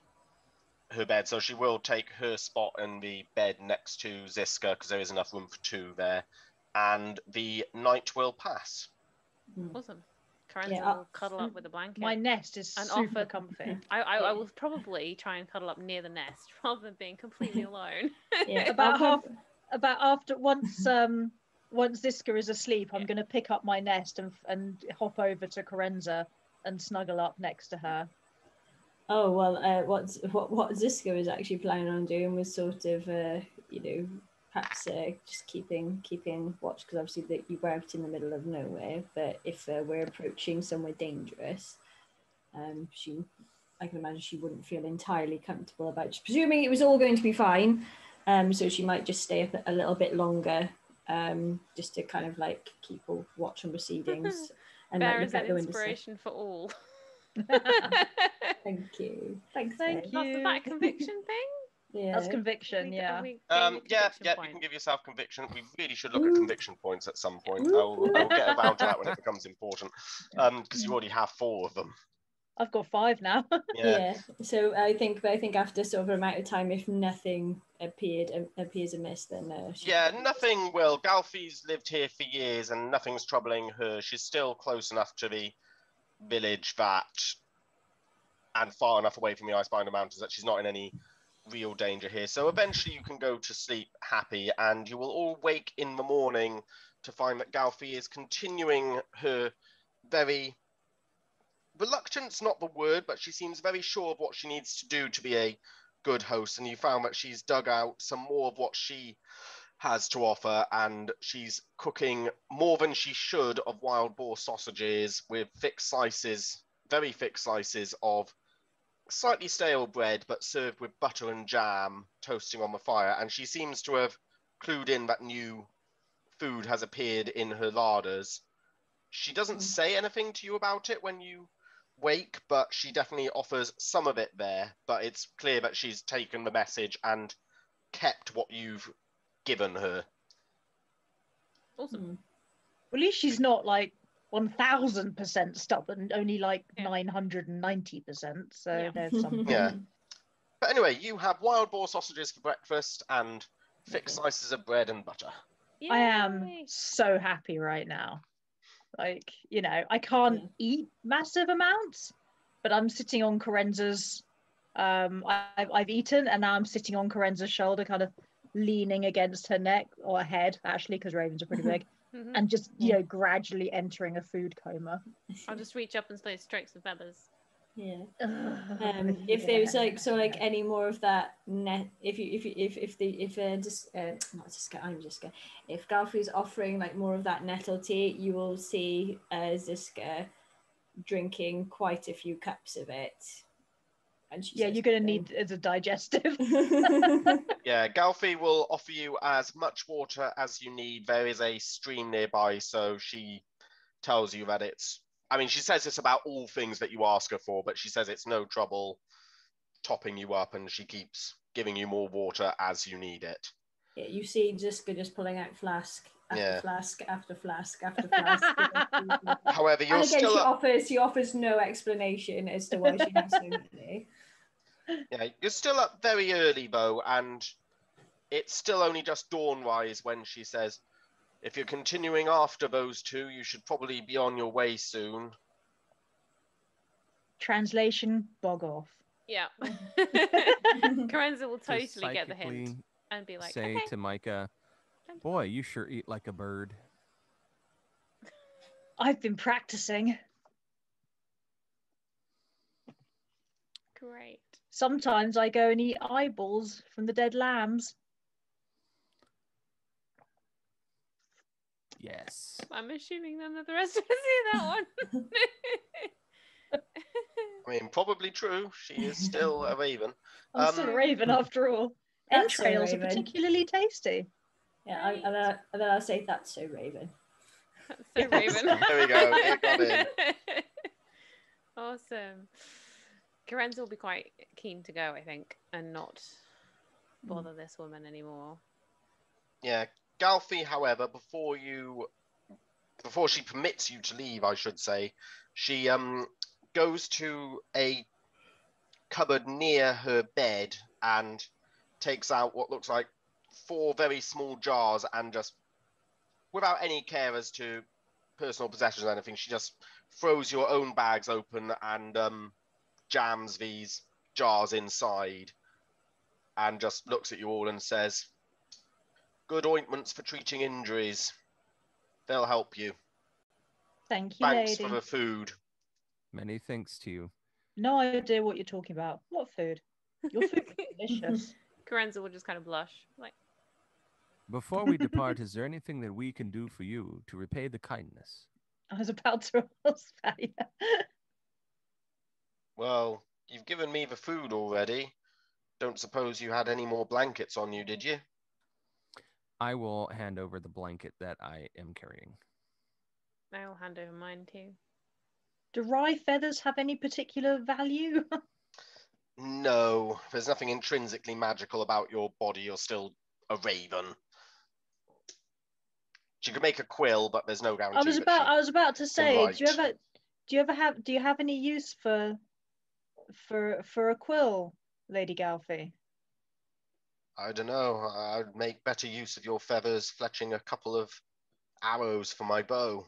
her bed. So she will take her spot in the bed next to Ziska because there is enough room for two there, and the night will pass. Awesome. Karenza Yeah, uh, will cuddle up with a blanket. My nest is And super offer- comfy. I, I, I will probably try and cuddle up near the nest rather than being completely alone. Yeah, About half, about after once um once Ziska is asleep, I'm Yeah. gonna pick up my nest and and hop over to Karenza and snuggle up next to her. Oh well, uh, what's what what Ziska was actually planning on doing was sort of, uh, you know, perhaps uh, just keeping keeping watch because obviously that you were out in the middle of nowhere. But if uh, we're approaching somewhere dangerous, um, she, I can imagine she wouldn't feel entirely comfortable about. Presuming it was all going to be fine, um, so she might just stay up a little bit longer, um, just to kind of like keep a watch on proceedings and like Bear look is an the inspiration for all. Thank you. Thanks. Thank babe. You. the that conviction thing. Yeah. That's conviction, yeah. we Um, gave yeah, conviction yeah, you can give yourself conviction. We really should look Ooh. at conviction points at some point. I'll, I'll get around to that when it becomes important. Um, because you already have four of them. I've got five now. Yeah. Yeah. So I think, I think after sort of amount of time, if nothing appeared appears amiss, then uh, Yeah, nothing will. Galfie's lived here for years and nothing's troubling her. She's still close enough to the village that and far enough away from the Icebinder Mountains that she's not in any real danger here. So eventually you can go to sleep happy and you will all wake in the morning to find that Galfie is continuing her very reluctance, not the word, but she seems very sure of what she needs to do to be a good host. And you found that she's dug out some more of what she has to offer, and she's cooking more than she should of wild boar sausages with thick slices, very thick slices of slightly stale bread, but served with butter and jam toasting on the fire. And she seems to have clued in that new food has appeared in her larders. She doesn't Mm. say anything to you about it when you wake, but she definitely offers some of it there. But it's clear that she's taken the message and kept what you've given her. Awesome. Mm. At least she's not like 1000% stubborn, only like Yeah. 990%. So Yeah. there's some. Yeah. But anyway, you have wild boar sausages for breakfast and thick Okay. slices of bread and butter. I am so happy right now. Like, you know, I can't eat massive amounts, but I'm sitting on Karenza's. Um, I've, I've eaten and now I'm sitting on Karenza's shoulder, kind of leaning against her neck or her head, actually, because ravens are pretty big, Mhm. and just, you know, gradually entering a food coma. I'll just reach up and slowly strokes some feathers. Yeah. Um, if there was like so like any more of that net if you if you if if the if uh, just uh, not just I'm just if Galfie's offering like more of that nettle tea you will see uh, Ziska drinking quite a few cups of it and she yeah, you're going to need as a digestive. Yeah, Galfie will offer you as much water as you need. There is a stream nearby, so she tells you that it's. I mean, she says it's about all things that you ask her for, but she says it's no trouble topping you up, and she keeps giving you more water as you need it. yeah, you see Ziska just pulling out flask after Yeah. flask after flask after flask. However, you're and again, still she up, offers she offers no explanation as to why she has so many. yeah, you're still up very early though, and it's still only just dawn rise when she says, "If you're continuing after those two, you should probably be on your way soon." Translation: bog off. Yeah. Karenza will totally get the hint and be like, say okay. to Micah, "Boy, you sure eat like a bird." I've been practicing. Great. Sometimes I go and eat eyeballs from the dead lambs. Yes. I'm assuming then that the rest of us see that one. I mean, probably true. She is still a raven. I'm still Um, a raven after all. That's so Entrails are particularly tasty. Yeah, I, and, then, and then I'll say that's so Raven. so Yes. Raven. There we go, it got in. awesome. Karenza will be quite keen to go, I think, and not bother this woman anymore. Yeah, Galfie, however, before you, before she permits you to leave, I should say, she um goes to a cupboard near her bed and takes out what looks like four very small jars and just, without any care as to personal possessions or anything, she just throws your own bags open and um, jams these jars inside and just looks at you all and says, Good ointments for treating injuries. They'll help you. Thank you, Thanks lady. for the food. Many thanks to you. No idea what you're talking about. What food? Your food is delicious. Karenza will just kind of blush, like, Before we depart, is there anything that we can do for you to repay the kindness? I was about to ask that. yeah. Well, you've given me the food already. Don't suppose you had any more blankets on you, did you? I will hand over the blanket that I am carrying. I will hand over mine too. do rhy feathers have any particular value? No, there's nothing intrinsically magical about your body. You're still a raven. She could make a quill, but there's no guarantee. I was about she- I was about to say, do you ever do you ever have do you have any use for for for a quill, Lady Galfie? I don't know. I'd make better use of your feathers, fletching a couple of arrows for my bow.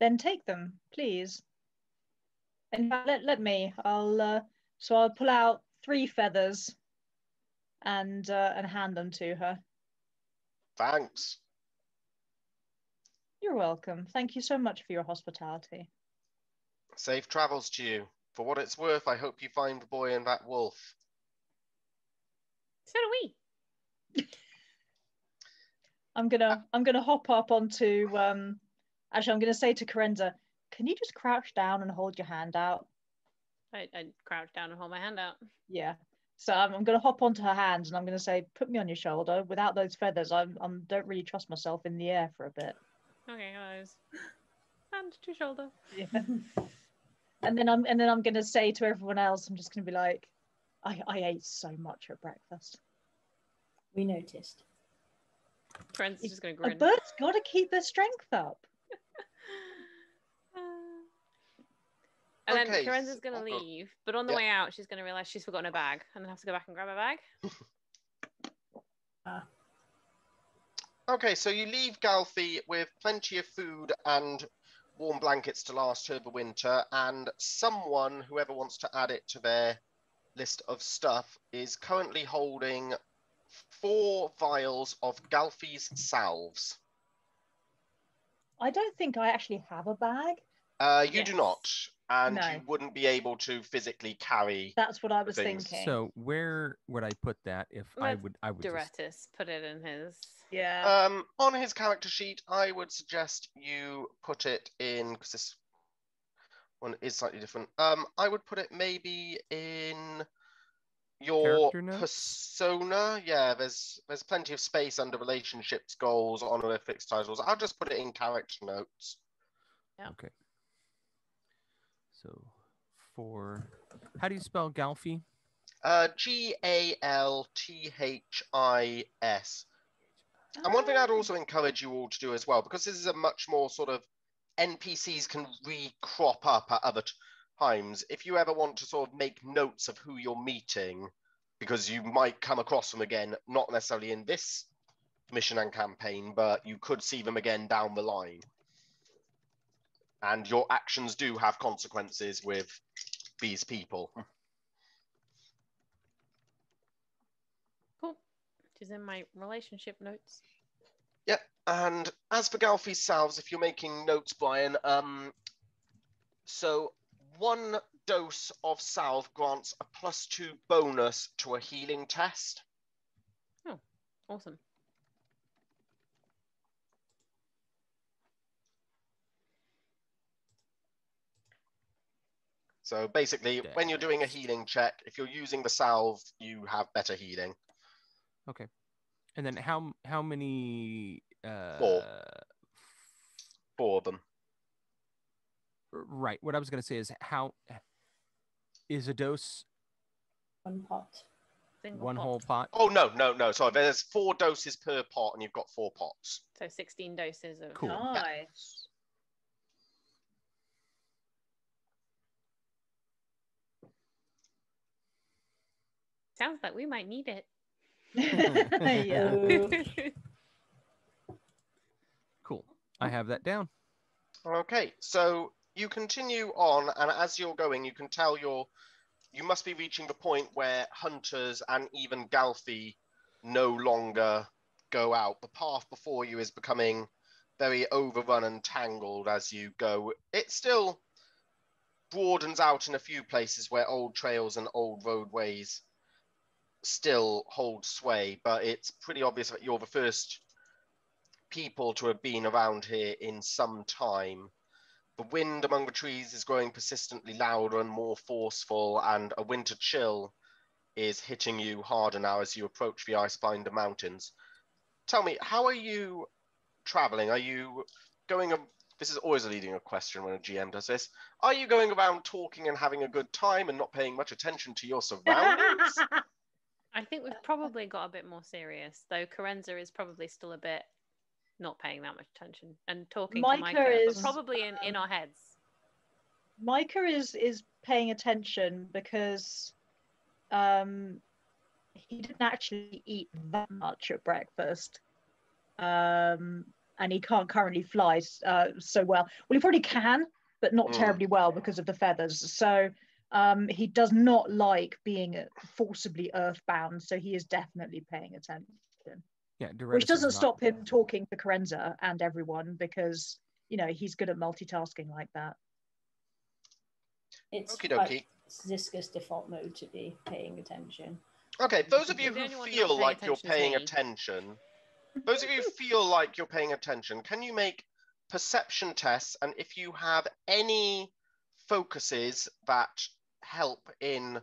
Then take them, please. And let, let me. I'll uh, so I'll pull out three feathers and uh, and hand them to her. Thanks. You're welcome. Thank you so much for your hospitality. Safe travels to you. For what it's worth, I hope you find the boy and that wolf. So do we. I'm gonna I'm gonna hop up onto um actually I'm gonna say to Karenza, can you just crouch down and hold your hand out? I, I crouch down and hold my hand out. Yeah. So I'm, I'm gonna hop onto her hands and I'm gonna say, put me on your shoulder. Without those feathers, I'm I'm don't really trust myself in the air for a bit. Okay, guys. Hand to shoulder. Yeah. and then I'm and then I'm gonna say to everyone else, I'm just gonna be like, I, I ate so much at breakfast. We noticed. Friends is just going to grin. A bird's gotta keep their strength up. And then Okay, Karenza's gonna oh, leave, but on the Yeah. way out, she's gonna realize she's forgotten her bag, and then have to go back and grab her bag. Okay, so you leave Galfie with plenty of food and warm blankets to last her the winter, and someone, whoever wants to add it to their list of stuff, is currently holding four vials of Galfie's salves. I don't think I actually have a bag. Uh, you do not, and No. you wouldn't be able to physically carry. That's what I was Things. thinking. So where would I put that if I would I would just, Doretis put it in his. yeah. Um, on his character sheet, I would suggest you put it in because this one is slightly different. Um, I would put it maybe in your persona. Yeah, there's there's plenty of space under relationships, goals, honorifics, titles. I'll just put it in character notes. Yeah. Okay. So for how do you spell Galfie? Uh, G A L T H I S. And one thing I'd Ah. also encourage you all to do as well, because this is a much more sort of NPCs can re-crop up at other times. If you ever want to sort of make notes of who you're meeting, because you might come across them again, not necessarily in this mission and campaign, but you could see them again down the line. And your actions do have consequences with these people. Cool. Which is in my relationship notes. Yep. And as for Galfie's salves, if you're making notes, Brian, um, so one dose of salve grants a plus two bonus to a healing test. Oh, awesome. So basically, when you're doing a healing check, if you're using the salve, you have better healing. Okay. And then how how many uh Four of them. right. What I was gonna say is how is a dose One pot. Single one pot. whole pot? Oh no, no, no. Sorry, there's four doses per pot, and you've got four pots. So 16 doses of. Cool. Nice. Sounds like we might need it. yeah. I have that down. Okay, so you continue on, and as you're going, you can tell you're you must be reaching the point where hunters and even Galfie no longer go out. The path before you is becoming very overrun and tangled as you go. It still broadens out in a few places where old trails and old roadways still hold sway, but it's pretty obvious that you're the first people to have been around here in some time. The wind among the trees is growing persistently louder and more forceful, and a winter chill is hitting you harder now as you approach the Icebinder Mountains. Tell me, how are you traveling? Are you going this is always a leading a question when a GM does this. Are you going around talking and having a good time and not paying much attention to your surroundings? I think we've probably got a bit more serious, though. Karenza is probably still a bit not paying that much attention and talking Micah to Micah, is, but probably in, in our heads. Micah is is paying attention because um he didn't actually eat that much at breakfast. Um and he can't currently fly uh, so well. Well, he probably can, but not Mm. terribly well because of the feathers. So um, he does not like being forcibly earthbound. So he is definitely paying attention, Yeah, which doesn't stop him talking to Karenza and everyone because you know he's good at multitasking like that. It's Okie quite dokie. Ziska's default mode to be paying attention. Okay, those of you The who only one not feel paying like you're paying attention, those of you who feel like you're paying attention, can you make perception tests? And if you have any focuses that help in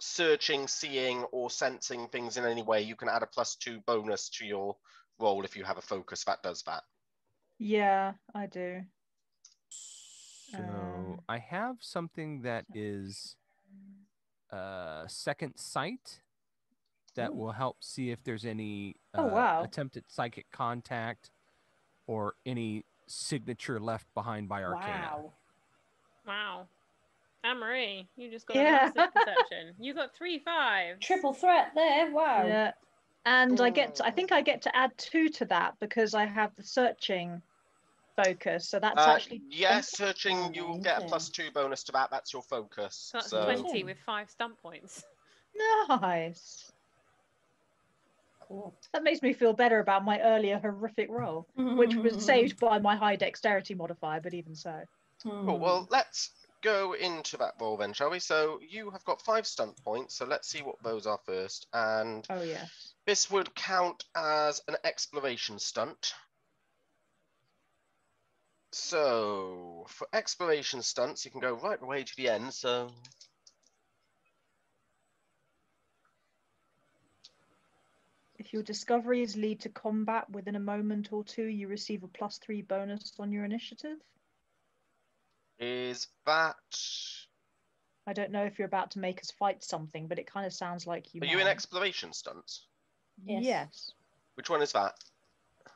searching, seeing, or sensing things in any way, you can add a plus two bonus to your roll if you have a focus that does that. Yeah, I do. So Um, I have something that is uh, second sight that Ooh. will help see if there's any Oh, uh, wow. attempted psychic contact or any signature left behind by Arcana. Wow. Wow. Anne Marie, you just got Yeah. a perception. You got three fives. Triple threat there. Wow. Yeah. And I get to, I think I get to add two to that because I have the searching focus. So that's Uh, actually yes, searching, you will get a plus two bonus to that. That's your focus. So that's So, 20 with five stunt points. nice. Cool. That makes me feel better about my earlier horrific roll, which was saved by my high dexterity modifier, but even so. Cool. Well, let's go into that roll then, shall we? So you have got five stunt points. So let's see what those are first. And Oh yes. this would count as an exploration stunt. So for exploration stunts, you can go right away to the end. So If your discoveries lead to combat within a moment or two, you receive a plus three bonus on your initiative. Is that? I don't know if you're about to make us fight something, but it kind of sounds like you. Are you in exploration stunts? Yes. Yes. Which one is that?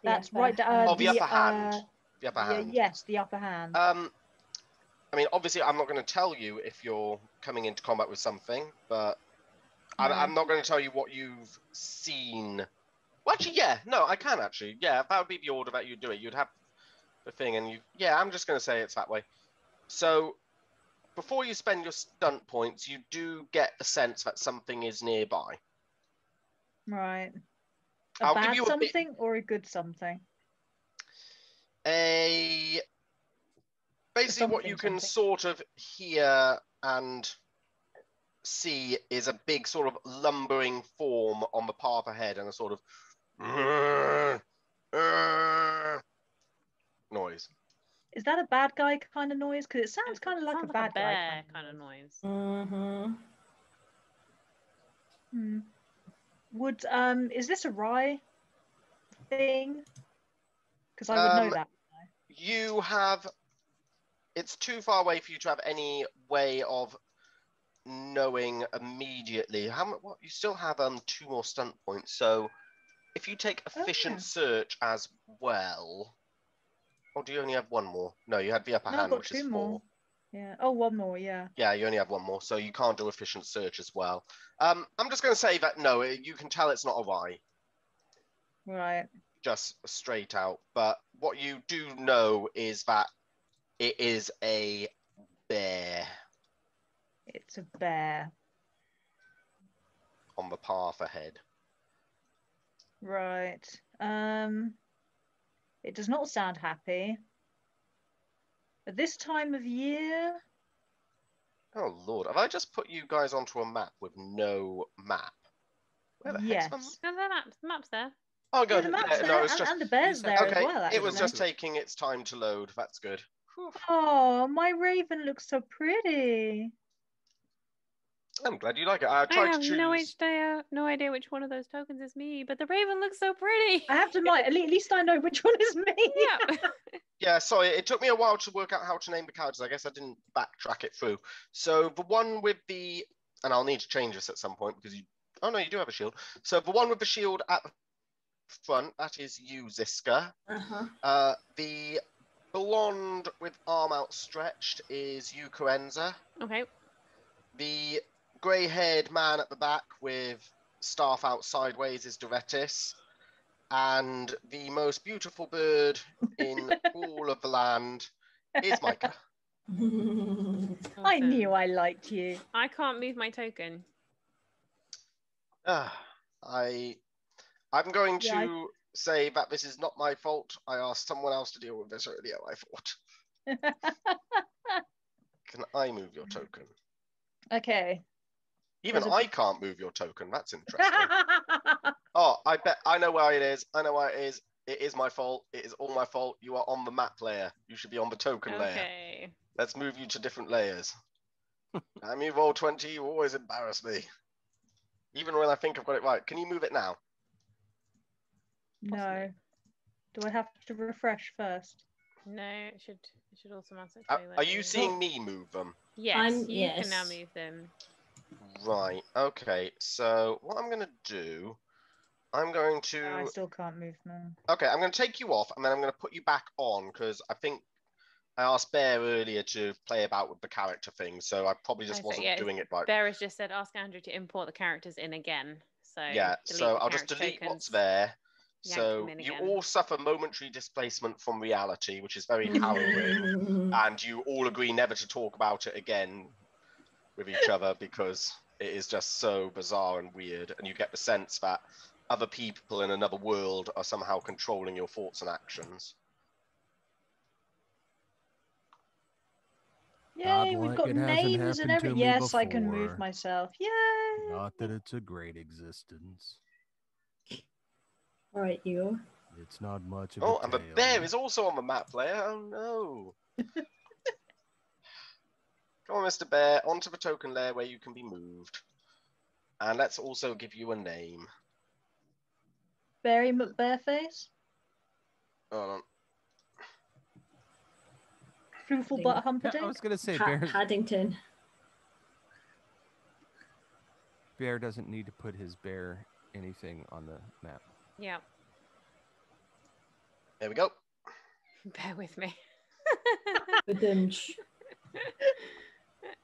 That's upper right. Uh, hand. Oh, the upper hand. uh, The upper yeah, hand. yes, the upper hand. Um, I mean, obviously, I'm not going to tell you if you're coming into combat with something, but I'm, No. I'm not going to tell you what you've seen. Well, actually, yeah, no, I can actually. Yeah, that would be the order that you'd do it. You'd have the thing, and you. Yeah, I'm just going to say it's that way. So, before you spend your stunt points, you do get a sense that something is nearby. Right. A I'll bad a bit- something or a good something? a basically what you can something. sort of hear and see is a big sort of lumbering form on the path ahead and a sort of noise. Is that a bad guy kind of noise? Because it sounds kind of like a bad bear guy kind of noise. Mm-hmm. Hmm. Would um is this a rhy thing? Because I would Um, know that. You have it's too far away for you to have any way of knowing immediately. How much what you still have um two more stunt points, so if you take Oh, efficient yeah. search as well. Or do you only have one more? No, you had the upper No, I've hand, got which is four. more. Yeah. Oh, one more. Yeah. Yeah, you only have one more, so you can't do efficient search as well. Um, I'm just going to say that no, you can tell it's not a Y. Right. just straight out. But what you do know is that it is a bear It's a bear. on the path ahead. Right. Um. It does not sound happy. At this time of year, Oh lord, have I just put you guys onto a map with no map? Where the heck's yes. the oh, No, the map, the map's there. Oh, Yeah, good. the map's Yeah, there, no, it's and, just and the bear's there okay. as well. it was just taking its time to load. That's good. Whew. Oh, my raven looks so pretty. I'm glad you like it. I I tried have to choose. no idea, no idea which one of those tokens is me, but the raven looks so pretty. I have to admit, at at least I know which one is me. yeah. Yeah, sorry, it took me a while to work out how to name the characters. I guess I didn't backtrack it through. So the one with the, and I'll need to change this at some point because you, oh no, you do have a shield. So the one with the shield at the front, that is you, Ziska. Uh-huh. Uh, the blonde with arm outstretched is you, Karenza. Okay. The grey-haired man at the back with staff out sideways is Doretis. And the most beautiful bird in all of the land is Micah. I knew I liked you. I can't move my token. Ah, I, I'm going to Yeah, I- say that this is not my fault. I asked someone else to deal with this earlier. I thought. Can I move your token? okay. Even There's a- I can't move your token. That's interesting. oh, I bet I know where it is. I know where it is. It is my fault. It is all my fault. You are on the map layer. You should be on the token layer. Okay. Let's move you to different layers. Damn you, Roll20. You always embarrass me. Even when I think I've got it right. Can you move it now? no. Do I have to refresh first? No, it should it should automatically. Uh, are you seeing me move them? Yes, I'm- you can now yes. move them. Right. Okay. So what I'm gonna do, I'm going No, I to. still can't move them. Okay, I'm gonna take you off, and then I'm gonna put you back on because I think I asked Bear earlier to play about with the character thing, so I probably just oh, I wasn't yeah, doing it right. Bear has just said ask Andrew to import the characters in again. So yeah. So I'll just character delete what's there. yank So you all suffer momentary displacement from reality, which is very harrowing. and you all agree never to talk about it again with each other because it is just so bizarre and weird and you get the sense that other people in another world are somehow controlling your thoughts and actions Yay, we've got it names and everything. me Yes, I can move myself. Yay! Not that it's a great existence. All right, you. It's not much of oh a and the bear is also on the map layer oh no come on mr bear onto the token layer where you can be moved and let's also give you a name Barry McBareface? Hold on. Fruitful Thing. Butt Yeah, Humperdinck? I was gonna say Pa- bear. Paddington. Bear doesn't need to put his bear anything on the map. Yeah. there we go Bear with me.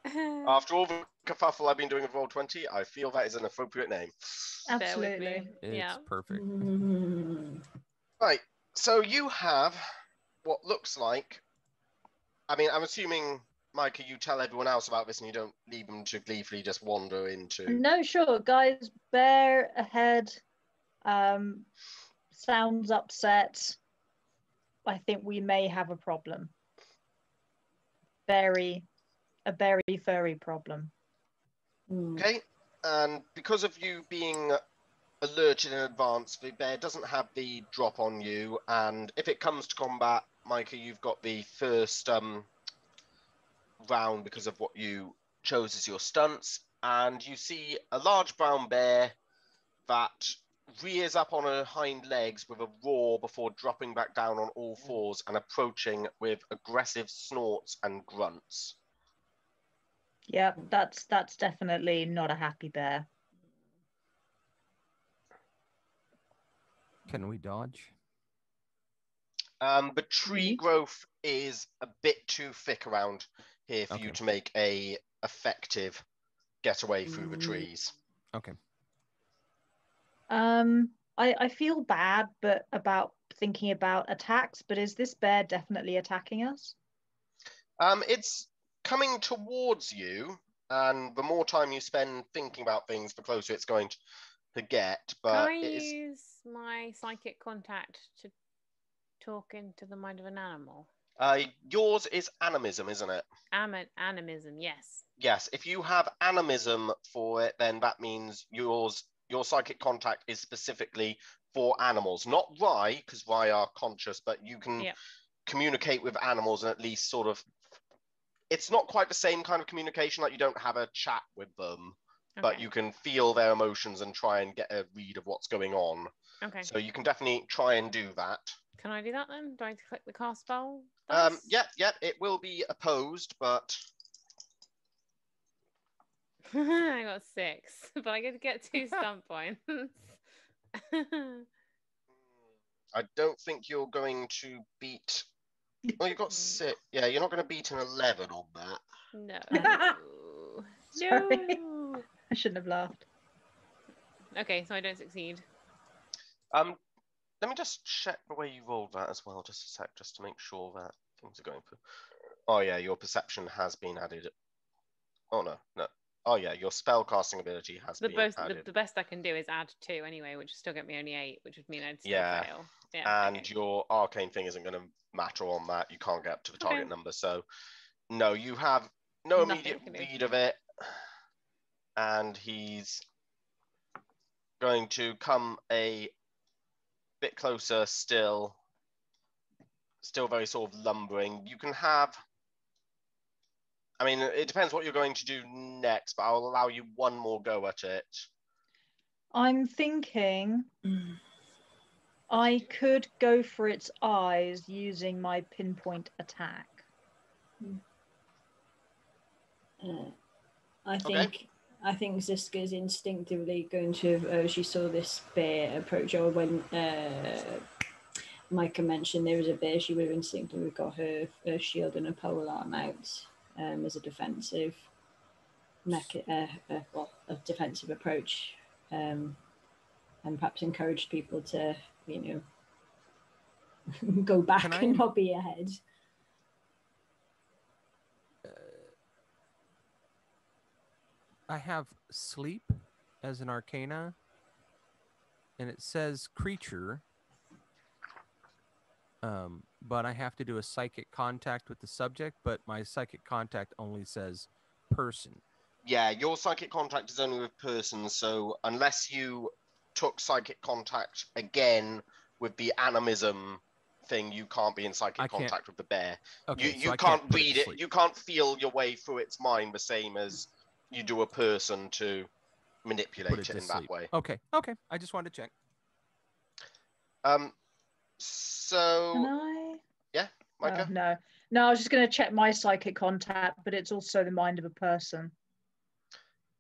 Badumch. after all the kerfuffle i've been doing with Roll20 i feel that is an appropriate name Bear with me. Absolutely. It's Yeah. perfect. Mm. Right. So you have what looks like. I mean, I'm assuming, Micah, you tell everyone else about this and you don't leave them to gleefully just wander into. No, sure, guys. Bear ahead. Um, sounds upset. I think we may have a problem. Very, a very furry problem. Mm. Okay. And because of you being alerted in advance, the bear doesn't have the drop on you. And if it comes to combat, Micah, you've got the first um, round because of what you chose as your stunts. And you see a large brown bear that rears up on her hind legs with a roar before dropping back down on all fours and approaching with aggressive snorts and grunts. Yeah, that's that's definitely not a happy bear. Can we dodge? Um, the tree growth is a bit too thick around here for you to make a effective getaway through the trees. Okay. Um, I I feel bad, but about thinking about attacks. But is this bear definitely attacking us? Um, it's coming towards you, and the more time you spend thinking about things, the closer it's going to, to get. Can But I it is, use my psychic contact to talk into the mind of an animal? uh, yours is animism, isn't it? Am- animism, yes. Yes. If you have animism for it, then that means yours your psychic contact is specifically for animals, not Rhy, because Rhy are conscious, but you can Yep. communicate with animals and at least sort of. It's not quite the same kind of communication, like you don't have a chat with them, but you can feel their emotions and try and get a read of what's going on. Okay. So you can definitely try and do that. Can I do that then? Do I click the cast spell? Um, yep, yep, it will be opposed, but I got six, but I get to get two stunt points. I don't think you're going to beat. Oh, you got six. Yeah, you're not going to beat an eleven on that. no. Sorry. no. I shouldn't have laughed. Okay, so I don't succeed. Um, let me just check the way you rolled that as well, just a sec, just to make sure that things are going for. Oh yeah, your perception has been added. Oh no, no. Oh yeah, your spell casting ability has The been best, the, the best I can do is add two anyway, which still get me only eight, which would mean I'd still Yeah. fail. Yeah. and okay. your arcane thing isn't going to matter on that. You can't get up to the target Okay. number, so no, you have no Nothing immediate I can do. read of it, and he's going to come a bit closer still still very sort of lumbering you can have i mean it depends what you're going to do next but i'll allow you one more go at it I'm thinking Mm. I could go for its eyes using my pinpoint attack. Uh, I think I think Ziska is instinctively going to. Uh, she saw this bear approach, or when uh, Micah mentioned there was a bear, she would have instinctively got her, her shield and her pole arm out um, as a defensive, mecha- uh, uh, well, a defensive approach, um, and perhaps encouraged people to, you know, go back I- and not be ahead. I have sleep as an arcana, and it says creature. Um, but I have to do a psychic contact with the subject, but my psychic contact only says person. yeah your psychic contact is only with person, so unless you took psychic contact again with the animism thing you can't be in psychic I can't- contact with the bear Okay, you so you I can't, read to it. You can't feel your way through its mind the same as you do a person to manipulate put it, it in sleep. that way. Okay, okay. I just wanted to check. Um, so Can I? Micah, Oh, no, no. I was just going to check my psychic contact, but it's also the mind of a person.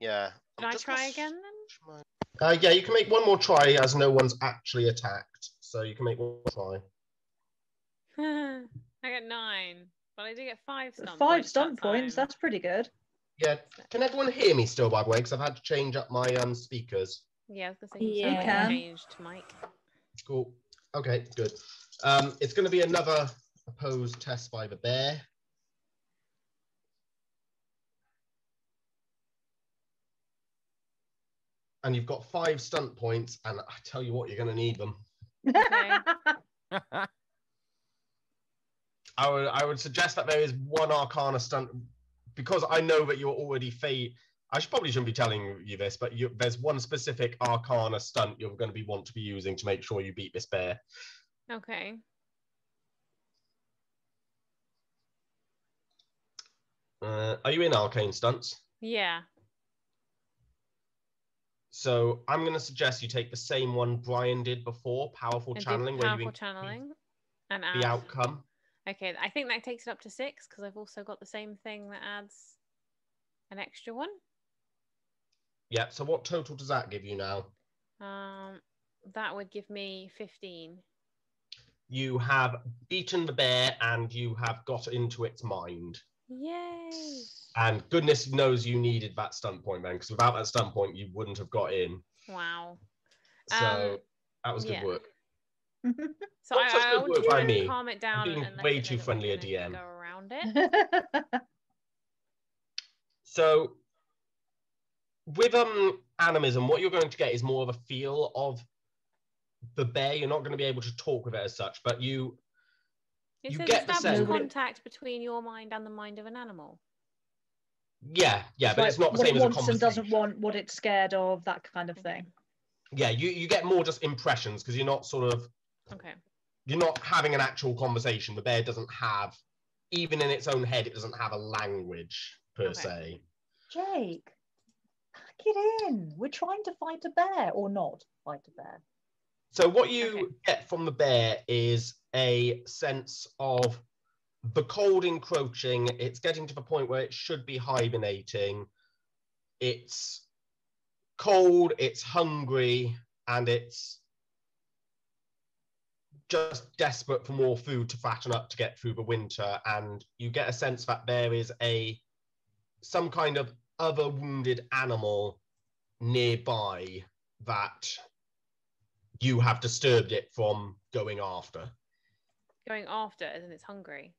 yeah. Can I'm I try again switch my- Uh, yeah, you can make one more try as no one's actually attacked. So you can make one more try. I got nine, but I do get five stunt Five points. stunt that points. That's pretty good. Yeah. Can everyone hear me still, by the way? Because I've had to change up my um speakers. Yeah, I was gonna say you Yeah. yeah. can. changed, Mike. Cool. Okay, good. Um, it's going to be another opposed test by the bear. And you've got five stunt points, and I tell you what, you're going to need them. I would, I would suggest that there is one Arcana stunt because I know that you're already fade. I should probably shouldn't be telling you this, but you, there's one specific Arcana stunt you're going to be want to be using to make sure you beat this bear. Okay. Uh, are you in arcane stunts? Yeah. So I'm going to suggest you take the same one Brian did before, powerful And channeling, where powerful you channeling. And the outcome. Okay, I think that takes it up to six because I've also got the same thing that adds an extra one. Yeah. So what total does that give you now? Um, that would give me fifteen. You have beaten the bear and you have got into its mind. Yay! And goodness knows you needed that stunt point then, because without that stunt point, you wouldn't have got in. Wow. So Um, that was good yeah. work. So Not I, such I good want work to by try me. and calm it down. being and let way too friendly a DM. Go around it. So with um animism, what you're going to get is more of a feel of the bear. You're not going to be able to talk with it as such, but you It You says get the establish sense- contact between your mind and the mind of an animal. yeah, yeah, but like it's not the what same it as a wants and conversation. doesn't want, what it's scared of, that kind of thing. Yeah, you, you get more just impressions because you're not sort of Okay. you're not having an actual conversation. The bear doesn't have even in its own head, it doesn't have a language per Okay. se. Jake, pack it in. We're trying to fight a bear or not fight a bear. So what you Okay. get from the bear is a sense of the cold encroaching. It's getting to the point where it should be hibernating. It's cold, it's hungry, and it's just desperate for more food to fatten up to get through the winter. And you get a sense that there is a some kind of other wounded animal nearby that you have disturbed it from going after. Going after, as in it's hungry.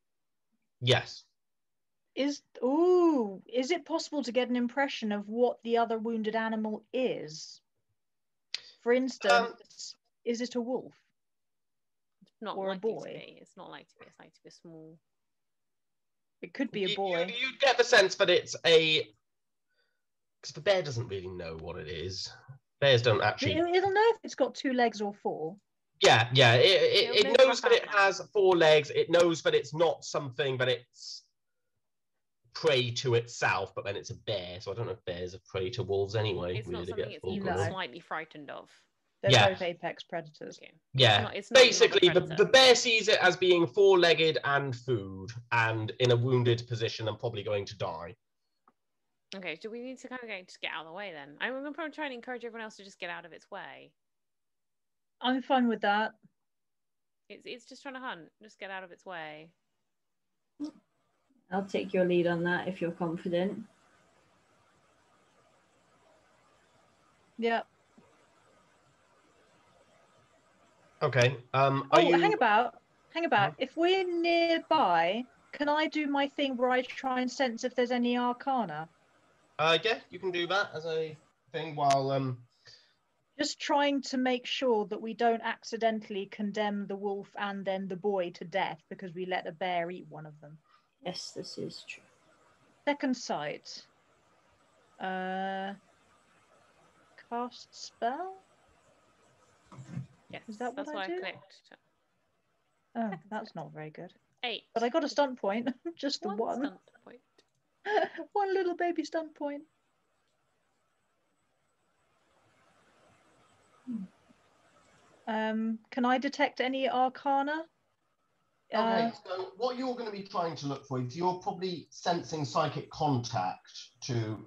Yes. Is ooh, is it possible to get an impression of what the other wounded animal is? For instance, is it a wolf? It's not Or a likely to boy. be. It's not likely to be. It's likely to be small. It could be You- a you- boy. You, get the sense that it's a. Because the bear doesn't really know what it is. Bears don't actually. It, it'll know if it's got two legs or four. Yeah, yeah. It, It'll it, knows that it has four legs. It knows that it's not something that it's prey to itself, but then it's a bear. So I don't know if bears are prey to wolves anyway. It's We not need to something it's even. No. slightly frightened of. They're Yeah. both apex predators. Okay. Yeah. not- it's not Basically, the, the bear sees it as being four legged and food and in a wounded position and probably going to die. Okay, do we need to kind of go, just get out of the way then? I'm going to probably try and encourage everyone else to just get out of its way. I'm fine with that. It's it's just trying to hunt. Just get out of its way. I'll take your lead on that if you're confident. Yeah. Okay. Um, Oh, you... hang about. Hang about. If we're nearby, can I do my thing where I try and sense if there's any arcana? Uh, yeah, you can do that as a thing while um. Just trying to make sure that we don't accidentally condemn the wolf and then the boy to death because we let a bear eat one of them. Yes, this is true. Second sight. Uh, cast spell. Yes, Is that what that's I why I do? clicked. Oh, that's not very good. Eight. But I got a stunt point, just the one. one. stunt point. one little baby stunt point. Um, can I detect any arcana? Okay, Uh, so what you're going to be trying to look for is you're probably sensing psychic contact to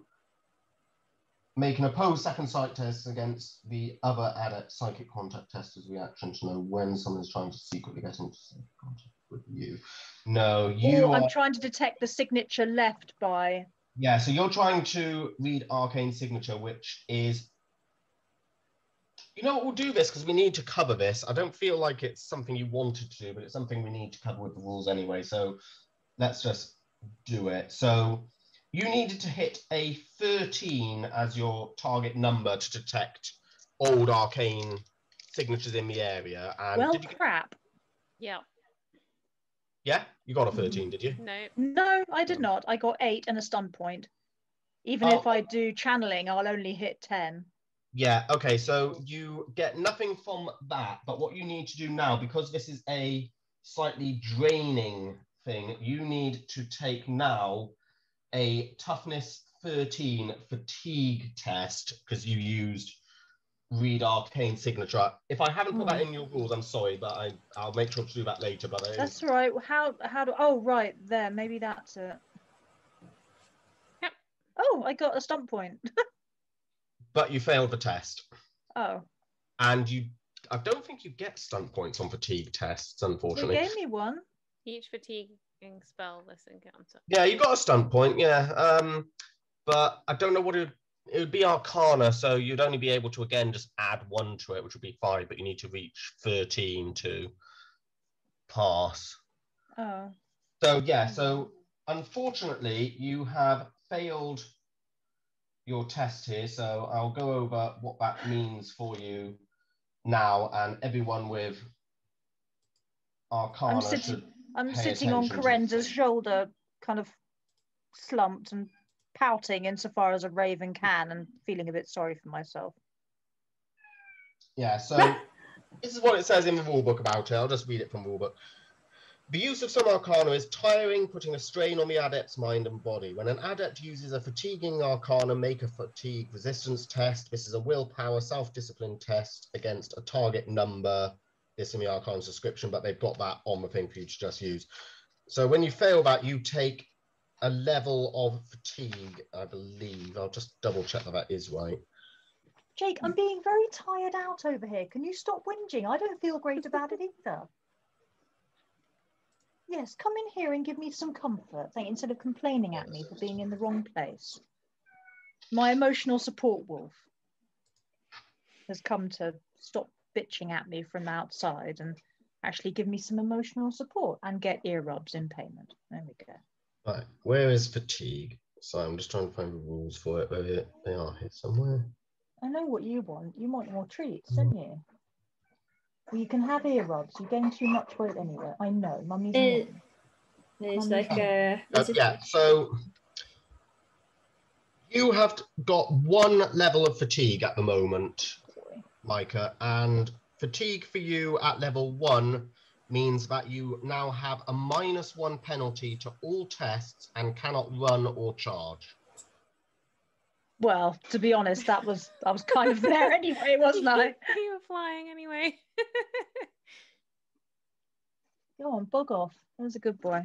make an opposed second sight test against the other adept psychic contact tester's reaction to know when someone's trying to secretly get into psychic contact with you. No, you or. I'm trying to detect the signature left by. Yeah, so you're trying to read arcane signature, which is. You know what? We'll do this because we need to cover this. I don't feel like it's something you wanted to do, but it's something we need to cover with the rules anyway. So let's just do it. So you needed to hit a 13 as your target number to detect old arcane signatures in the area. And well, did you crap. Yeah. Yeah, you got a mm. 13, did you? No. No, I did not. I got eight and a stunt point. Even if Oh. I do channeling, I'll only hit 10. Yeah, okay, so you get nothing from that, but what you need to do now, because this is a slightly draining thing, you need to take now a toughness 13 fatigue test because you used read arcane signature. If I haven't put that in your rules, I'm sorry, but I, I'll make sure to do that later. But I, That's all right. How how do? Oh, right there. Maybe that's it. Yep. Oh, I got a stunt point. but you failed the test. oh, And you I don't think you get stunt points on fatigue tests, they unfortunately. gave me one. Each fatiguing spell this encounter. Yeah, you got a stunt point, yeah. Um, but I don't know what it would, it would be Arcana, so you'd only be able to again just add one to it, which would be five, but you need to reach 13 to pass. Oh, So yeah, so unfortunately you have failed your test here, so I'll go over what that means for you now, and everyone with Arcana I'm sitting. I'm sitting on attention to Karenza's this. shoulder, kind of slumped and pouting insofar as a raven can, and feeling a bit sorry for myself. Yeah, so this is what it says in the rule book about it. I'll just read it from rule book. The use of some arcana is tiring, putting a strain on the adept's mind and body. When an adept uses a fatiguing arcana, make a fatigue resistance test. This is a willpower self-discipline test against a target number. This is in the arcana's description, but they've got that on the thing for you to just use. So when you fail that, you take a level of fatigue, I believe. I'll just double check that that is right. Jake, I'm being very tired out over here. Can you stop whinging? I don't feel great about it either. Yes, come in here and give me some comfort instead of complaining at me for being in the wrong place. My emotional support wolf has come to stop bitching at me from outside and actually give me some emotional support and get ear rubs in payment. There we go. Right, where is fatigue? So I'm just trying to find the rules for it. Where they are here somewhere. I know what you want. You want more treats, don't you? Well, you can have ear rubs. You gain too much weight anyway. I know. Mummy's. It- annoying. There's Um, like a. Uh, a- yeah, so you have got one level of fatigue at the moment, Micah, and fatigue for you at level one means that you now have a minus one penalty to all tests and cannot run or charge. Well, to be honest, that was I was kind of there anyway, wasn't I? you were flying anyway. Go on, bug off. That was a good boy.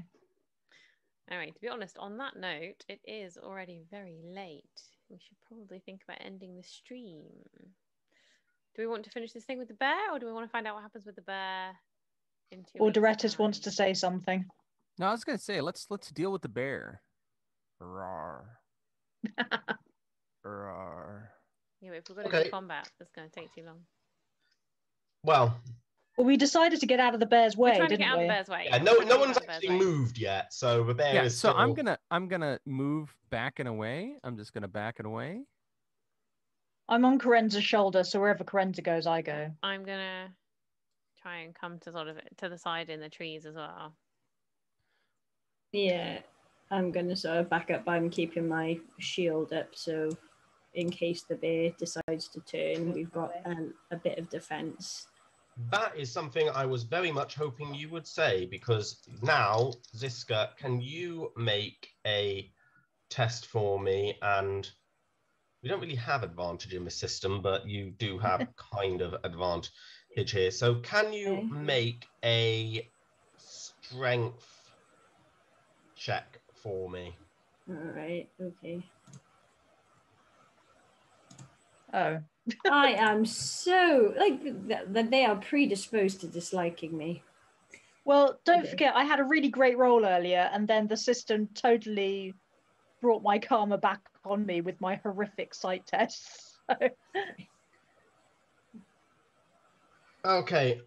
Anyway, to be honest, on that note, it is already very late. We should probably think about ending the stream. Do we want to finish this thing with the bear, or do we want to find out what happens with the bear? In two Or weeks' wants to say something. No, I was gonna say let's let's deal with the bear. Roar. Roar. Yeah, if we're going to Okay. do combat, that's going to take too long. Well, Well, we decided to get out of the bear's We're way, trying to didn't out of we? the bear's way. yeah, We're no, no one's out of the bear's actually way. moved yet, so the bear Yeah, is so I'm gonna I'm gonna move back and away. I'm just gonna back and away. I'm on Karenza's shoulder, so wherever Karenza goes, I go. I'm gonna try and come to sort of to the side in the trees as well. Yeah, I'm gonna sort of back up. I'm keeping my shield up, so in case the bear decides to turn, we've got a, a bit of defense. That is something I was very much hoping you would say because now, Ziska, can you make a test for me? And we don't really have advantage in the system, but you do have kind of advantage here. So, can you Okay. make a strength check for me? All right, okay. Oh, I am so like that th- they are predisposed to disliking me. well, don't Okay. forget, I had a really great roll earlier, and then the system totally brought my karma back on me with my horrific sight tests. So, Okay.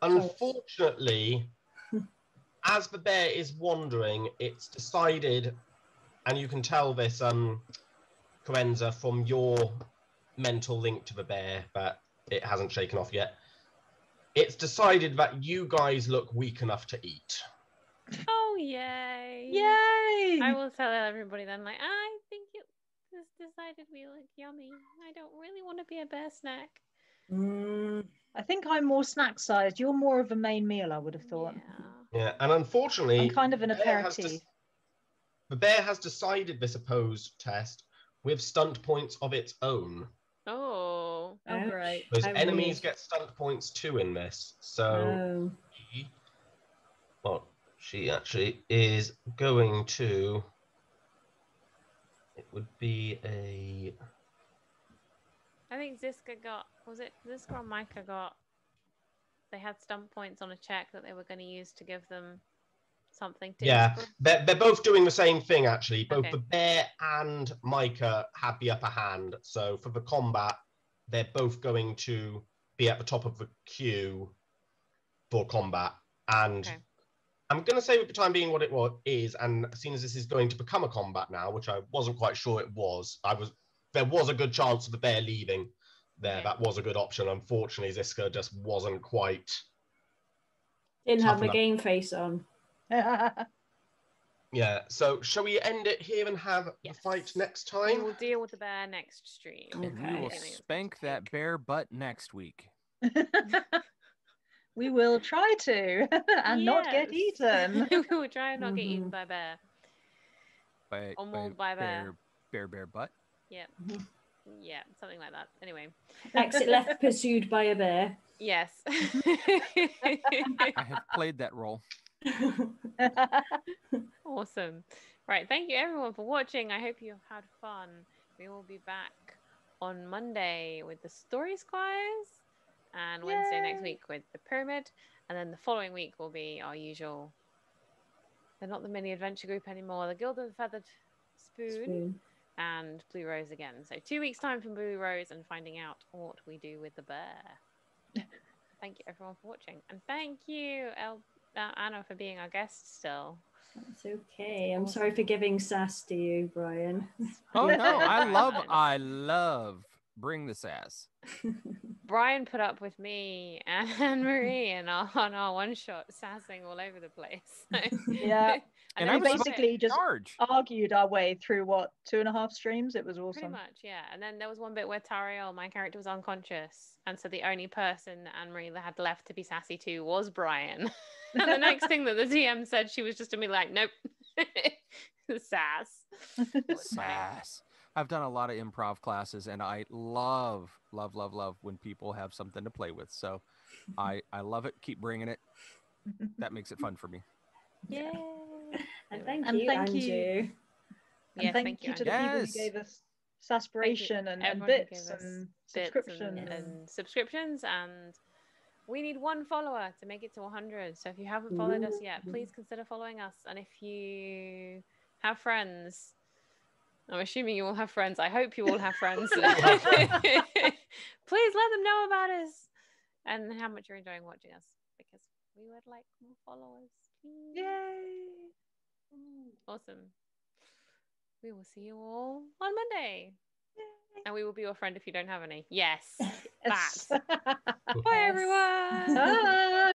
Unfortunately, as the bear is wandering, it's decided, and you can tell this, um, Karenza, from your mental link to the bear, but it hasn't shaken off yet. It's decided that you guys look weak enough to eat. Oh yay! yay! I will tell everybody then. Like, I think it was decided we look yummy. I don't really want to be a bear snack. Mm, I think I'm more snack sized. You're more of a main meal, I would have thought. Yeah. Yeah, and unfortunately, I'm kind of an the bear has aperitif. dec- the bear has decided this opposed test with stunt points of its own. Oh. Oh, ouch. great. Those enemies weird. get stunt points too in this. So, Oh, she, well, she actually is going to. It would be a. I think Ziska got was it Ziska or Micah got they had stunt points on a check that they were going to use to give them something to Yeah, they're, they're both doing the same thing actually. Both Okay. the bear and Micah have the upper hand. So for the combat, they're both going to be at the top of the queue for combat. And Okay. I'm going to say with the time being what it was is, and as soon as this is going to become a combat now, which I wasn't quite sure it was, I was there was a good chance of the bear leaving there. Okay. That was a good option. Unfortunately, Ziska just wasn't quite. didn't Tough have my enough. game face on. Yeah. So shall we end it here and have Yes. the fight next time? We'll deal with the bear next stream. And we will I think it's spank that bear butt next week. we will try to and not get eaten. we will try and not get eaten Mhm. by bear. By, Or mauled by bear. bear, bear, bear butt. Yeah. Mhm. Yeah, something like that. Anyway. Exit left pursued by a bear. Yes. I have played that role. awesome. Right. Thank you everyone for watching. I hope you have had fun. We will be back on Monday with the Story Squires and Wednesday next week with the Pyramid. And then the following week will be our usual. They're not the mini adventure group anymore. The Guild of the Feathered Spoon, Spoon. And Blue Rose again. So two weeks time for Blue Rose and finding out what we do with the bear. thank you everyone for watching, and thank you El- uh, Anna for being our guest still. That's okay. I'm sorry for giving sass to you, Brian. Oh no, I love, I love bring the sass. Brian put up with me and Marie and our, on our one shot sassing all over the place. So- Yeah. And And I we there was was a bit- basically just Charge. argued our way through what two and a half streams. It was awesome. Pretty awesome. much, yeah. And then there was one bit where Tariel, my character, was unconscious, and so the only person that Anne Marie had left to be sassy to was Brian. and the next thing that the DM said, she was just to be like, "Nope, sass." It. Sass. I've done a lot of improv classes and I love, love, love, love when people have something to play with. So I, I love it. Keep bringing it. That makes it fun for me. Yay! And thank And you, thank Andrew. you. And Yes, thank, thank you, you, to the people Yes. who gave us saspiration and, and bits gave us and Bits subscriptions. and, and subscriptions and we need one follower to make it to 100 so if you haven't followed us yet please consider following us and if you have friends i'm assuming you all have friends i hope you all have friends please let them know about us and how much you're enjoying watching us because we would like more followers please. Yay! awesome we will see you all on monday and we will be your friend if you don't have any yes Yes. Bye, everyone. Bye.